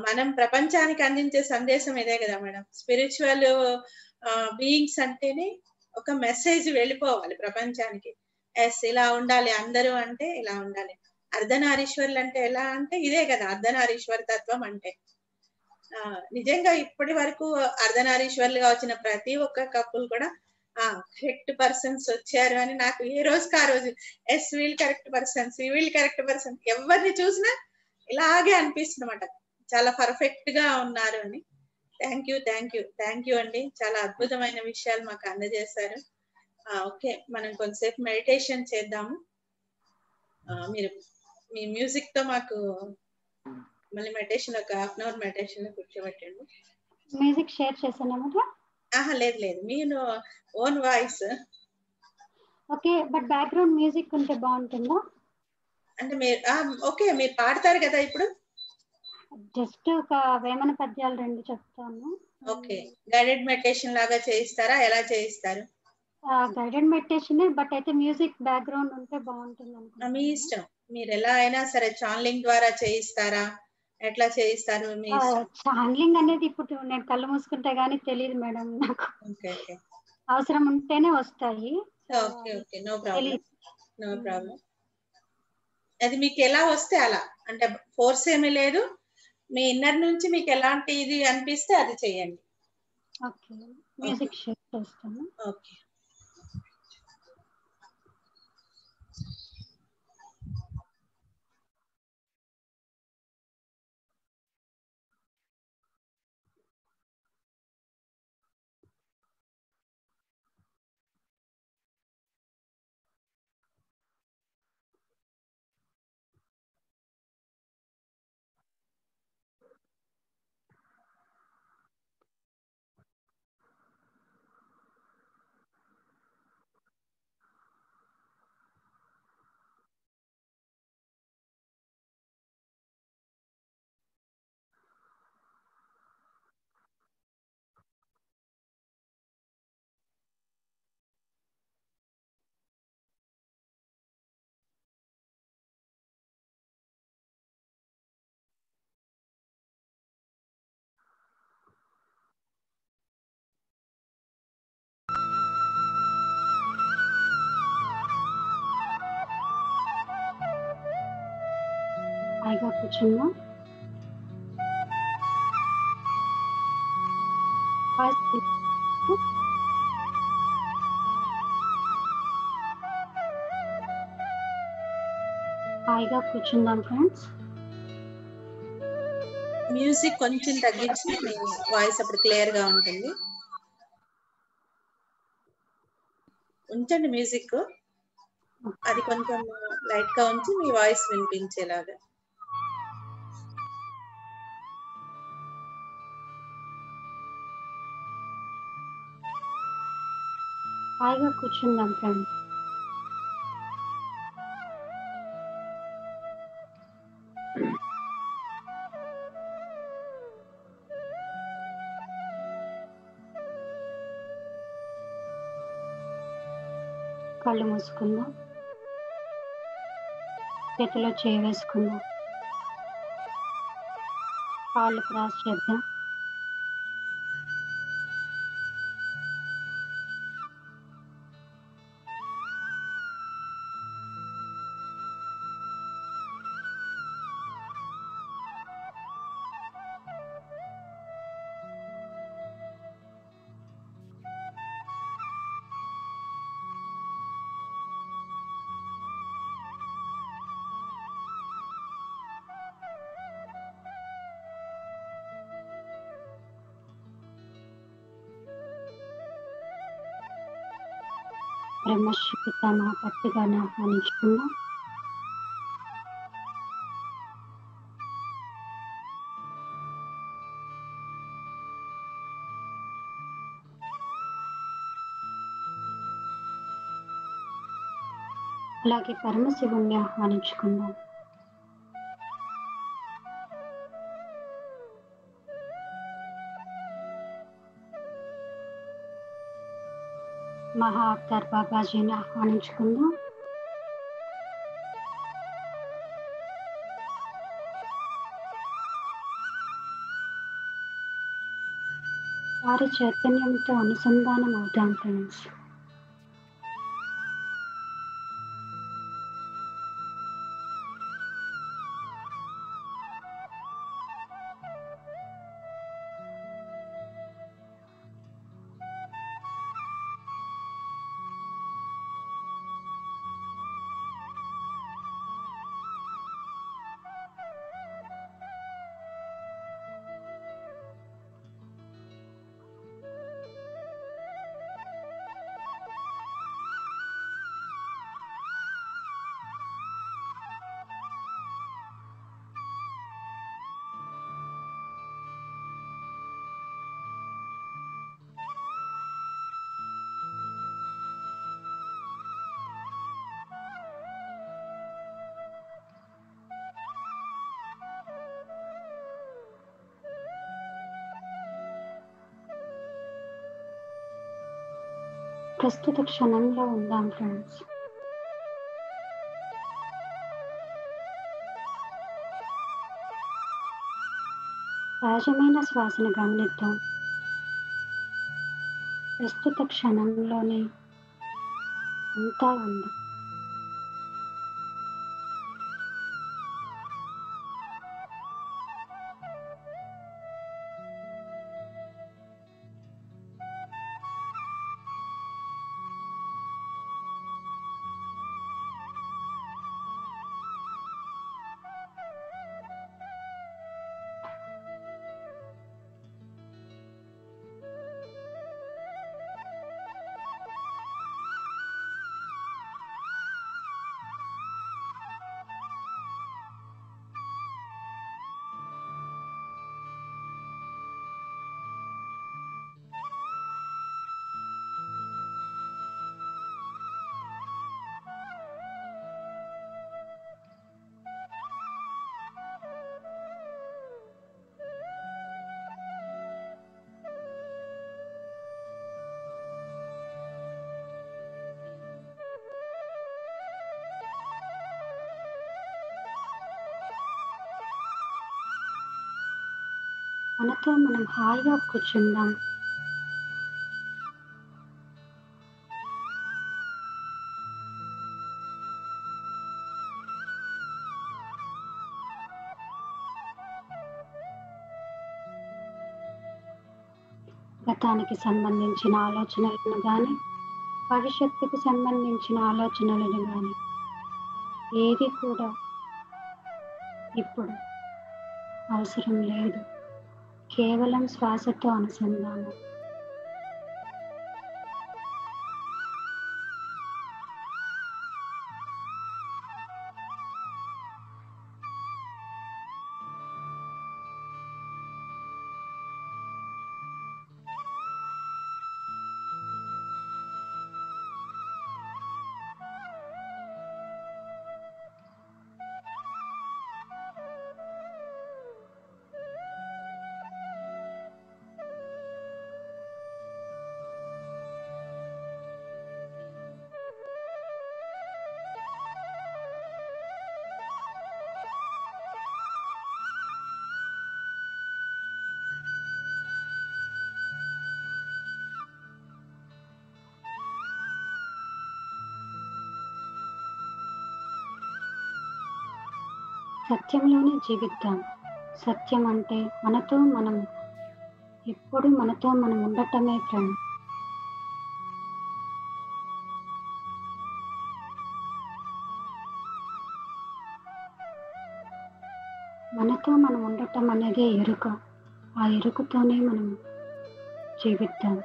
మనం ప్రపంచానికి అందించే సందేశం ఇదే కదా మేడం. స్పిరిచువల్ బీయింగ్స్ అంటేనే ఒక మెసేజ్ వెళ్ళిపోవాలి ప్రపంచానికి. ఎస్ ఇలా ఉండాలి అందరూ అంటే ఇలా ఉండాలి. అర్ధనారీశ్వర్లు అంటే ఎలా అంటే ఇదే కదా అర్ధనారీశ్వర తత్వం అంటే. ఆ నిజంగా ఇప్పటి వరకు అర్ధనారీశ్వరులుగా వచ్చిన ప్రతి ఒక్క కప్పులు కూడా ఆ కరెక్ట్ పర్సన్స్ వచ్చారు అని నాకు ఏ రోజుకి ఆ రోజు ఎస్ వీళ్ళు కరెక్ట్ పర్సన్స్ వీళ్ళు కరెక్ట్ పర్సన్ ఎవరిని చూసినా ఇలాగే అనిపిస్తుంది అనమాట చాలా పర్ఫెక్ట్గా ఉన్నారు అని. Thank you thank you thank you అండి. చాలా అద్భుతమైన విషయాలు మాకు అందజేశారు. ఓకే మనం కొంతసేపు మెడిటేషన్ చేద్దాము. మీరు మీ మ్యూజిక్తో మాకు మళ్ళీ మెడిటేషన్ ఒక హాఫ్ అన్ అవర్ మెడిటేషన్లో కూర్చోబెట్టండి మ్యూజిక్ షేర్ చేశానమాట ఆహా లేదు లేదు. మీరు own voice okay but background music ఉంటే బాగుంటుందా? అంటే మీరు ఆ, ఓకే మీరు పాడతారు కదా ఇప్పుడు? జస్ట్ ఒక వేమన పద్యాలు రెండు చెప్తాను. ఓకే. గైడెడ్ మెడిటేషన్ లాగా చేయిస్తారా? ఎలా చేయిస్తారు? గైడెడ్ మెడిటేషన్ బట్ అయితే మ్యూజిక్ బ్యాక్గ్రౌండ్ ఉంటే బాగుంటుంది ఆ, మీ అనుకుంటున్నాను ఇష్టం. మీరు ఎలా అయినా సరే ఛానలింగ్ ద్వారా చేయిస్తారా? ఎట్లా చేయిస్తారు ఛానలింగ్ అనేది ఇప్పుడు నేను కళ్ళు మూసుకుంటే గానీ తెలియదు మేడం నాకు. Okay okay. అవసరం ఉంటేనే వస్తాయి. Okay okay. No problem. No problem. అది మీకు ఎలా వస్తే అలా? అంటే ఫోర్స్ ఏమీ లేదు. మీ ఇన్నర్ నుంచి మీకు ఎలాంటి ఇది అనిపిస్తే అది చేయండి. ఓకే. మ్యూజిక్ షేర్ చేస్తాను. ఓకే. హాయిగా కూర్చుందాం. హాయిగా కూర్చుందాం ఫ్రెండ్స్. మ్యూజిక్ కొంచెం తగ్గించి మీ వాయిస్ అప్పుడు క్లియర్గా ఉంటుంది. ఉంచండి మ్యూజిక్. అది కొంచెం లైట్గా ఉంచి మీ వాయిస్ వినిపించేలాగా. హాయిగా కూర్చుందాం ఫ్రెండ్ కళ్ళు మూసుకుందాం. చేతిలో చేయి వేసుకుందాం. కాళ్ళు క్రాస్ చేద్దాం. తన భర్తగానే ఆహ్వానించుకుందాం అలాగే పరమశివుణ్ణి ఆహ్వానించుకుందాం. మహా అవతార్ బాబాజీని ఆహ్వానించుకుందాం. వారి చైతన్యంతో అనుసంధానం అవుతాం ఫ్రెండ్స్. ప్రస్తుత క్షణంలో ఉందాం ఫ్రెండ్స్ సహజమైన శ్వాసను గమనిద్దాం ప్రస్తుత క్షణంలోనే అంతా ఉంది మనతో మనం హాయిగా కూర్చుందాం. గతానికి సంబంధించిన ఆలోచనలను కానీ భవిష్యత్తుకు సంబంధించిన ఆలోచనలను కానీ ఏది కూడా ఇప్పుడు అవసరం లేదు. కేవలం శ్వాసతో అనుసంధానం. సత్యంలోనే జీవిద్దాం. సత్యం అంటే మనతో మనం ఎప్పుడు మనతో మనం ఉండటమే ఫ్రెండ్. మనతో మనం ఉండటం అనేది ఎరుక. ఆ ఎరుకతోనే మనం జీవిద్దాం.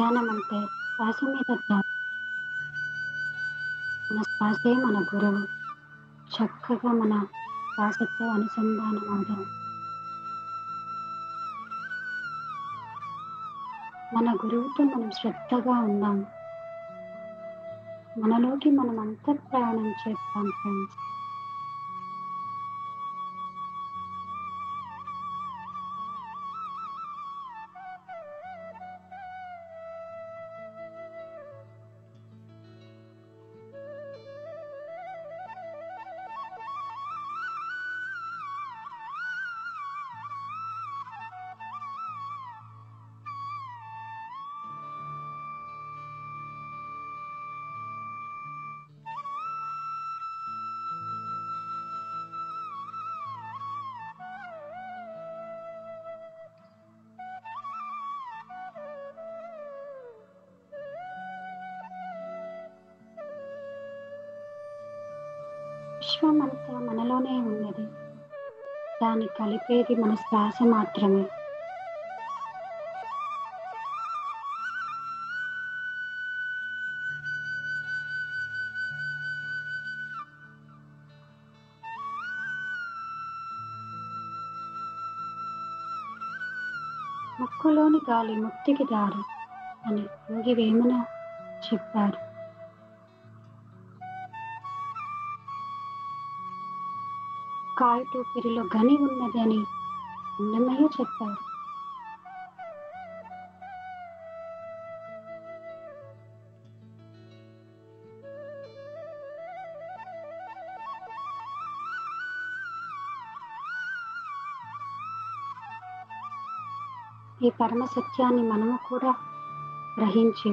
ధ్యానం అంటే శ్వాస మీద ధ్యానం. మన శ్వాసే మన గురువు. చక్కగా మన శ్వాసతో అనుసంధానం అవుదాం. మన గురువుతో మనం శ్రద్ధగా ఉందాం. మనలోకి మనం అంతఃప్రయాణం చేద్దాం ఫ్రెండ్స్ మనలోనే ఉన్నది. దాన్ని కలిపేది మన శ్వాస మాత్రమే. ముక్కులోని గాలి ముక్తికి దారి అని ఇంగి వేమన చెప్పారు. కాయ టూపిరిలో గని అని అన్నమయ్య చెప్పారు ఈ పరమ సత్యాన్ని మనము కూడా గ్రహించి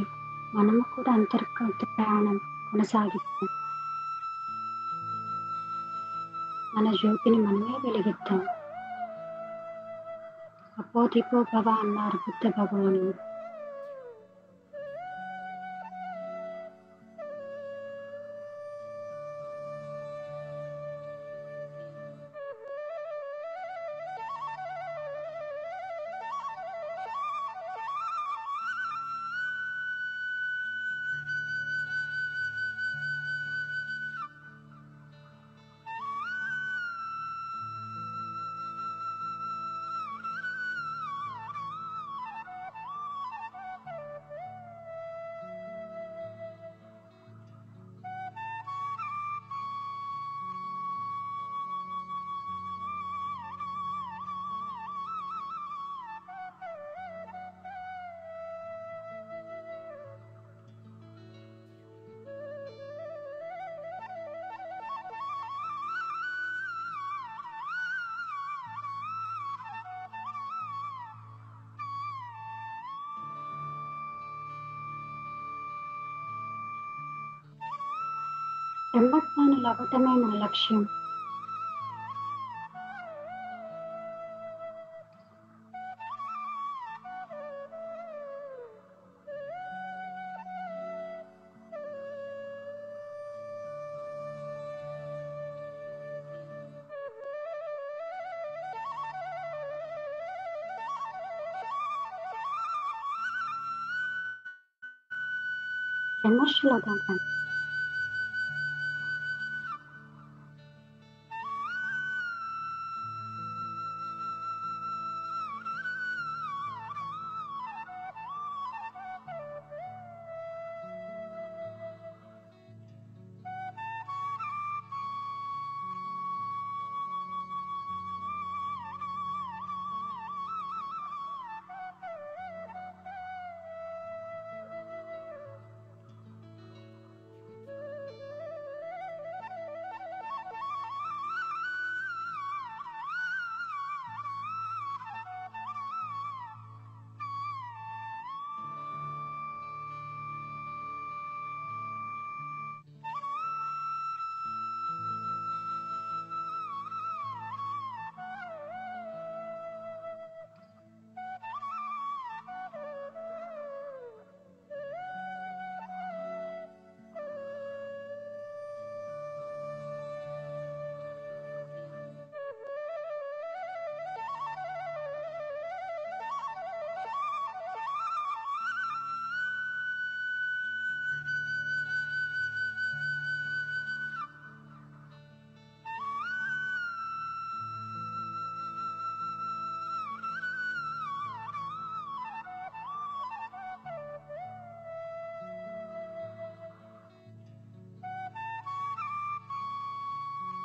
మనము కూడా అంతర్గత ప్రయాణం కొనసాగిస్తాం మన జ్యోతిని మనమే వెలిగిద్దాం. అపోతిపో భవ అన్నారు బుద్ధ భగవానుడు. బ్రహ్మజ్ఞానులు అవ్వటమే మన లక్ష్యం బ్రహ్మర్షులుగా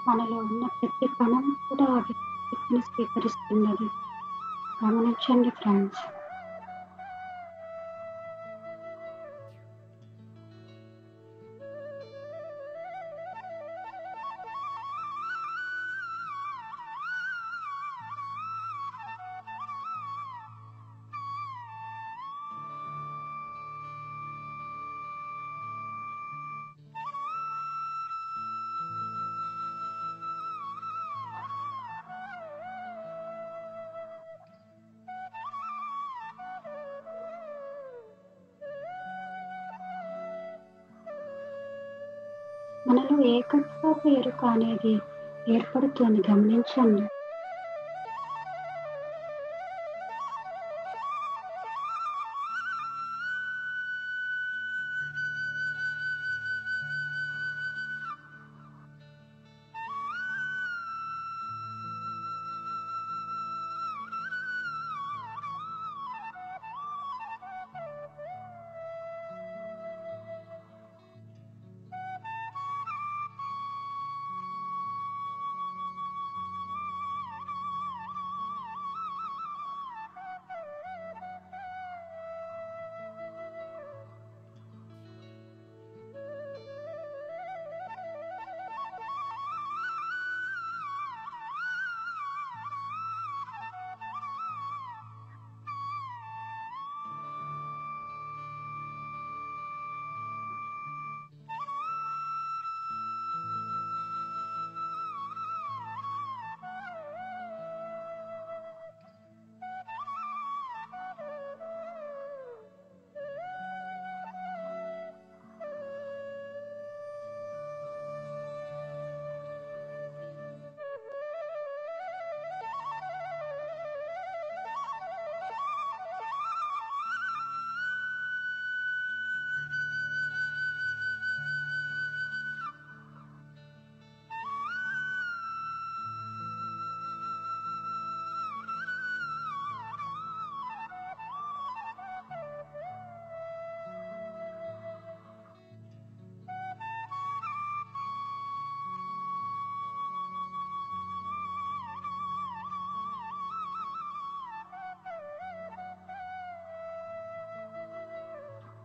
మనలో ఉన్న ప్రతి కణం కూడా ఆ వ్యక్తిని స్వీకరిస్తున్నది. గమనించండి ఫ్రెండ్స్ ఎరుక అనేది ఏర్పడుతుంది. గమనించండి.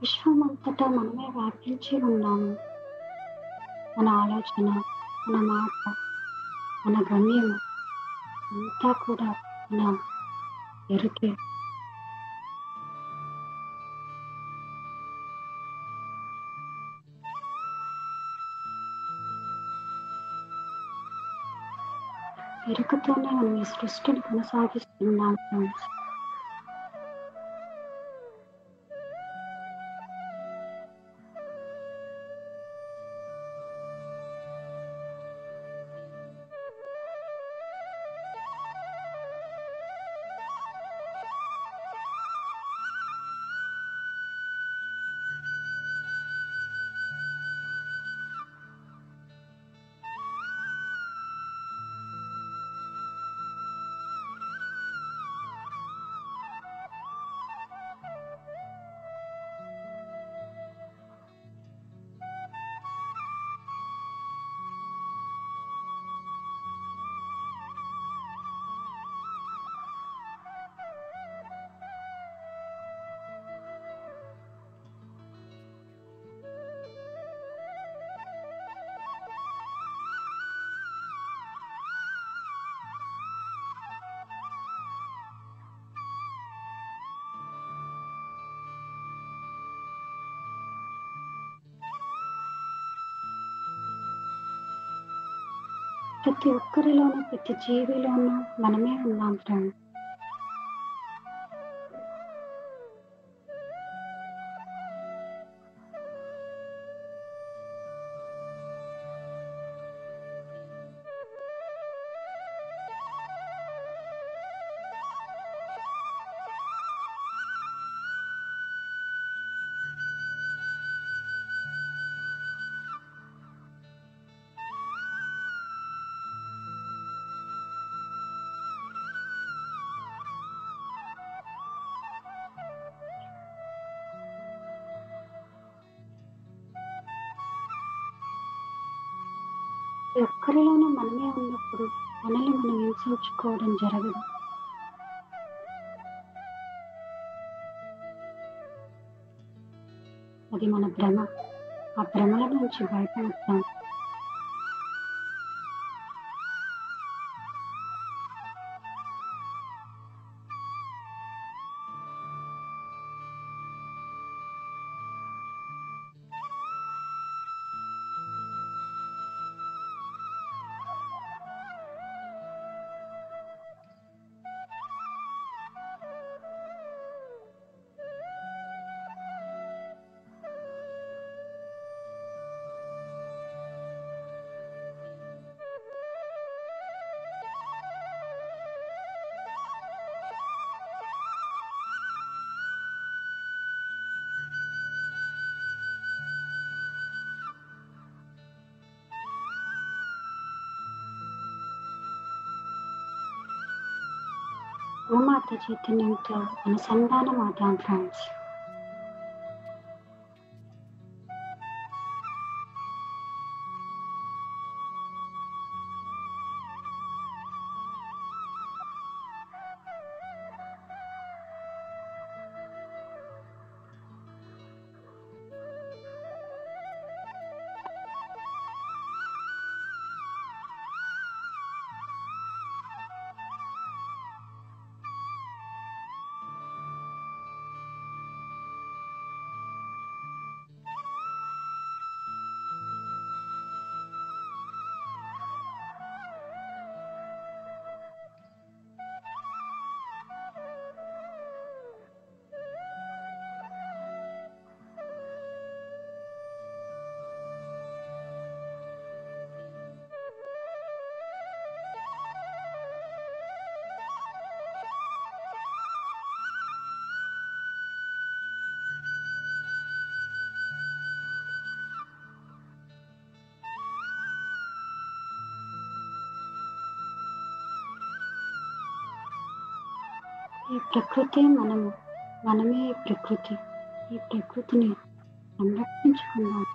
విశ్వం అంతటా మనమే వ్యాపించి ఉన్నాము. మన ఆలోచన మన మాట మన గమ్యం అంతా కూడా మన ఎరుకే. ఎరుకతోనే మనం ఈ సృష్టిని కొనసాగిస్తున్నాం ప్రతి ఒక్కరిలోనూ ప్రతి జీవిలోనూ మనమే ఉన్నాం ఫ్రెండ్స్. మనం జరగదు. అది మన భ్రమ. ఆ భ్రమల నుంచి బయటపడతాం. భూమాత చైతన్యంతో అనుసంధానం అవుతాం ఫ్రెండ్స్ ఈ ప్రకృతి మనము మనమే ప్రకృతి. ఈ ప్రకృతిని సంరక్షించుకుందాం.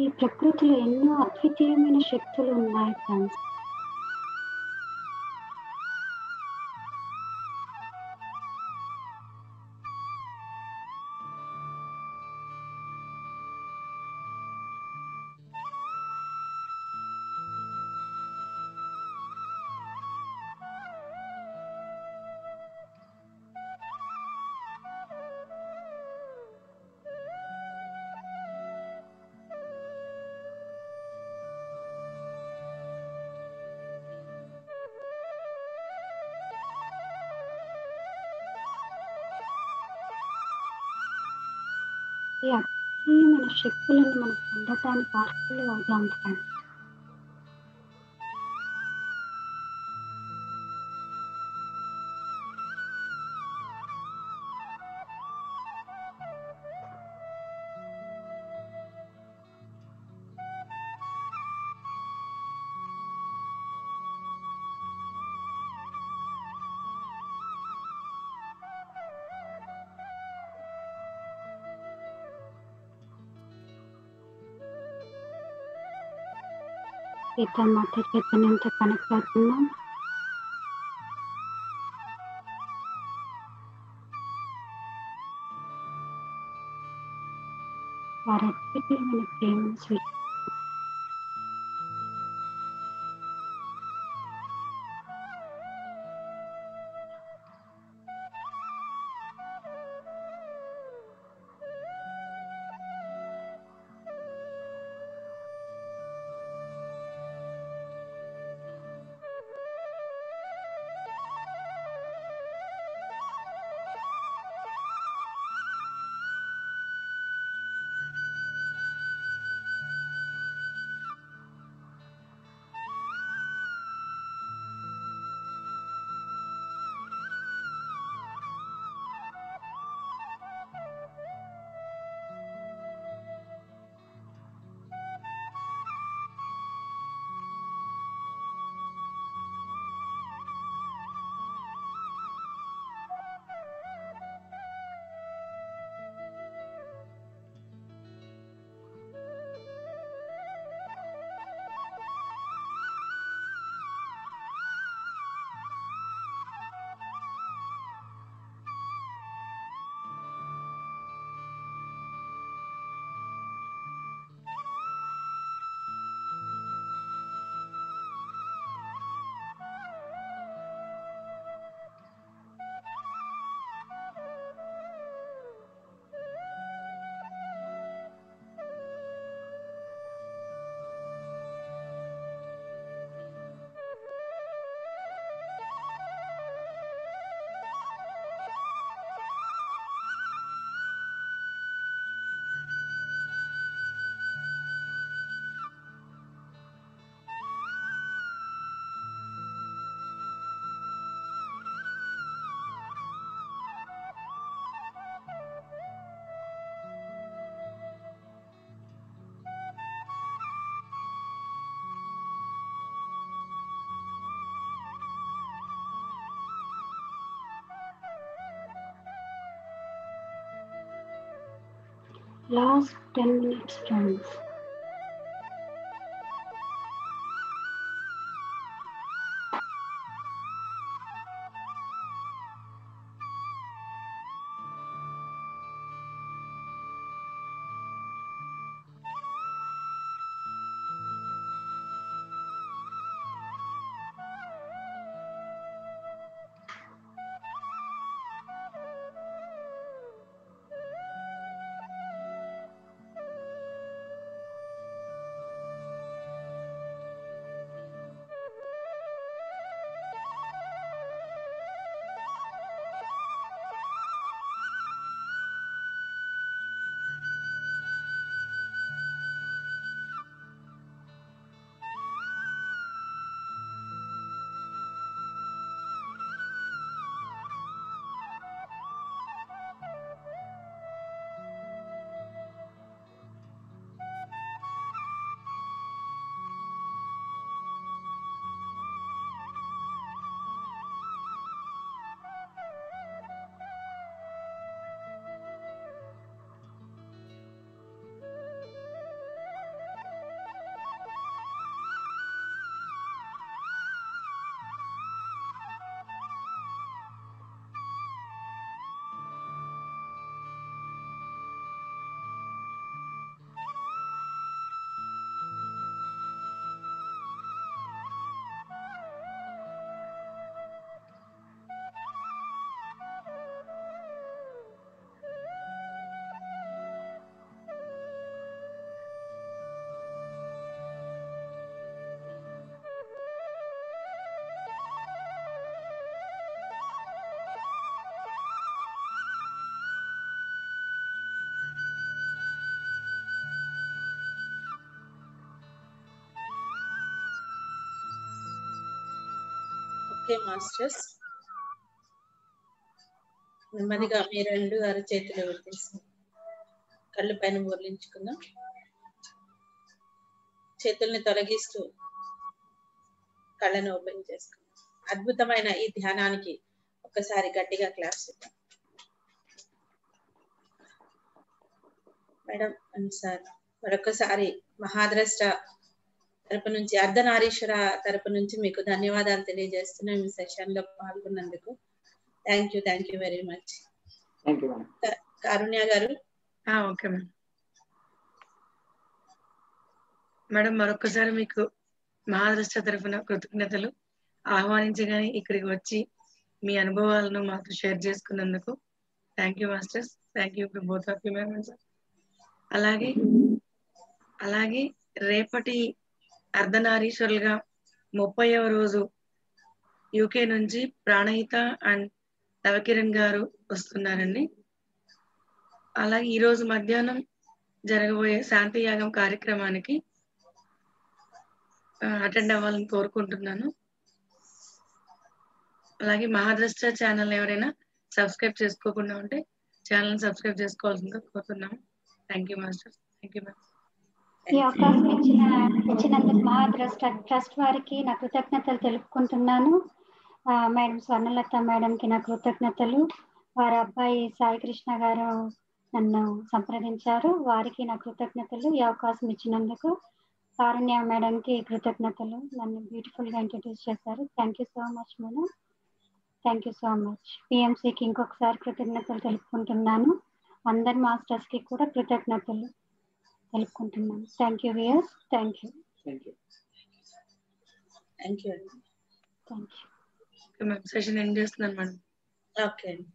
ఈ ప్రకృతిలో ఎన్నో అద్వితీయమైన శక్తులు ఉన్నాయి ఫ్రెండ్స్ ఈ శక్తులను మనం పొందటానికి ఆస్తులు అవుతాం ఫ్రెండ్స్. పిత మాత చైతన్యంతో కనెక్ట్ అవుతున్నాం వారెప్పటికీ మన ప్రేమను స్వీ Last 10 minutes, friends. Okay masters. నెమ్మదిగా మీ రెండు అరచేతులు పెట్టేసి కళ్ళు పైన బోర్లించుకుందాం చేతుల్ని తొలగిస్తూ కళ్ళను ఓపెన్ చేసుకుందాం. అద్భుతమైన ఈ ధ్యానానికి ఒకసారి గట్టిగా క్లాస్ ఇద్దాం. మేడం సార్ మరొకసారి మహాద్రష్ట తరపు నుంచి అర్ధనారీశ్వర తరపు నుంచి మీకు ధన్యవాదాలు తెలియజేస్తున్నాం ఈ సెషన్లో పాల్గొన్నందుకు. Thank you thank you very much Karunya గారు. ఓకే మేడం మేడం మరొకసారి మీకు మహాదృష్ట తరఫున కృతజ్ఞతలు. ఆహ్వానించి కానీ ఇక్కడికి వచ్చి మీ అనుభవాలను మాతో షేర్ చేసుకున్నందుకు. Thank you masters thank you both of you madam అలాగే అలాగే రేపటి అర్ధనారీశ్వరులుగా ముప్పైవ రోజు యూకే నుంచి ప్రాణహిత అండ్ తవకిరణ్ గారు వస్తున్నారండి. అలాగే ఈ రోజు మధ్యాహ్నం జరగబోయే శాంతి యాగం కార్యక్రమానికి అటెండ్ అవ్వాలని కోరుకుంటున్నాను. అలాగే మహాదృష్ట ఛానల్ ఎవరైనా సబ్స్క్రైబ్ చేసుకోకుండా ఉంటే ఛానల్ సబ్స్క్రైబ్ చేసుకోవాల్సిందిగా కోరుతున్నాము thank you master thank you ma'am ఈ అవకాశం ఇచ్చిన ఇచ్చినందుకు మా ట్రస్ట్ వారికి నా కృతజ్ఞతలు తెలుపుకుంటున్నాను. మేడం స్వర్ణలత మేడంకి నా కృతజ్ఞతలు. వారి అబ్బాయి సాయి కృష్ణ గారు నన్ను సంప్రదించారు. వారికి నా కృతజ్ఞతలు. ఈ అవకాశం ఇచ్చినందుకు కారుణ్య మేడంకి కృతజ్ఞతలు. నన్ను బ్యూటిఫుల్గా ఇంట్రడ్యూస్ చేశారు. Thank you so much madam. Thank you so much. పిఎంసికి ఇంకొకసారి కృతజ్ఞతలు తెలుపుకుంటున్నాను. అందరి మాస్టర్స్కి కూడా కృతజ్ఞతలు. తెలుపుకుంటున్నాను thank you weirs thank you thank you thank you అండి thank you ma'am session end చేస్తున్నాను మేడం ఓకే అండి